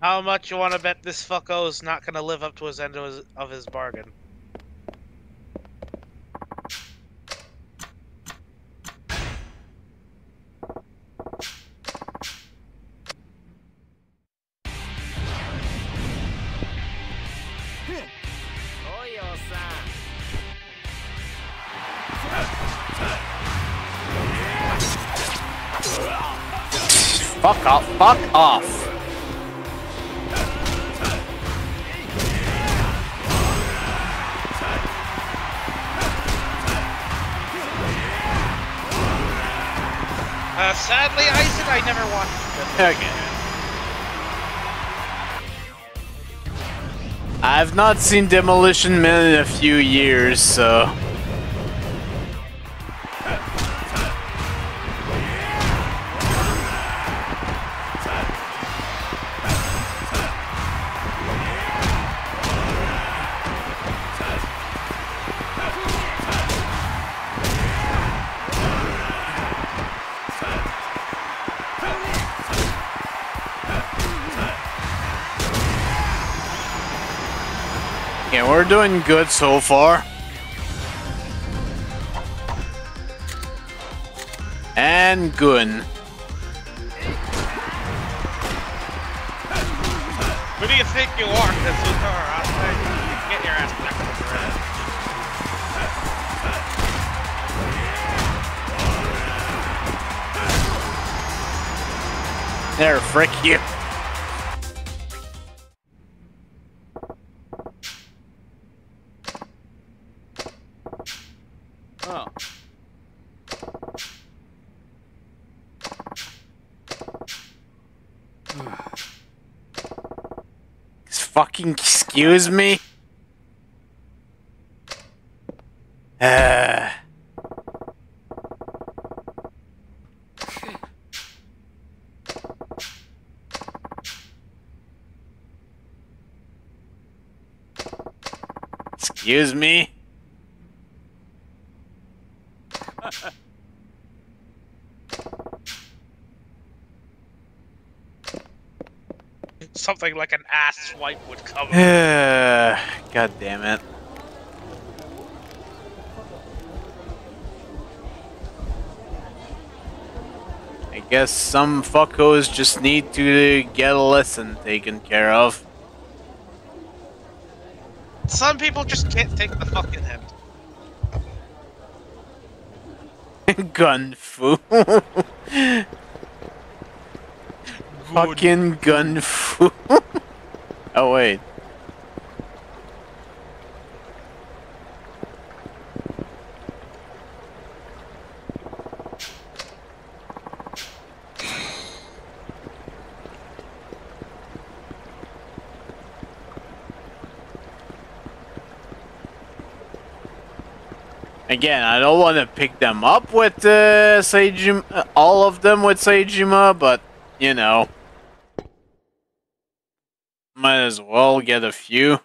How much you want to bet this fucko is not going to live up to his end of his, of his bargain? Fuck off. Uh, sadly, Isaac, I never won. Okay. I've not seen Demolition Man in a few years, so. We're doing good so far. And Gun. Who do you think you are, Kazuka? Or I'll say get your ass back to the ground. There, frick you. Excuse me? Uh, excuse me? Something like an ass swipe would come. God damn it. I guess some fuckos just need to get a lesson taken care of. Some people just can't take the fucking hint. gun fu. Fucking gun fu. oh wait. Again, I don't want to pick them up with uh, Saejima, uh, all of them with Saejima, but you know, might as well get a few.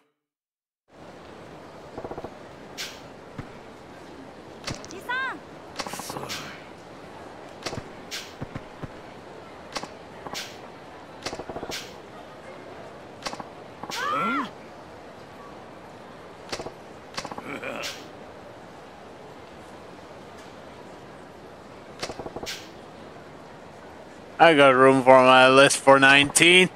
I got room for my list for 19.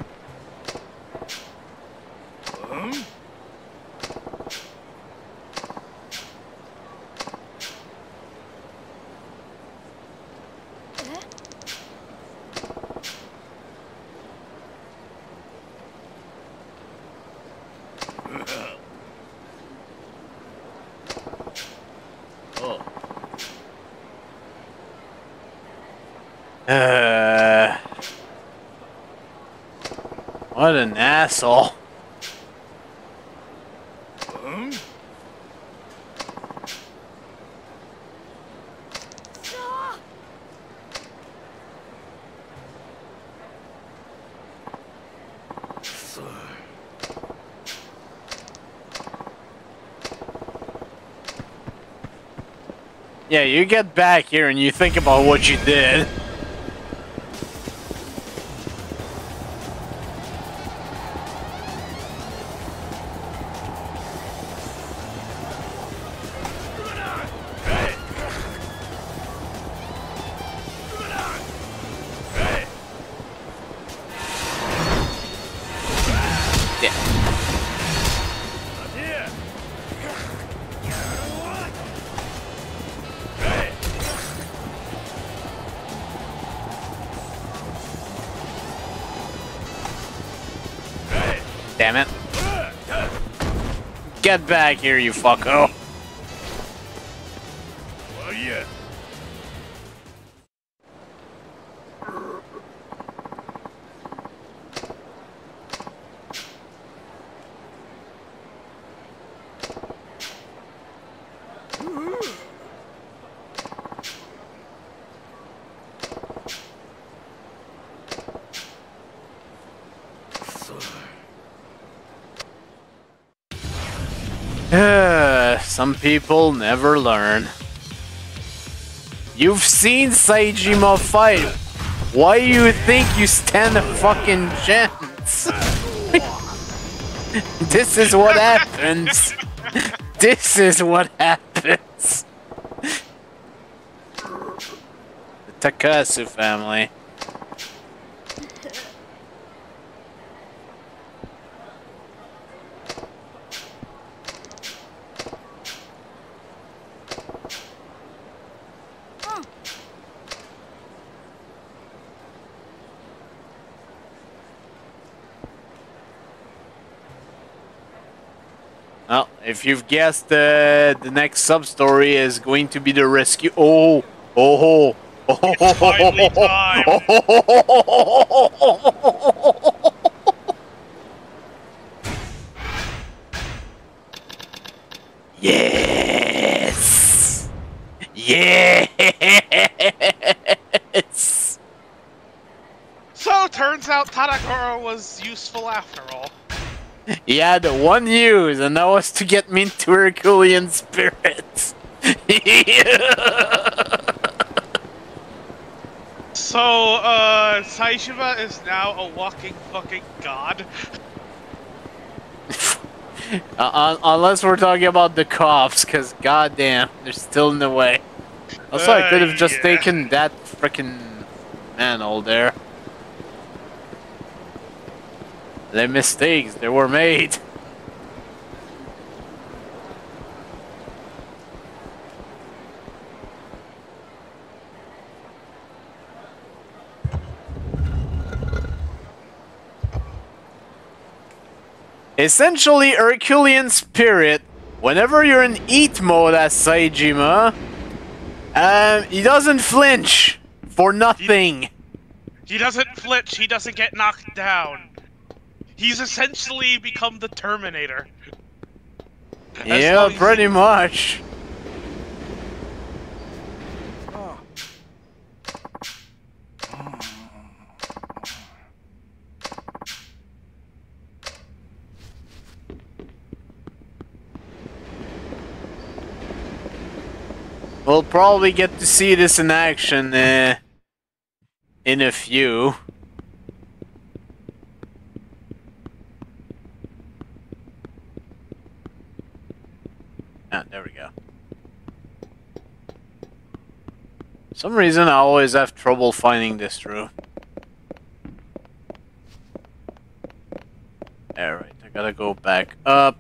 That's all. Yeah, you get back here and you think about what you did. Back here, you fucko. Oh Some people never learn. You've seen Saejima fight. Why do you think you stand a fucking chance? this is what happens. this is what happens. The Takasu family. Well, if you've guessed, uh, the next sub story is going to be the rescue. Oh, oh, oh, oh, It's finally time. Yes! Yes! So turns out Tadagoro was useful after all. He had one use, and that was to get me into Herculean spirits. So, uh, Saejima is now a walking fucking god. Uh, unless we're talking about the cops, because goddamn, they're still in the way. Also, I could have Uh, just yeah. taken that frickin' manhole there. The mistakes they were made. Essentially, Herculean Spirit, whenever you're in heat mode as Saejima, um, he doesn't flinch for nothing. He doesn't flinch, he doesn't get knocked down. He's essentially become the Terminator. As yeah, long as pretty much. We'll probably get to see this in action uh, in a few. Ah, there we go. some reason I always have trouble finding this room. Alright, I gotta go back up.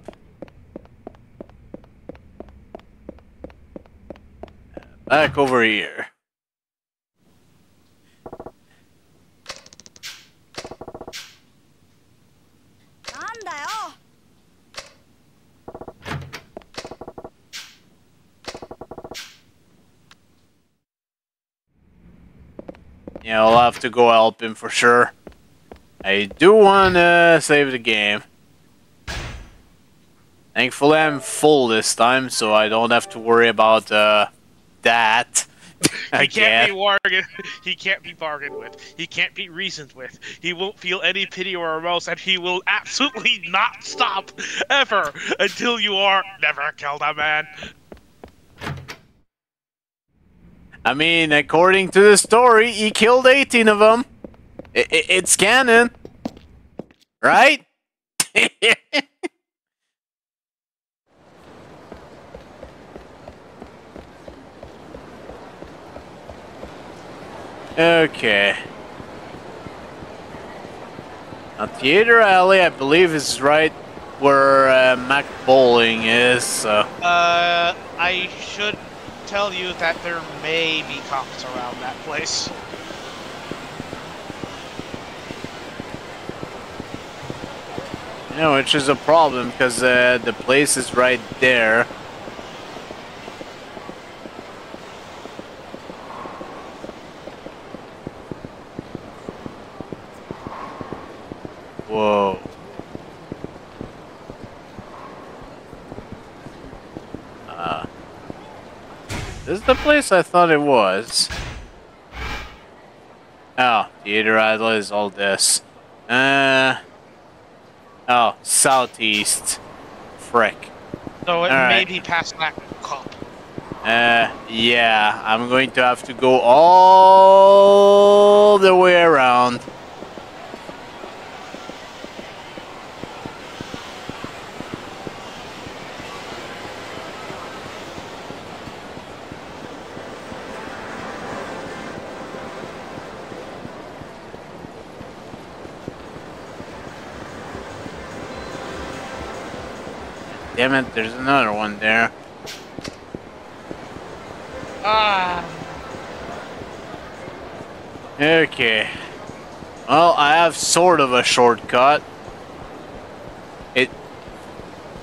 Back over here. Yeah, I'll have to go help him for sure. I do want to save the game. Thankfully, I'm full this time, so I don't have to worry about uh, that. He Again. can't be bargained. He can't be bargained with. He can't be reasoned with. He won't feel any pity or remorse, and he will absolutely not stop ever until you are never killed a man. I mean, according to the story, he killed 18 of them. It's canon. Right? okay. Now, Theater Alley, I believe, is right where uh, Mac Bowling is, so... Uh, I should tell you that there may be cops around that place. Yeah, which is a problem, because uh, the place is right there. Whoa. Uh, this is the place I thought it was. Oh, Theater Alley is all this. Uh. Oh, southeast. Frick. So it All may right. be past that cop. Uh, yeah, I'm going to have to go all the way around. Damn it, there's another one there. Ah. Okay. Well, I have sort of a shortcut.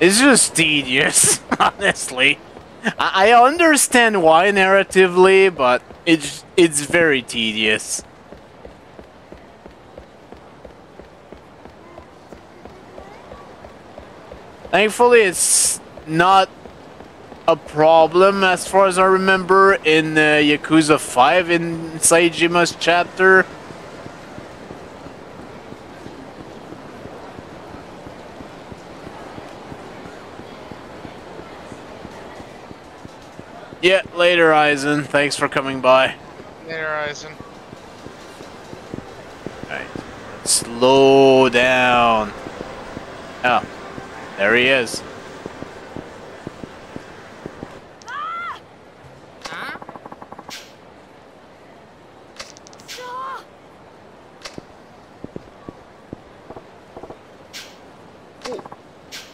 It's just tedious, honestly. I, I understand why narratively, but it's it's very tedious. Thankfully, it's not a problem as far as I remember in uh, Yakuza 5 in Saejima's chapter. Yeah, later, Aizen. Thanks for coming by. Later, Eisen. Alright, slow down. Oh, there he is.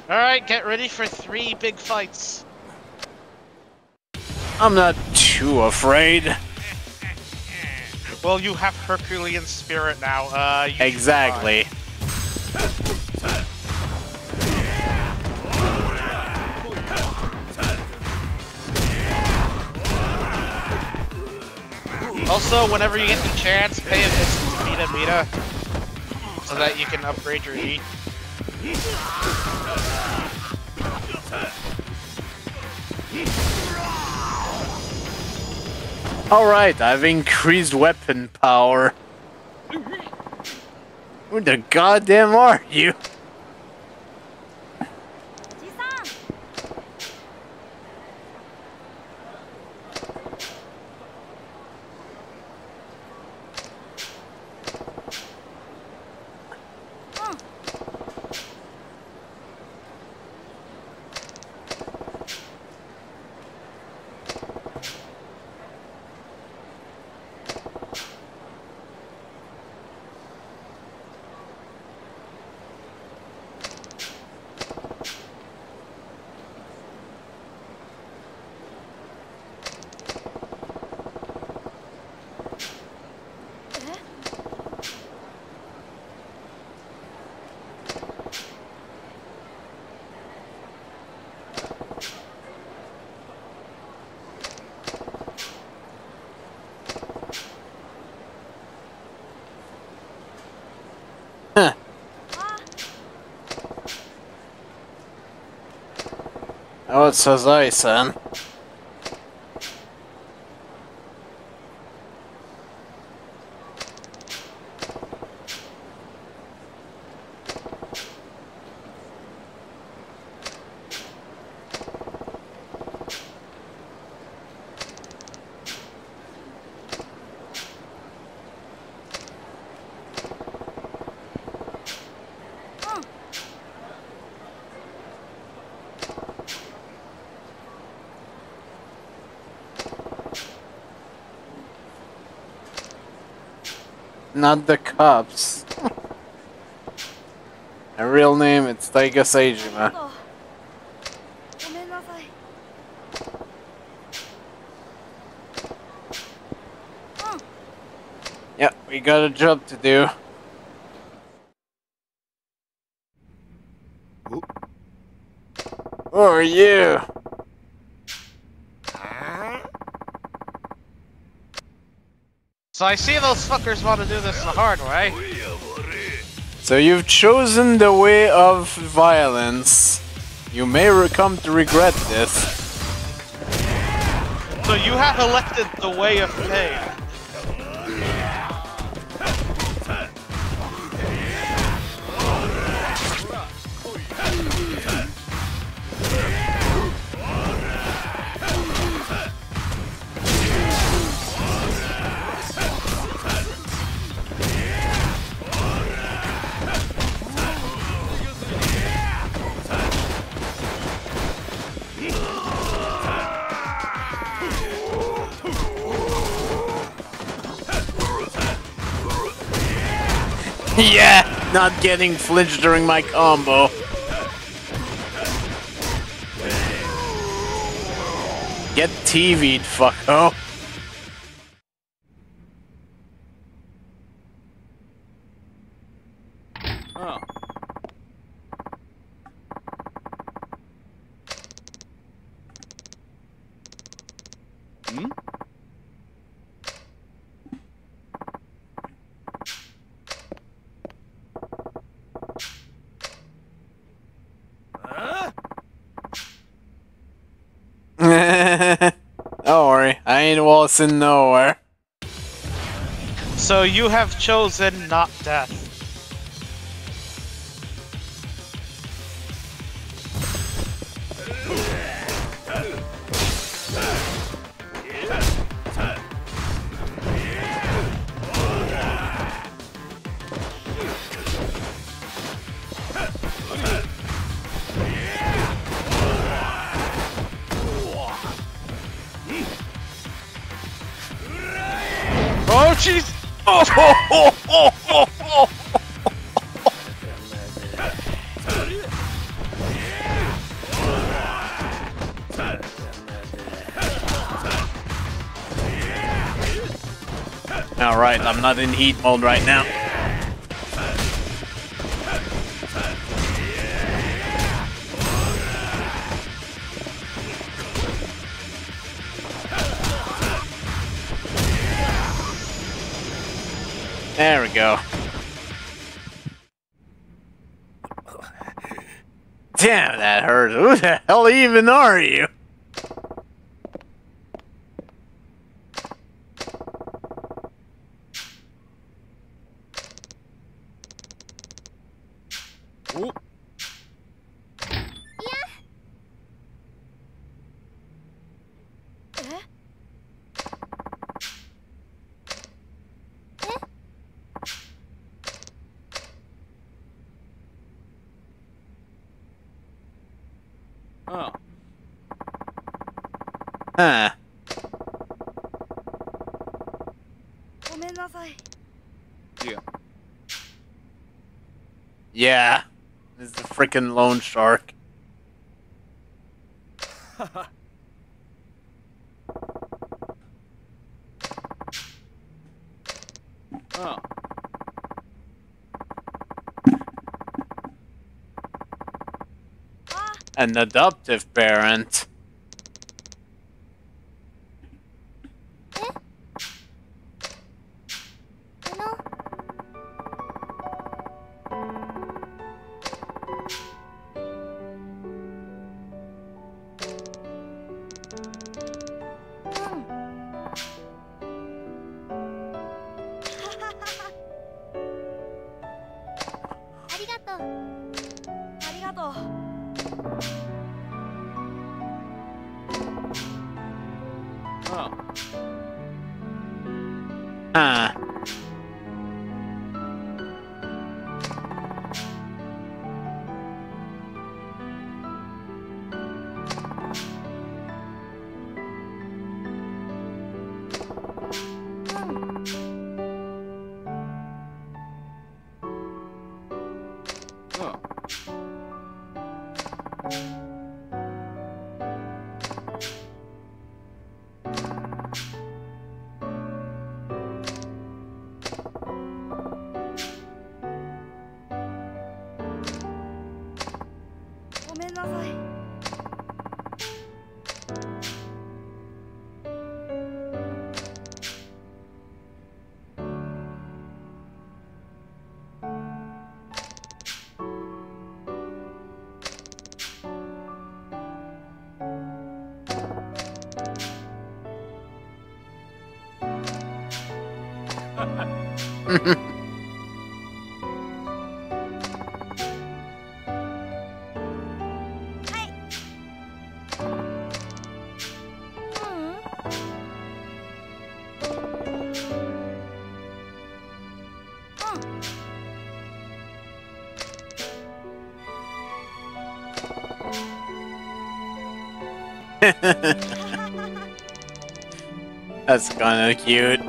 Alright, get ready for three big fights. I'm not too afraid. Well, you have Herculean spirit now. Uh, Exactly. Also, whenever you get the chance, pay a visit to Mita Mita so that you can upgrade your E. Alright, I've increased weapon power. Who the goddamn are you? Says ice, then. not the cops. My real name, it's Taiga Saejima. Yep, we got a job to do. Who are you? So I see those fuckers want to do this the hard way. So you've chosen the way of violence. You may come to regret this. So you have elected the way of pain. Not getting flinched during my combo. Get TV'd, fucko. Oh. Hmm? Don't worry, Waltzing nowhere. So you have chosen not death. I'm not in heat mode right now. There we go. Damn, that hurt. Who the hell even are you? Freaking loan shark. oh. An adoptive parent. That's kind of cute.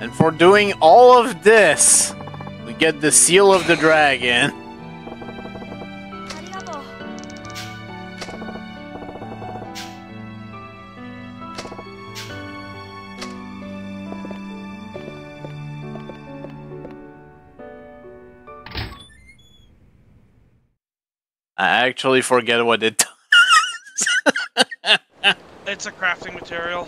And for doing all of this, we get the seal of the dragon. Actually forget what it does. It's a crafting material.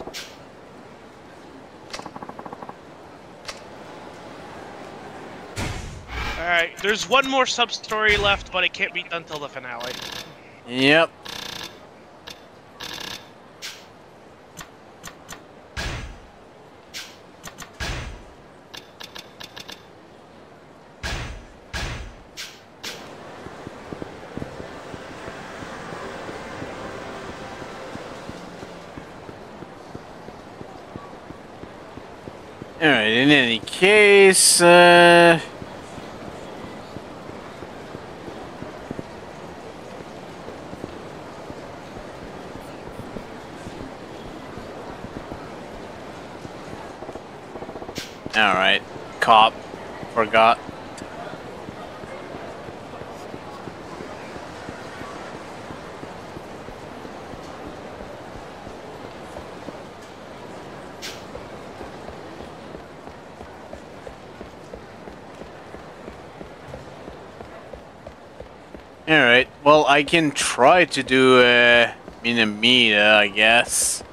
Alright, there's one more sub story left, but it can't be done till the finale. Yep. Alright, in any case, uh... Alright, cop. Forgot. Alright, well I can try to do uh, Minamita, I guess.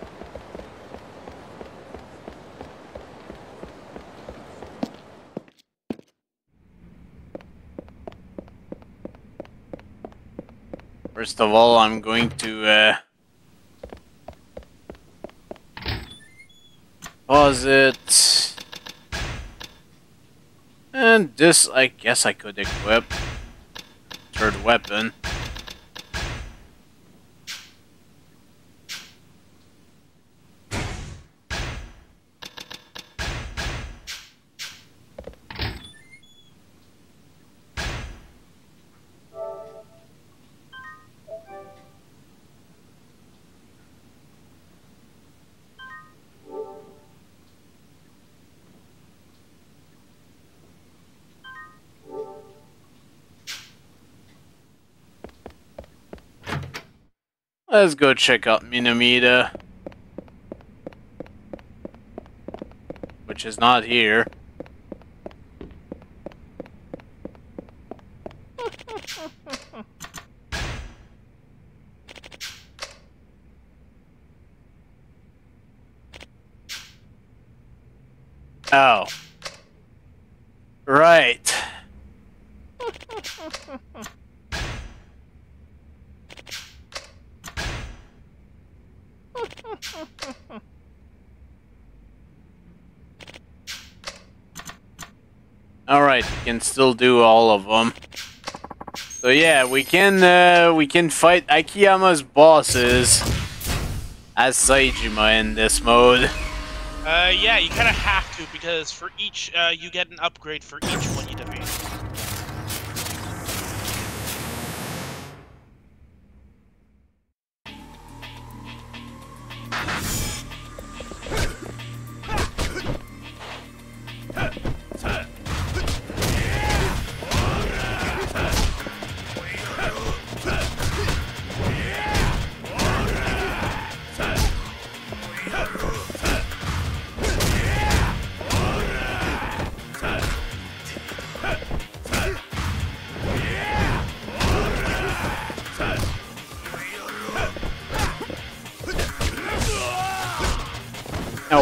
First of all, I'm going to uh, pause it. And this, I guess I could equip. Third weapon. Let's go check out Minamida. Which is not here. Oh. Right. Alright, we can still do all of them. So yeah, we can uh, we can fight Akiyama's bosses as Saejima in this mode. Uh, yeah, you kind of have to because for each, uh, you get an upgrade for each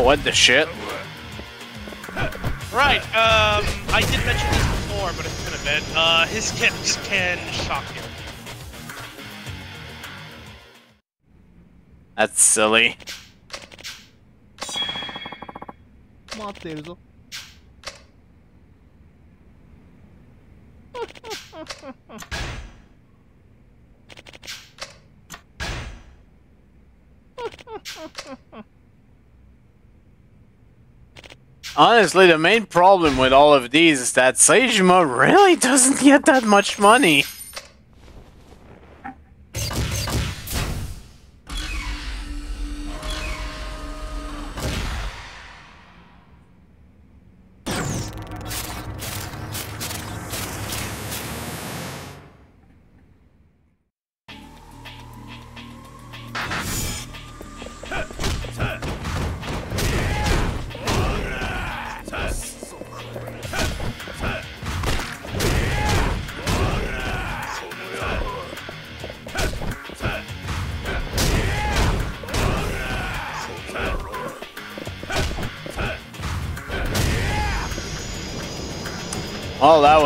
what the shit? Right. Um, I did mention this before, but it's been a bit. Uh, his tips can shock you. That's silly. 待っているぞ Honestly, the main problem with all of these is that Saejima really doesn't get that much money.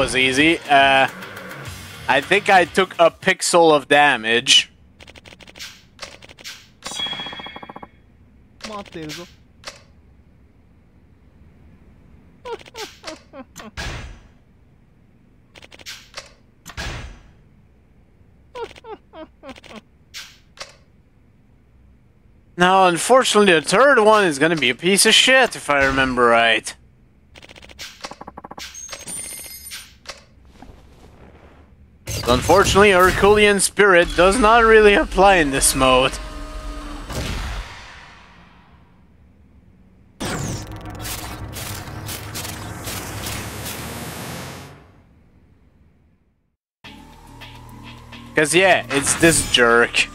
was easy. Uh, I think I took a pixel of damage. Now, unfortunately, the third one is gonna be a piece of shit, if I remember right. Unfortunately, Herculean Spirit does not really apply in this mode. Cause yeah, it's this jerk.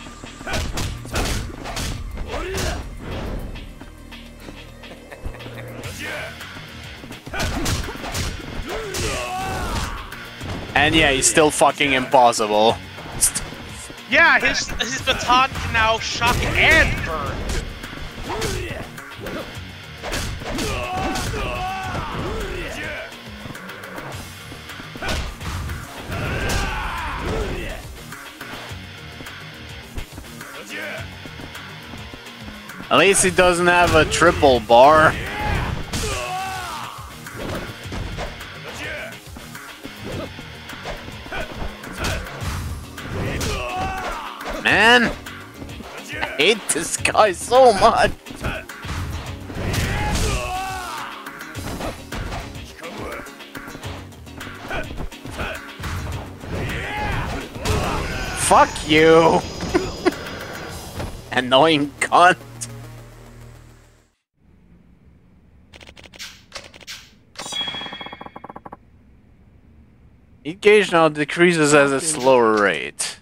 And yeah, he's still fucking impossible. Yeah, his his baton can now shock and burn. At least he doesn't have a triple bar. Man, I hate this guy so much. Fuck you. Annoying cunt. Gauge now decreases at a slower rate.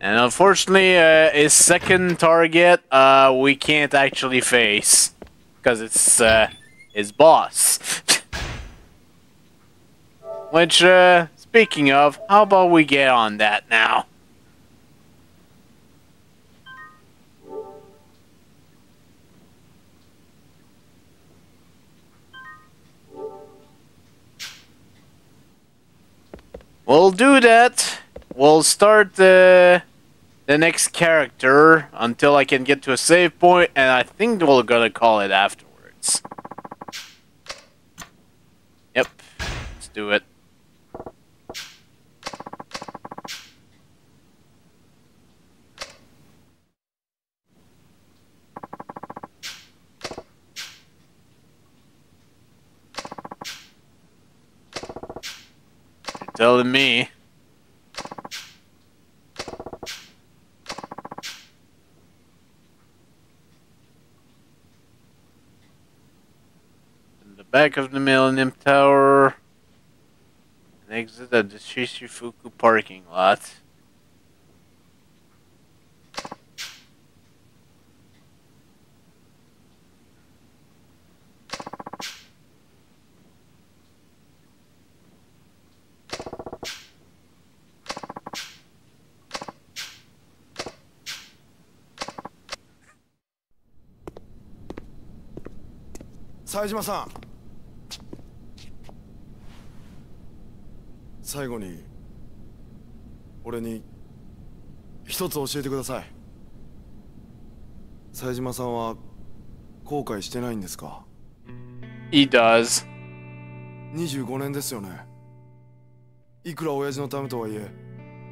And unfortunately, uh, his second target, uh, we can't actually face. Because it's, uh, his boss. Which, uh, speaking of, how about we get on that now? We'll do that. We'll start the the next character until I can get to a save point, and I think we're gonna call it afterwards. Yep, let's do it. Telling me. back of the Millennium Tower and exit at the Shichifuku parking lot. Saejima-san. 最後に俺に一つ教えてください。冴島さんは後悔してないんですか？He does. 25年ですよね。いくら親父のためとはいえ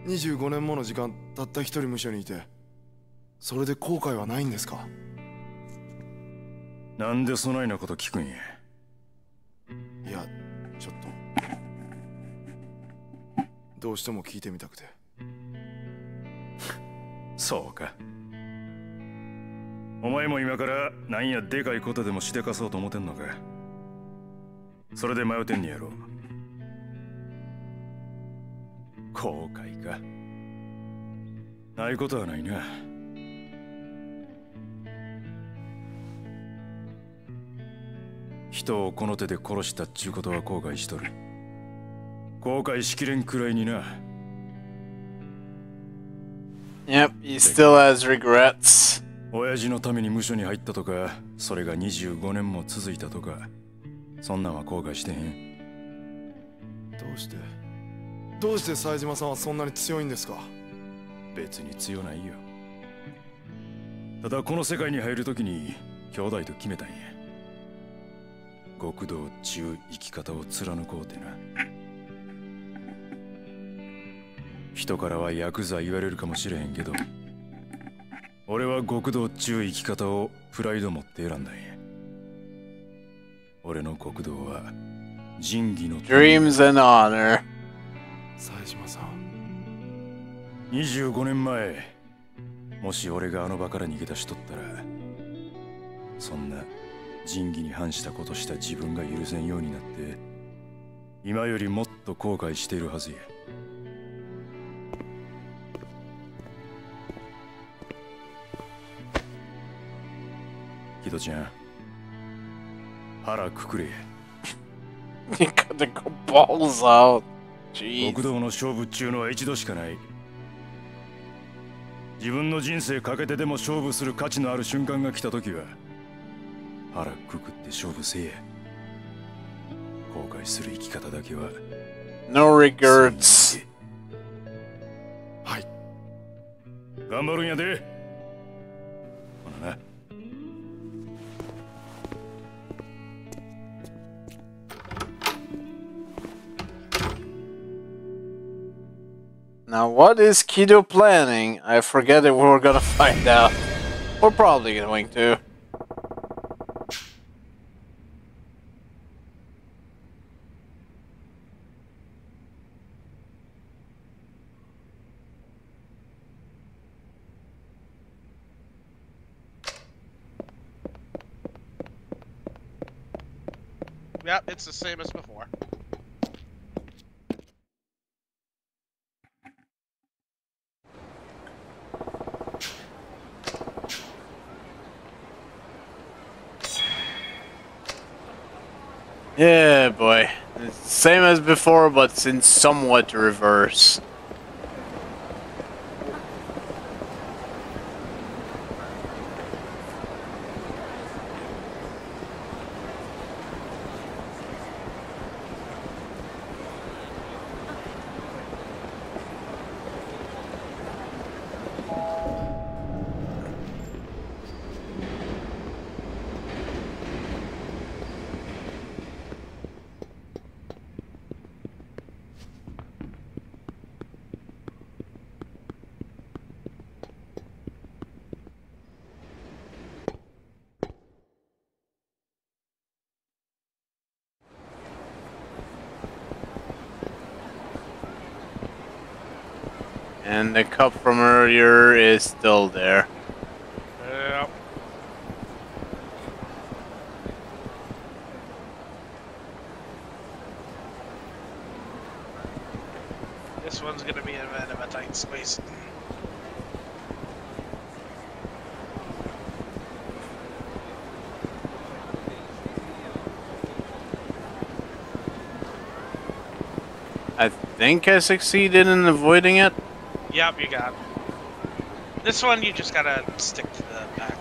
25年もの時間たった一人無所にいてそれで後悔はないんですか？なんでそないなこと聞くんや？いやどうしても聞いてみたくて。そうか。お前も今からなんやでかいことでもしでかそうと思ってんのか。それで迷ってんねやろ。後悔か。ないことはないな。人をこの手で殺したっちゅうことは後悔しとる。後悔しきれんくらいにな。Yep, he still has regrets. 親父のために無所に入ったとかそれが25年も続いたとかそんなんは後悔してへん。どうして？どうして冴島さんはそんなに強いんですか？別に強ないよ。ただこの世界に入るときに兄弟と決めたんや。極道っちゅう生き方を貫こうてな人からはヤクザ言われるかもしれへんけど俺は極道っちゅう生き方をプライド持って選んだんや。俺の極道は仁義の Dreams and honor. 冴島さん。25年前もし俺があの場から逃げ出しとったらそんな仁義に反したことした自分が許せんようになって今よりもっと後悔しているはずやキドちゃん腹くくれ。You gotta go balls out. Jeez. 極道の勝負っちゅうのは一度しかない。自分の人生かけてでも勝負する価値のある瞬間が来た時は腹くくって勝負せえ。や後悔する生き方だけは。No regrets. はい。頑張るんやで Now, what is Kido planning? I forget if we're gonna find out. We're probably going to. Yep, it's the same as before. Yeah, boy. Same as before, but in somewhat reverse. And the cup from earlier is still there. Yep. This one's gonna be a bit of a tight squeeze. I think I succeeded in avoiding it. Yep, you got. This one you just gotta stick to the back.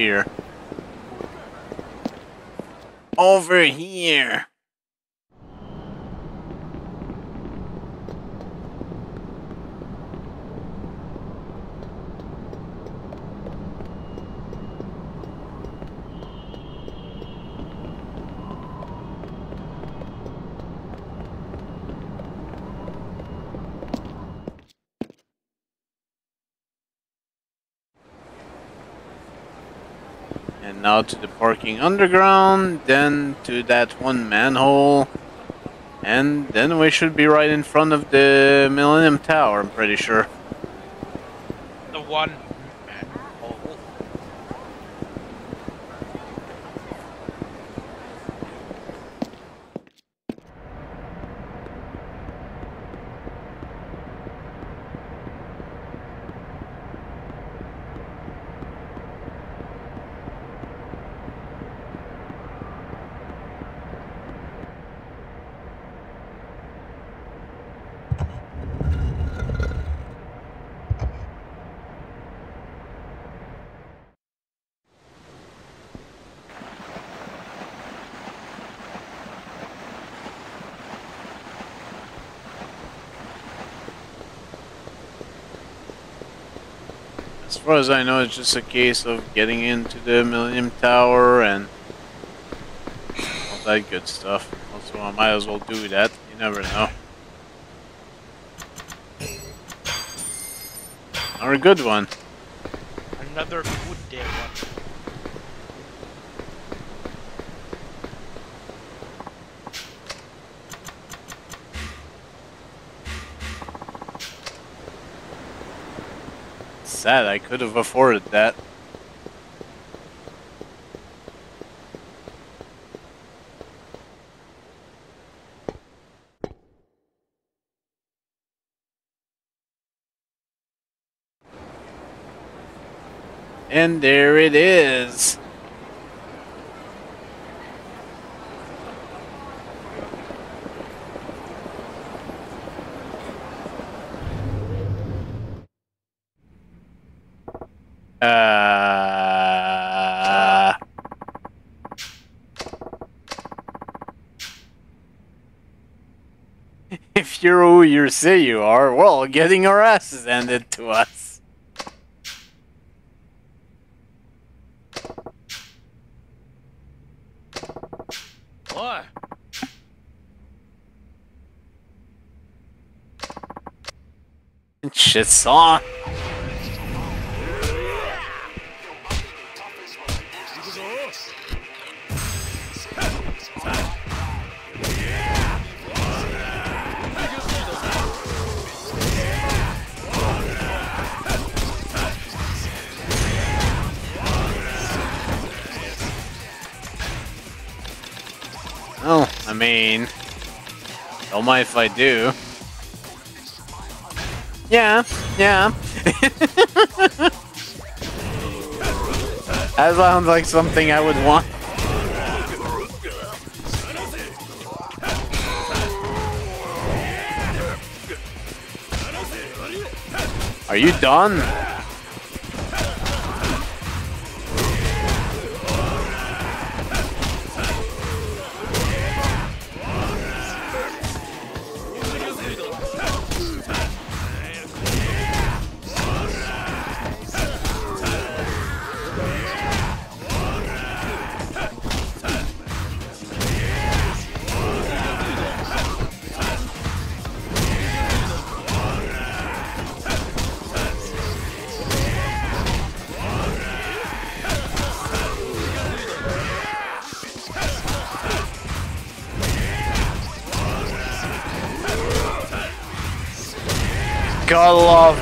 Here. Over here. And to the parking underground, then to that one manhole. And then we should be right in front of the Millennium Tower, I'm pretty sure. Far as I know, it's just a case of getting into the Millennium Tower and all that good stuff. Also, I might as well do that. You never know. Or a good one. Another good day one. Sad, I could have afforded that. And there it is. Uh, you're who you say you are, well, getting our asses handed to us. Oi! Shit's on. Mean, don't mind if I do. Yeah, yeah. that sounds like something I would want. Are you done?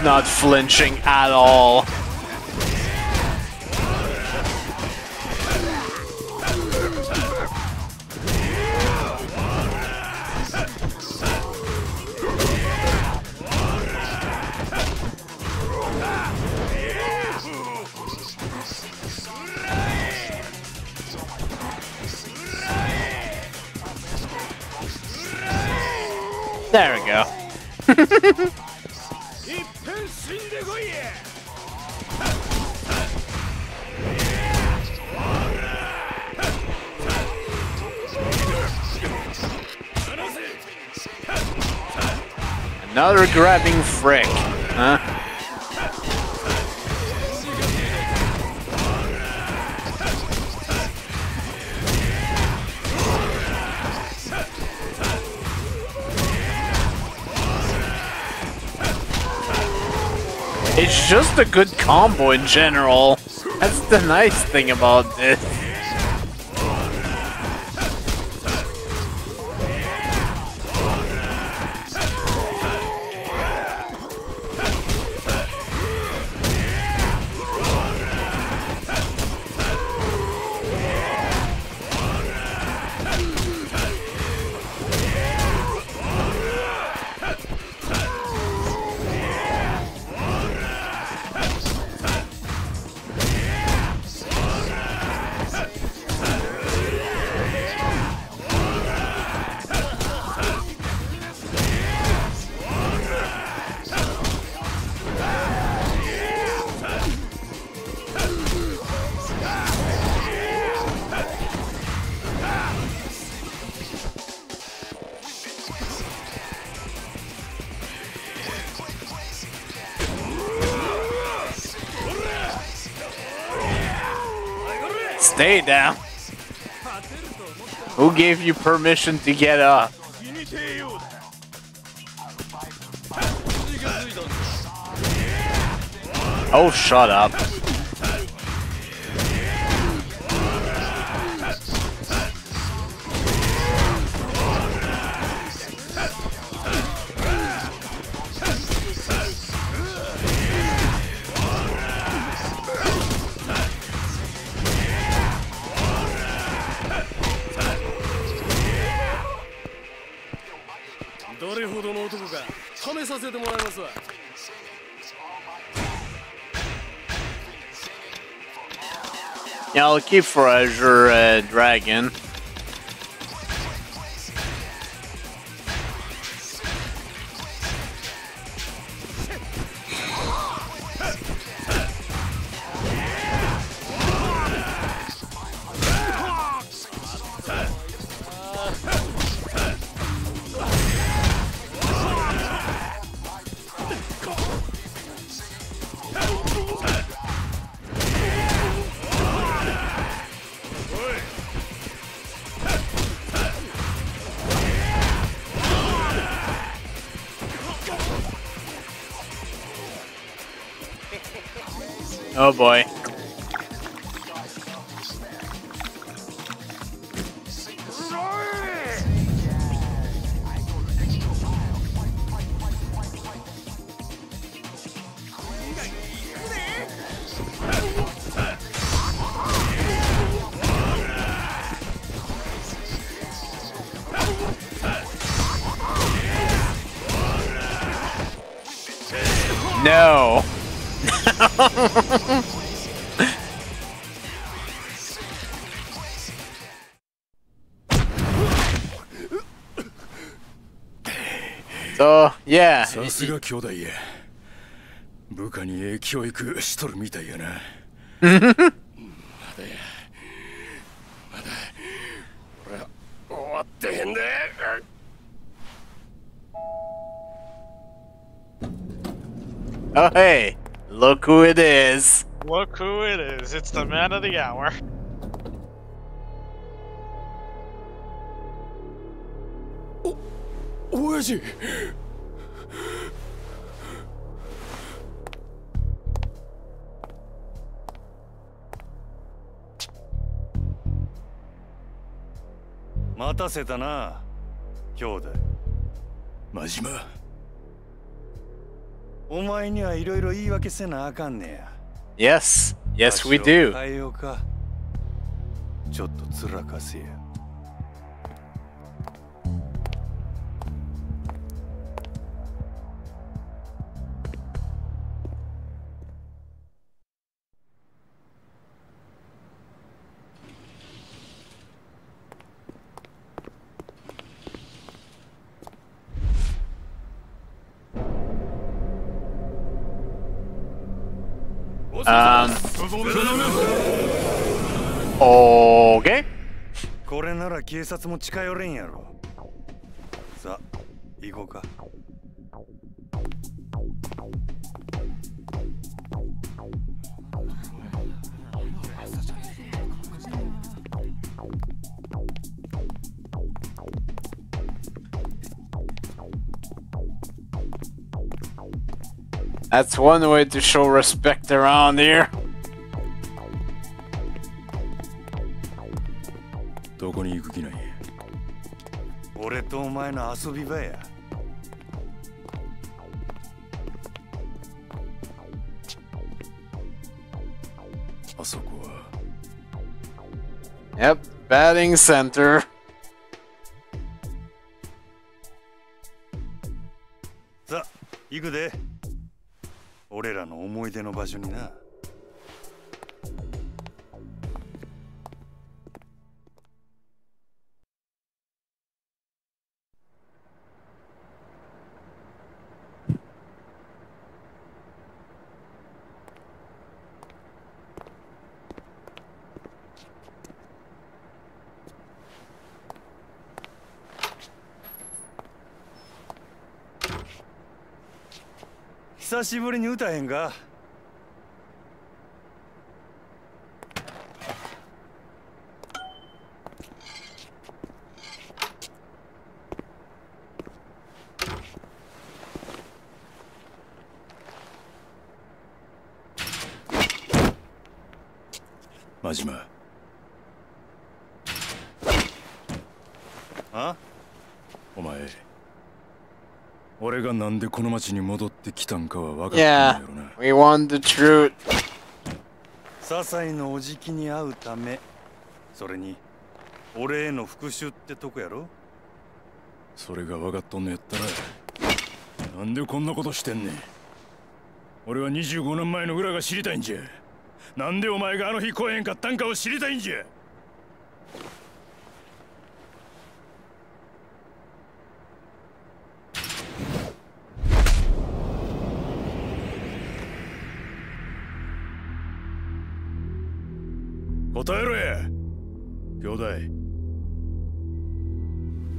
Not flinching at all. Grabbing frick, huh? It's just a good combo in general. That's the nice thing about this. Gave you permission to get up? Oh, shut up. I'll keep Forager uh, Dragon. すが兄弟や部下にええ教育しとるみたいやなまだやまだ俺は終わってへんで Oh, hey. Look who it is. Look who it is. It's the man of the hour. Oh, 親父たせたな。兄弟真島。お前にはいろいろ言い訳せなあかんね Yes. や。Yes, we 場所を do. 変えようか。ちょっとつらかせや警察も近寄れんやろさあ行こうか That's one way to show respect around here. 前の遊び場や。あそこは。Yep, batting center. さあ行くで。俺らの思い出の場所にな久しぶりに歌えへんか真島あお前俺がなんでこの町に戻ってきたんかは分かってんや Yeah, ろな we want the truth. 些細のおじきに会うためそれに俺への復讐ってとこやろ？それが分かっとんのやったらなんでこんなことしてんねん。俺は25年前の裏が知りたいんじゃ。なんでお前があの日来えへんかったんかを知りたいんじゃ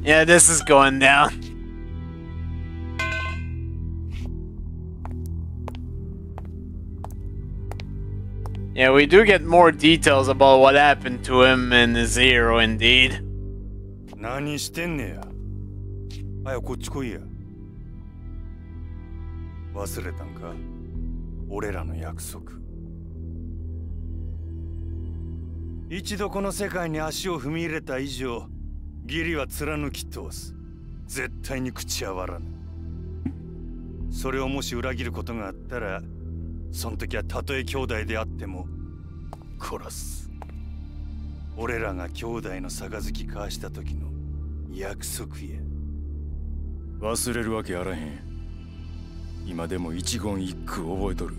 Yeah, this is going down. Yeah, we do get more details about what happened to him and Zero, indeed. 何してんねや早くこっち来いや忘れたんか俺らの約束一度この世界に足を踏み入れた以上 義理は貫き通す。絶対に口は割らぬ。それをもし裏切ることがあったらその時はたとえ兄弟であっても殺す。俺らが兄弟の杯交わした時の約束や忘れるわけあらへん。今でも一言一句覚えとる。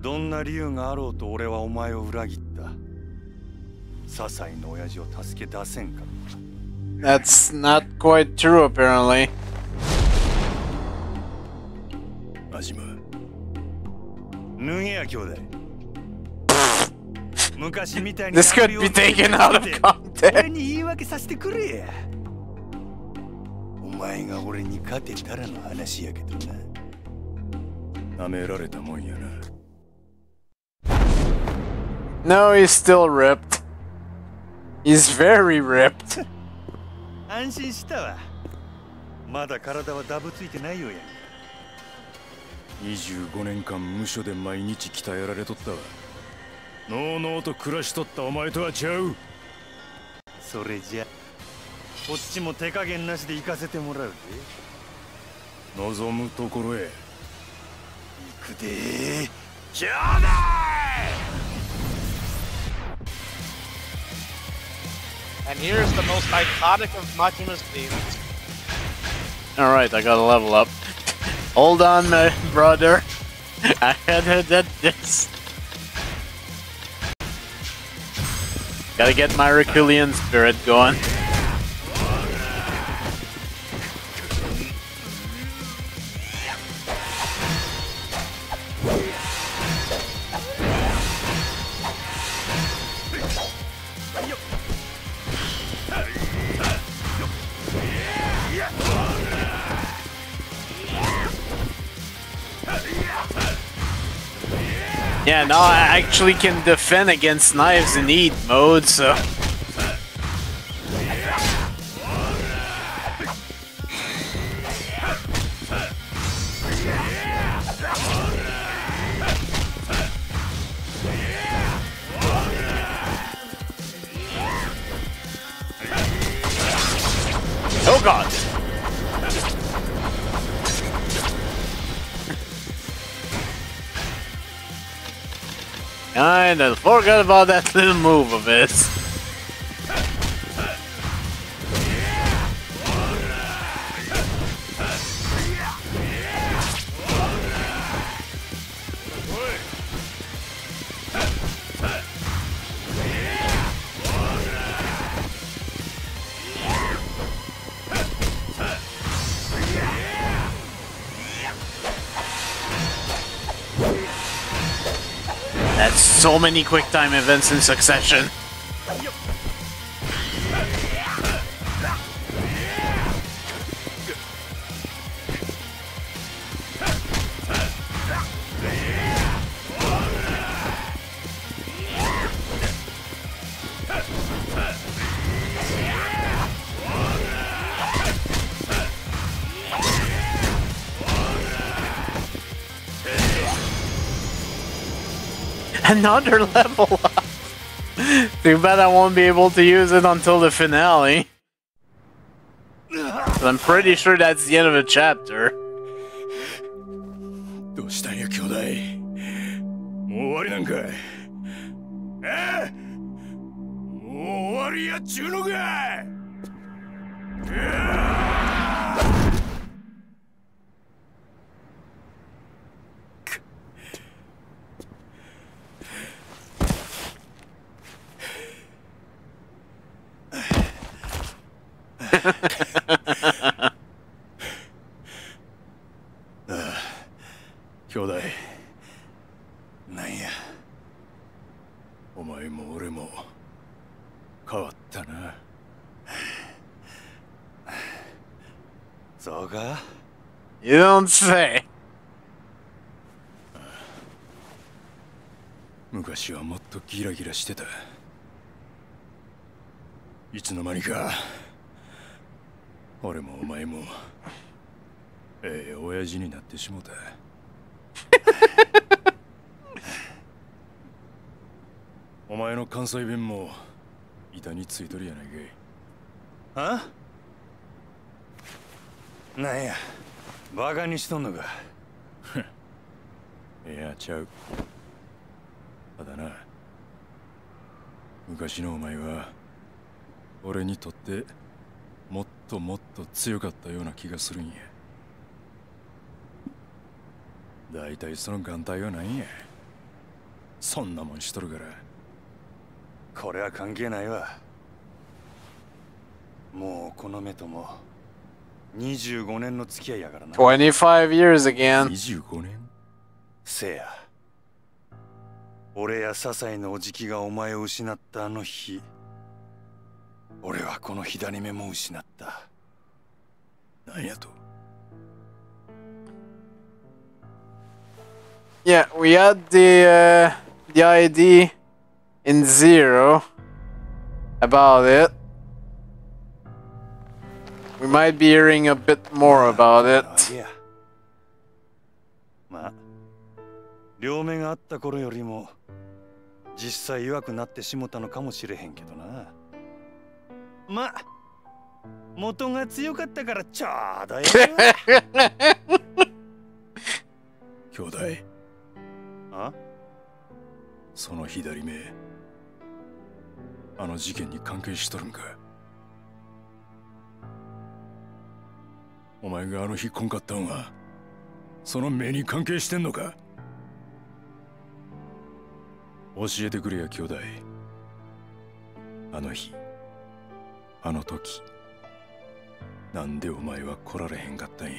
どんな理由があろうと俺はお前を裏切った That's not quite true, apparently. 真島脱げや兄弟昔みたいに This could be taken out of context. 俺に言い訳させてくれやお前が俺に勝てたらの話やけどな舐められたもんやな No, he's still ripped. He's very ripped. 安心したわ。まだ体はダブついてないよや。25年間無所で毎日鍛えられとったわ。のうのうと暮らしとったお前とはちゃう。それじゃこっちも手加減なしで行かせてもらうぜ。望むところへ。行くで兄弟 And here's the most iconic of Majima's themes. Alright, I gotta level up. Hold on, my brother. I had did this. Gotta get my Herculean spirit going. Yeah, now I actually can defend against knives in heat mode, so... Oh god! Kinda forgot about that little move of his. So many quick time events in succession. Another level up. Too bad I won't be able to use it until the finale. 'Cause I'm pretty sure that's the end of the chapter. どうしたんや兄弟もう終わりなんかいえもう終わりやっちゅうのかい ああ兄弟なんや。お前も俺も変わったな。そうか？You don't say. 昔はもっとギラギラしてた。いつの間にか俺もお前もええ親父になってしもた。お前の関西弁も板についとるやないかいあ？なんやバカにしとんのか。いやちゃう。ただな。昔のお前は俺にとってともっと強かったような気がするんや。大体その眼帯は何や。そんなもんしとるから。これは関係ないわ。もうこの目とも25年の付き合いやからな。25 years again. 25年？せや。俺や些細のおじきがお前を失ったあの日俺はこの左目も失った何やと Yeah, we had the uh, the ID in zero about it. We might be hearing a bit more about it. まあ両目があった頃よりも実際弱くなってしもたのかもしれへんけどなまあ元が強かったからちょうどよ。兄弟。あ？その左目。あの事件に関係しとるんか。お前があの日こんかったんはその目に関係してんのか。教えてくれや兄弟。あの日あの時なんでお前は来られへんかったんや？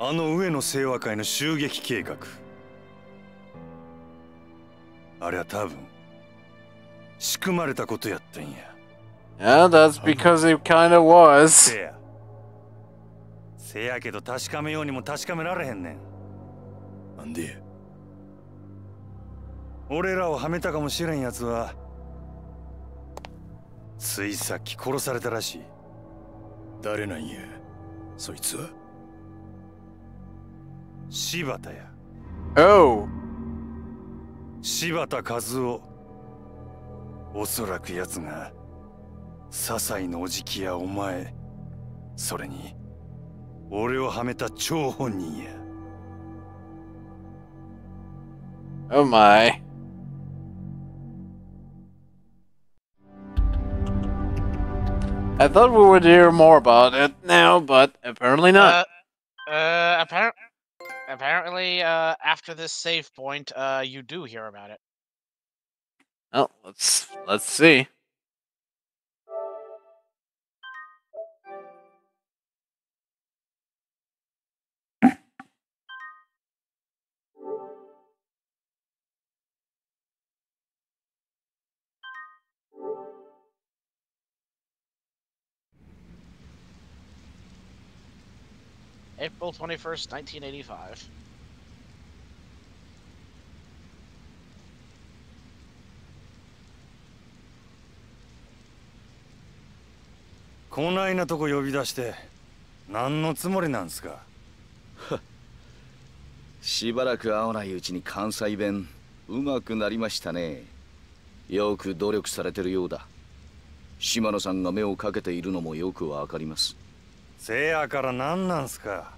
あの上野清和会の襲撃計画。あれは多分仕組まれたことやったんや。Yeah, that's because it kinda was. せやせやけど確かめようにも確かめられへんねん。なんで俺らをはめたかもしれんやつはついさっき殺されたらしい。誰なんや？そいつは？柴田や。Oh. 柴田和夫。おそらく奴が笹井のおじきやお前それに俺をはめた張本人や Oh my. I thought we would hear more about it now, but apparently not. Uh, uh, apparent, apparently, uh, after this save point, uh, you do hear about it. Well, let's let's see. April 21st, 1985. こないなとこ呼び出して何のつもりなんすか？しばらく会わないうちに関西弁うまくなりましたね。よく努力されてるようだ。島野さんが目をかけているのもよくわかりますせやから何なんすか。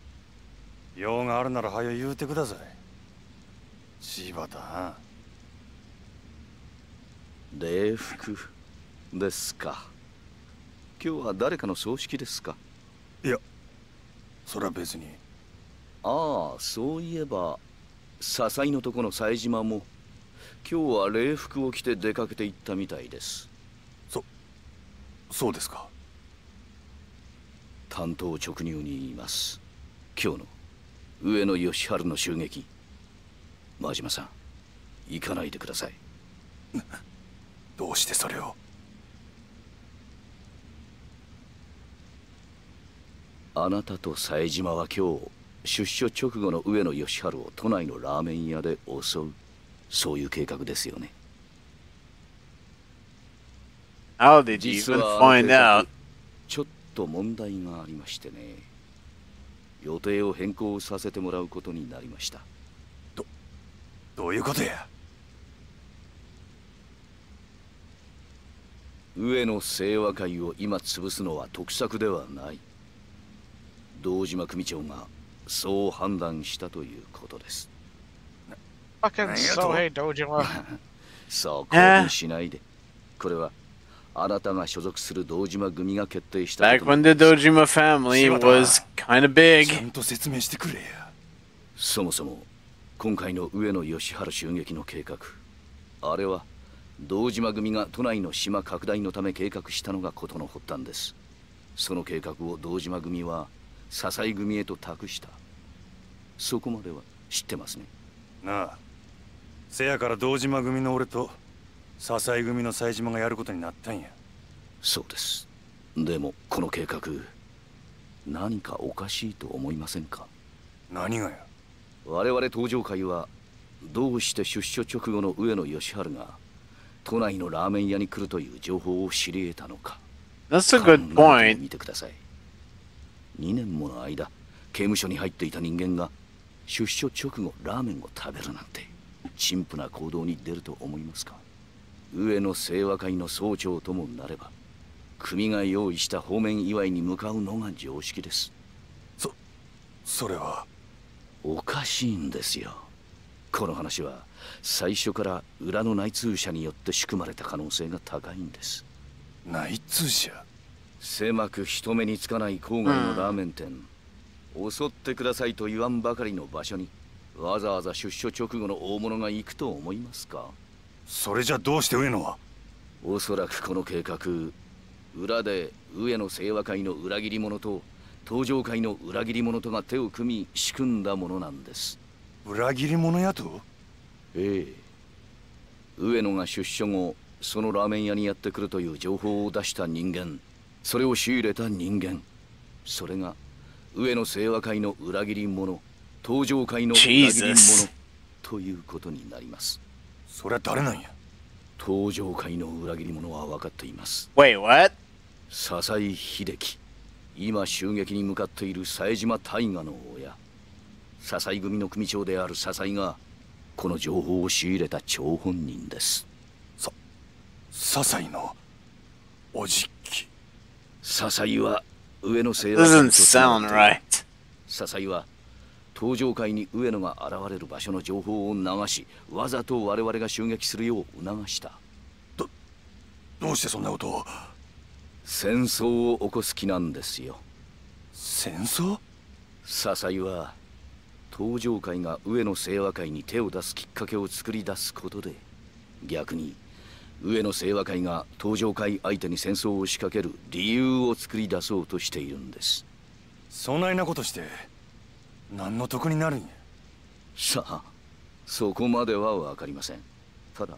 用があるなら早言うてください。柴田礼服ですか。今日は誰かの葬式ですか。いやそれは別に。ああそういえば笹井のとこの冴島も今日は礼服を着て出かけて行ったみたいです。そそうですか担当直入に言います。今日の上野義治の襲撃。真島さん行かないでください。どうしてそれを？あなたと冴島は今日出所直後の上野義治を都内のラーメン屋で襲う。そういう計画ですよね。How did you 実 even find out? ちょっと問題がありましてね。予定を変更させてもらうことになりました。どういうことや？上野清和会を今潰すのは得策ではない。堂島組長がそう判断したということです.そう 興奮しないで。これはあなたが所属する堂島組が決定した Back when the Dojima family was kind of big. ちゃんと説明してくれや。そもそも今回の上野義治襲撃の計画。あれは堂島組が都内の島拡大のため計画したのが事の発端です。その計画を堂島組は笹井組へと託した。そこまでは知ってますね。なあ。せやから堂島組の俺と笹井組の冴島がやることになったんや。そうです。でもこの計画何かおかしいと思いませんか？何がや？我々登場会はどうして出所直後の上野義治が都内のラーメン屋に来るという情報を知り得たのか？That's a good 考えて point. みてください。2年もの間刑務所に入っていた人間が出所直後ラーメンを食べるなんて陳腐な行動に出ると思いますか？上野清和会の総長ともなれば組が用意した方面祝いに向かうのが常識です。そそれは。おかしいんですよ。この話は最初から裏の内通者によって仕組まれた可能性が高いんです。内通者？狭く人目につかない郊外のラーメン店、襲ってくださいと言わんばかりの場所にわざわざ出所直後の大物が行くと思いますか？それじゃどうして上野は？おそらくこの計画裏で上野清和会の裏切り者と東上会の裏切り者とが手を組み仕組んだものなんです。裏切り者やと？ええ。上野が出所後そのラーメン屋にやってくるという情報を出した人間それを仕入れた人間それが上野清和会の裏切り者東上会の裏切り者ということになりますそれは誰なんや？東上会の裏切り者は分かっています。Wait, what? 笹井秀樹。今襲撃に向かっている冴島大河の親笹井組の組長である笹井がこの情報を仕入れた張本人です。さ笹井のおじき。笹井は上野製 Doesn't sound right. 笹井は登場会に上野が現れる場所の情報を流しわざと我々が襲撃するよう促した。どうしてそんなことを？戦争を起こす気なんですよ。戦争？笹井は登場会が上野清和会に手を出すきっかけを作り出すことで逆に上野清和会が登場会相手に戦争を仕掛ける理由を作り出そうとしているんです。そないなことして何の得になるんや？さあそこまでは分かりません。ただ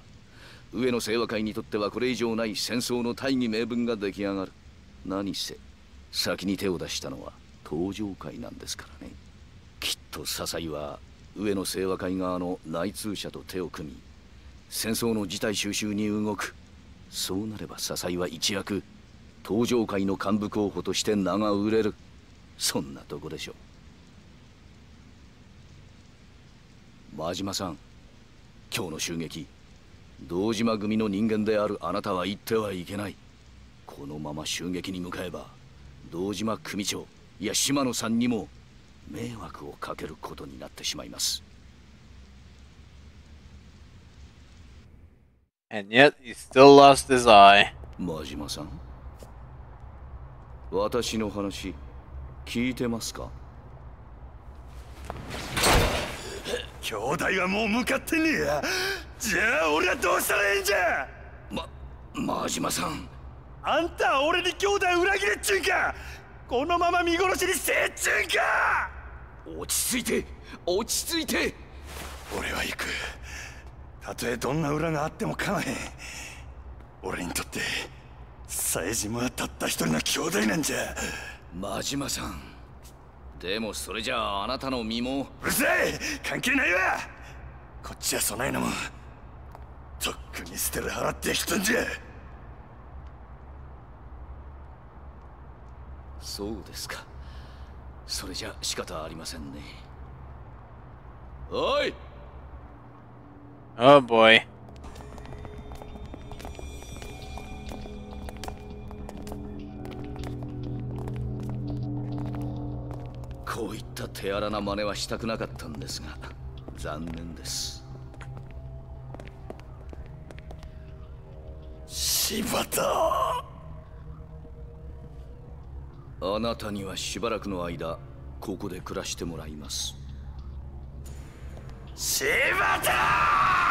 上野清和会にとってはこれ以上ない戦争の大義名分が出来上がる。何せ先に手を出したのは登場会なんですからね。きっと笹井は上野清和会側の内通者と手を組み戦争の事態収集に動く。そうなれば笹井は一躍登場会の幹部候補として名が売れる。そんなとこでしょう。真島さん今日の襲撃堂島組の人間であるあなたは言ってはいけないこのまま襲撃に向かえば堂島組長いや島野さんにも迷惑をかけることになってしまいます And yet, he still lost his eye. 真島さん私の話聞いてますか？兄弟はもう向かってねえや。じゃあ俺はどうしたらええんじゃ？ま真島さん。あんたは俺に兄弟裏切れっちゅうんか？このまま見殺しにせえっちゅうんか？落ち着いて落ち着いて。俺は行く。たとえどんな裏があっても構わへん。俺にとって冴島はたった一人の兄弟なんじゃ。真島さんでもそれじゃああなたの身も。うるさい関係ないわ！こっちはそないなもん。とっくに捨てる払ってきたんじゃ！そうですか。それじゃ仕方ありませんね。おい！Oh boy. った手荒な真似はしたくなかったんですが残念です。柴田！あなたにはしばらくの間ここで暮らしてもらいます。柴田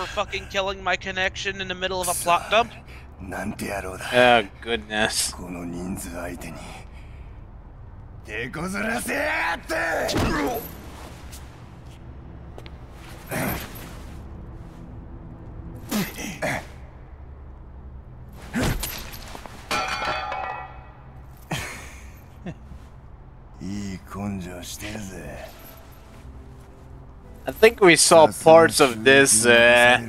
for fucking killing my connection in the middle of a plot dump? Oh, goodness. Think we saw parts of this uh,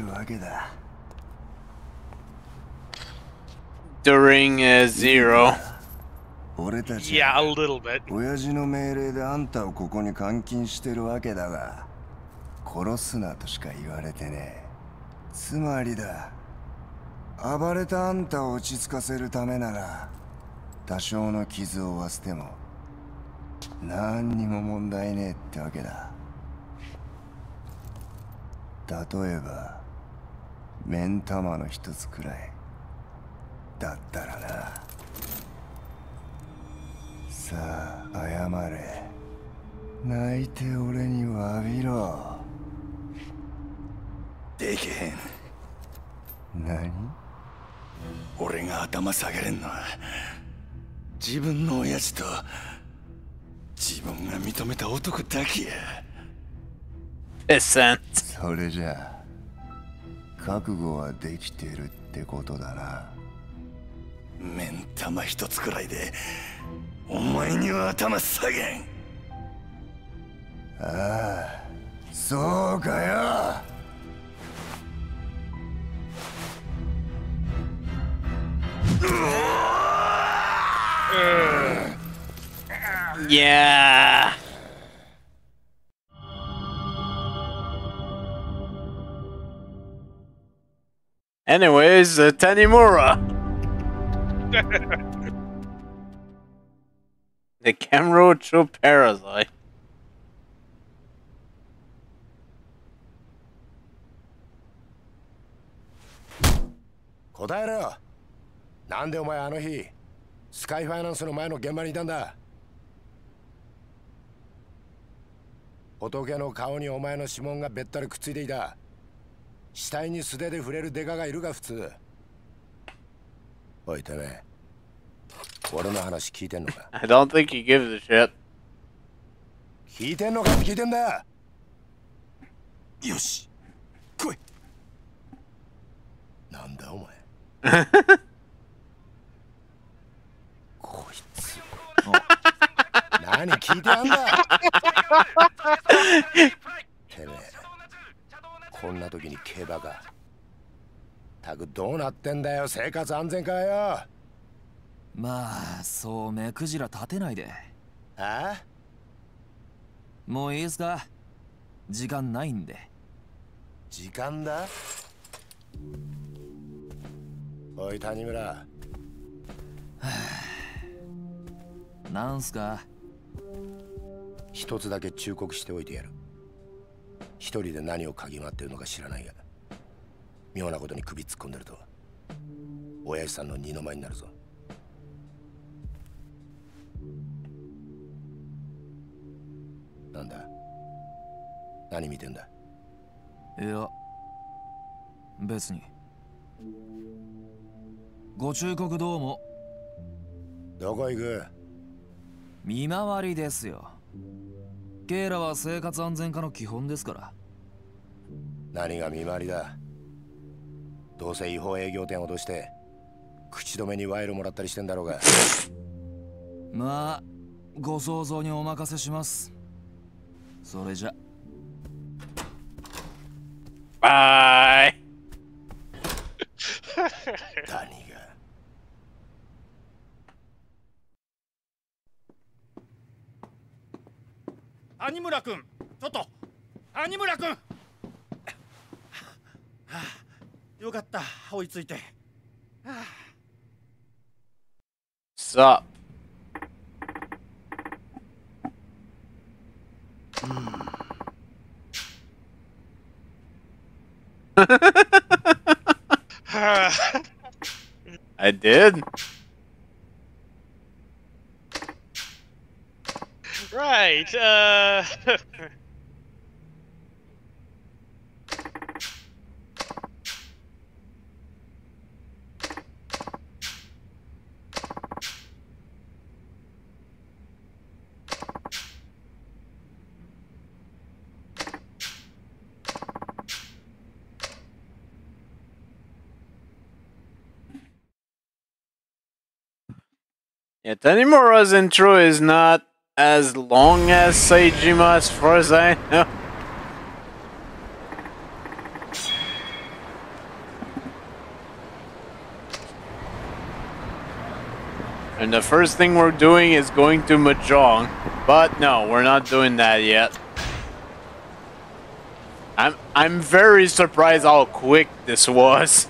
during uh, Zero. Yeah, a little bit. 親父の命令であんたをここに監禁してるわけだが殺すなとしか言われてねえつまりだ暴れたあんたを落ち着かせるためなら多少の傷を負わせても何にも問題ねえってわけだ例えば目ん玉の一つくらい。だったらな。さあ謝れ。泣いて俺に詫びろ。できへん。何？俺が頭下げれんのは自分の親父と自分が認めた男だけや。それじゃ覚悟はできてるってことだな。目ん玉一つくらいでお前には頭下げん。ああそうかよ。いや、yeah. Anyways, uh, Tanimura. the Camerocho Parasite. 答えろよなんでお前あの日スカイファイナンスの前の現場にいたんだ仏の顔にお前の指紋がべったりくっついていた死体に素手で触れるデカがいるか普通。おいてめえ。俺の話聞いてんのか？I don't think he gives a shit. 聞いてんのか？聞いてんだ。よし。来い。なんだお前。こいつ。何聞いてやんだ こんな時に競馬かたくどうなってんだよ生活安全課よ。まあそう目くじら立てないで。あもういいですか？時間ないんで。時間だ？おい谷村。なんすか？一つだけ忠告しておいてやる一人で何を嗅ぎ回ってるのか知らないが妙なことに首突っ込んでると親父さんの二の舞になるぞ。なんだ？何見てんだ？いや別に。ご忠告どうも。どこ行く？見回りですよケイラは生活安全課の基本ですから。何が見回りだ。どうせ違法営業店を脅して口止めに賄賂もらったりしてんだろうが。まあご想像にお任せします。それじゃ。Bye. 何 が有村君。ちょっと。有村君はあよかった。追いついて、はあ? I did. Right. Uh. Yeah, Tanimura's intro is not as long as Saejima as far as I know. And the first thing we're doing is going to Mahjong. But no, we're not doing that yet. I'm I'm very surprised how quick this was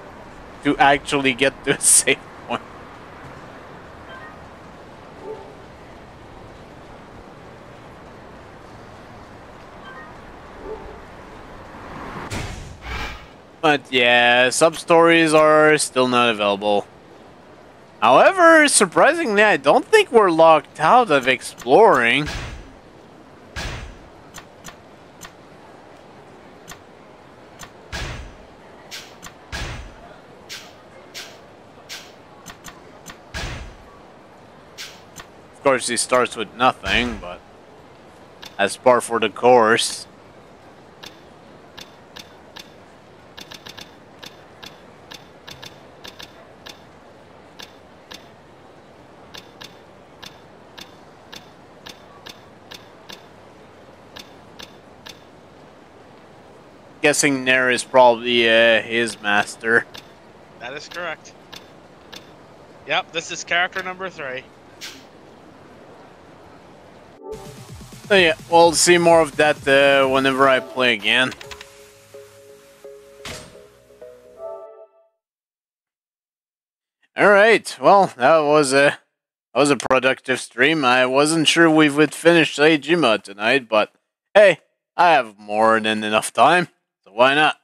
to actually get to a save point. But yeah, sub stories are still not available. However, surprisingly, I don't think we're locked out of exploring. Of course, he starts with nothing, but as par for the course. Guessing Nair is probably uh, his master. That is correct. Yep, this is character number three. So yeah, we'll see more of that uh, whenever I play again. All right. Well, that was a that was a productive stream. I wasn't sure we would finish Saejima tonight, but hey, I have more than enough time, why not?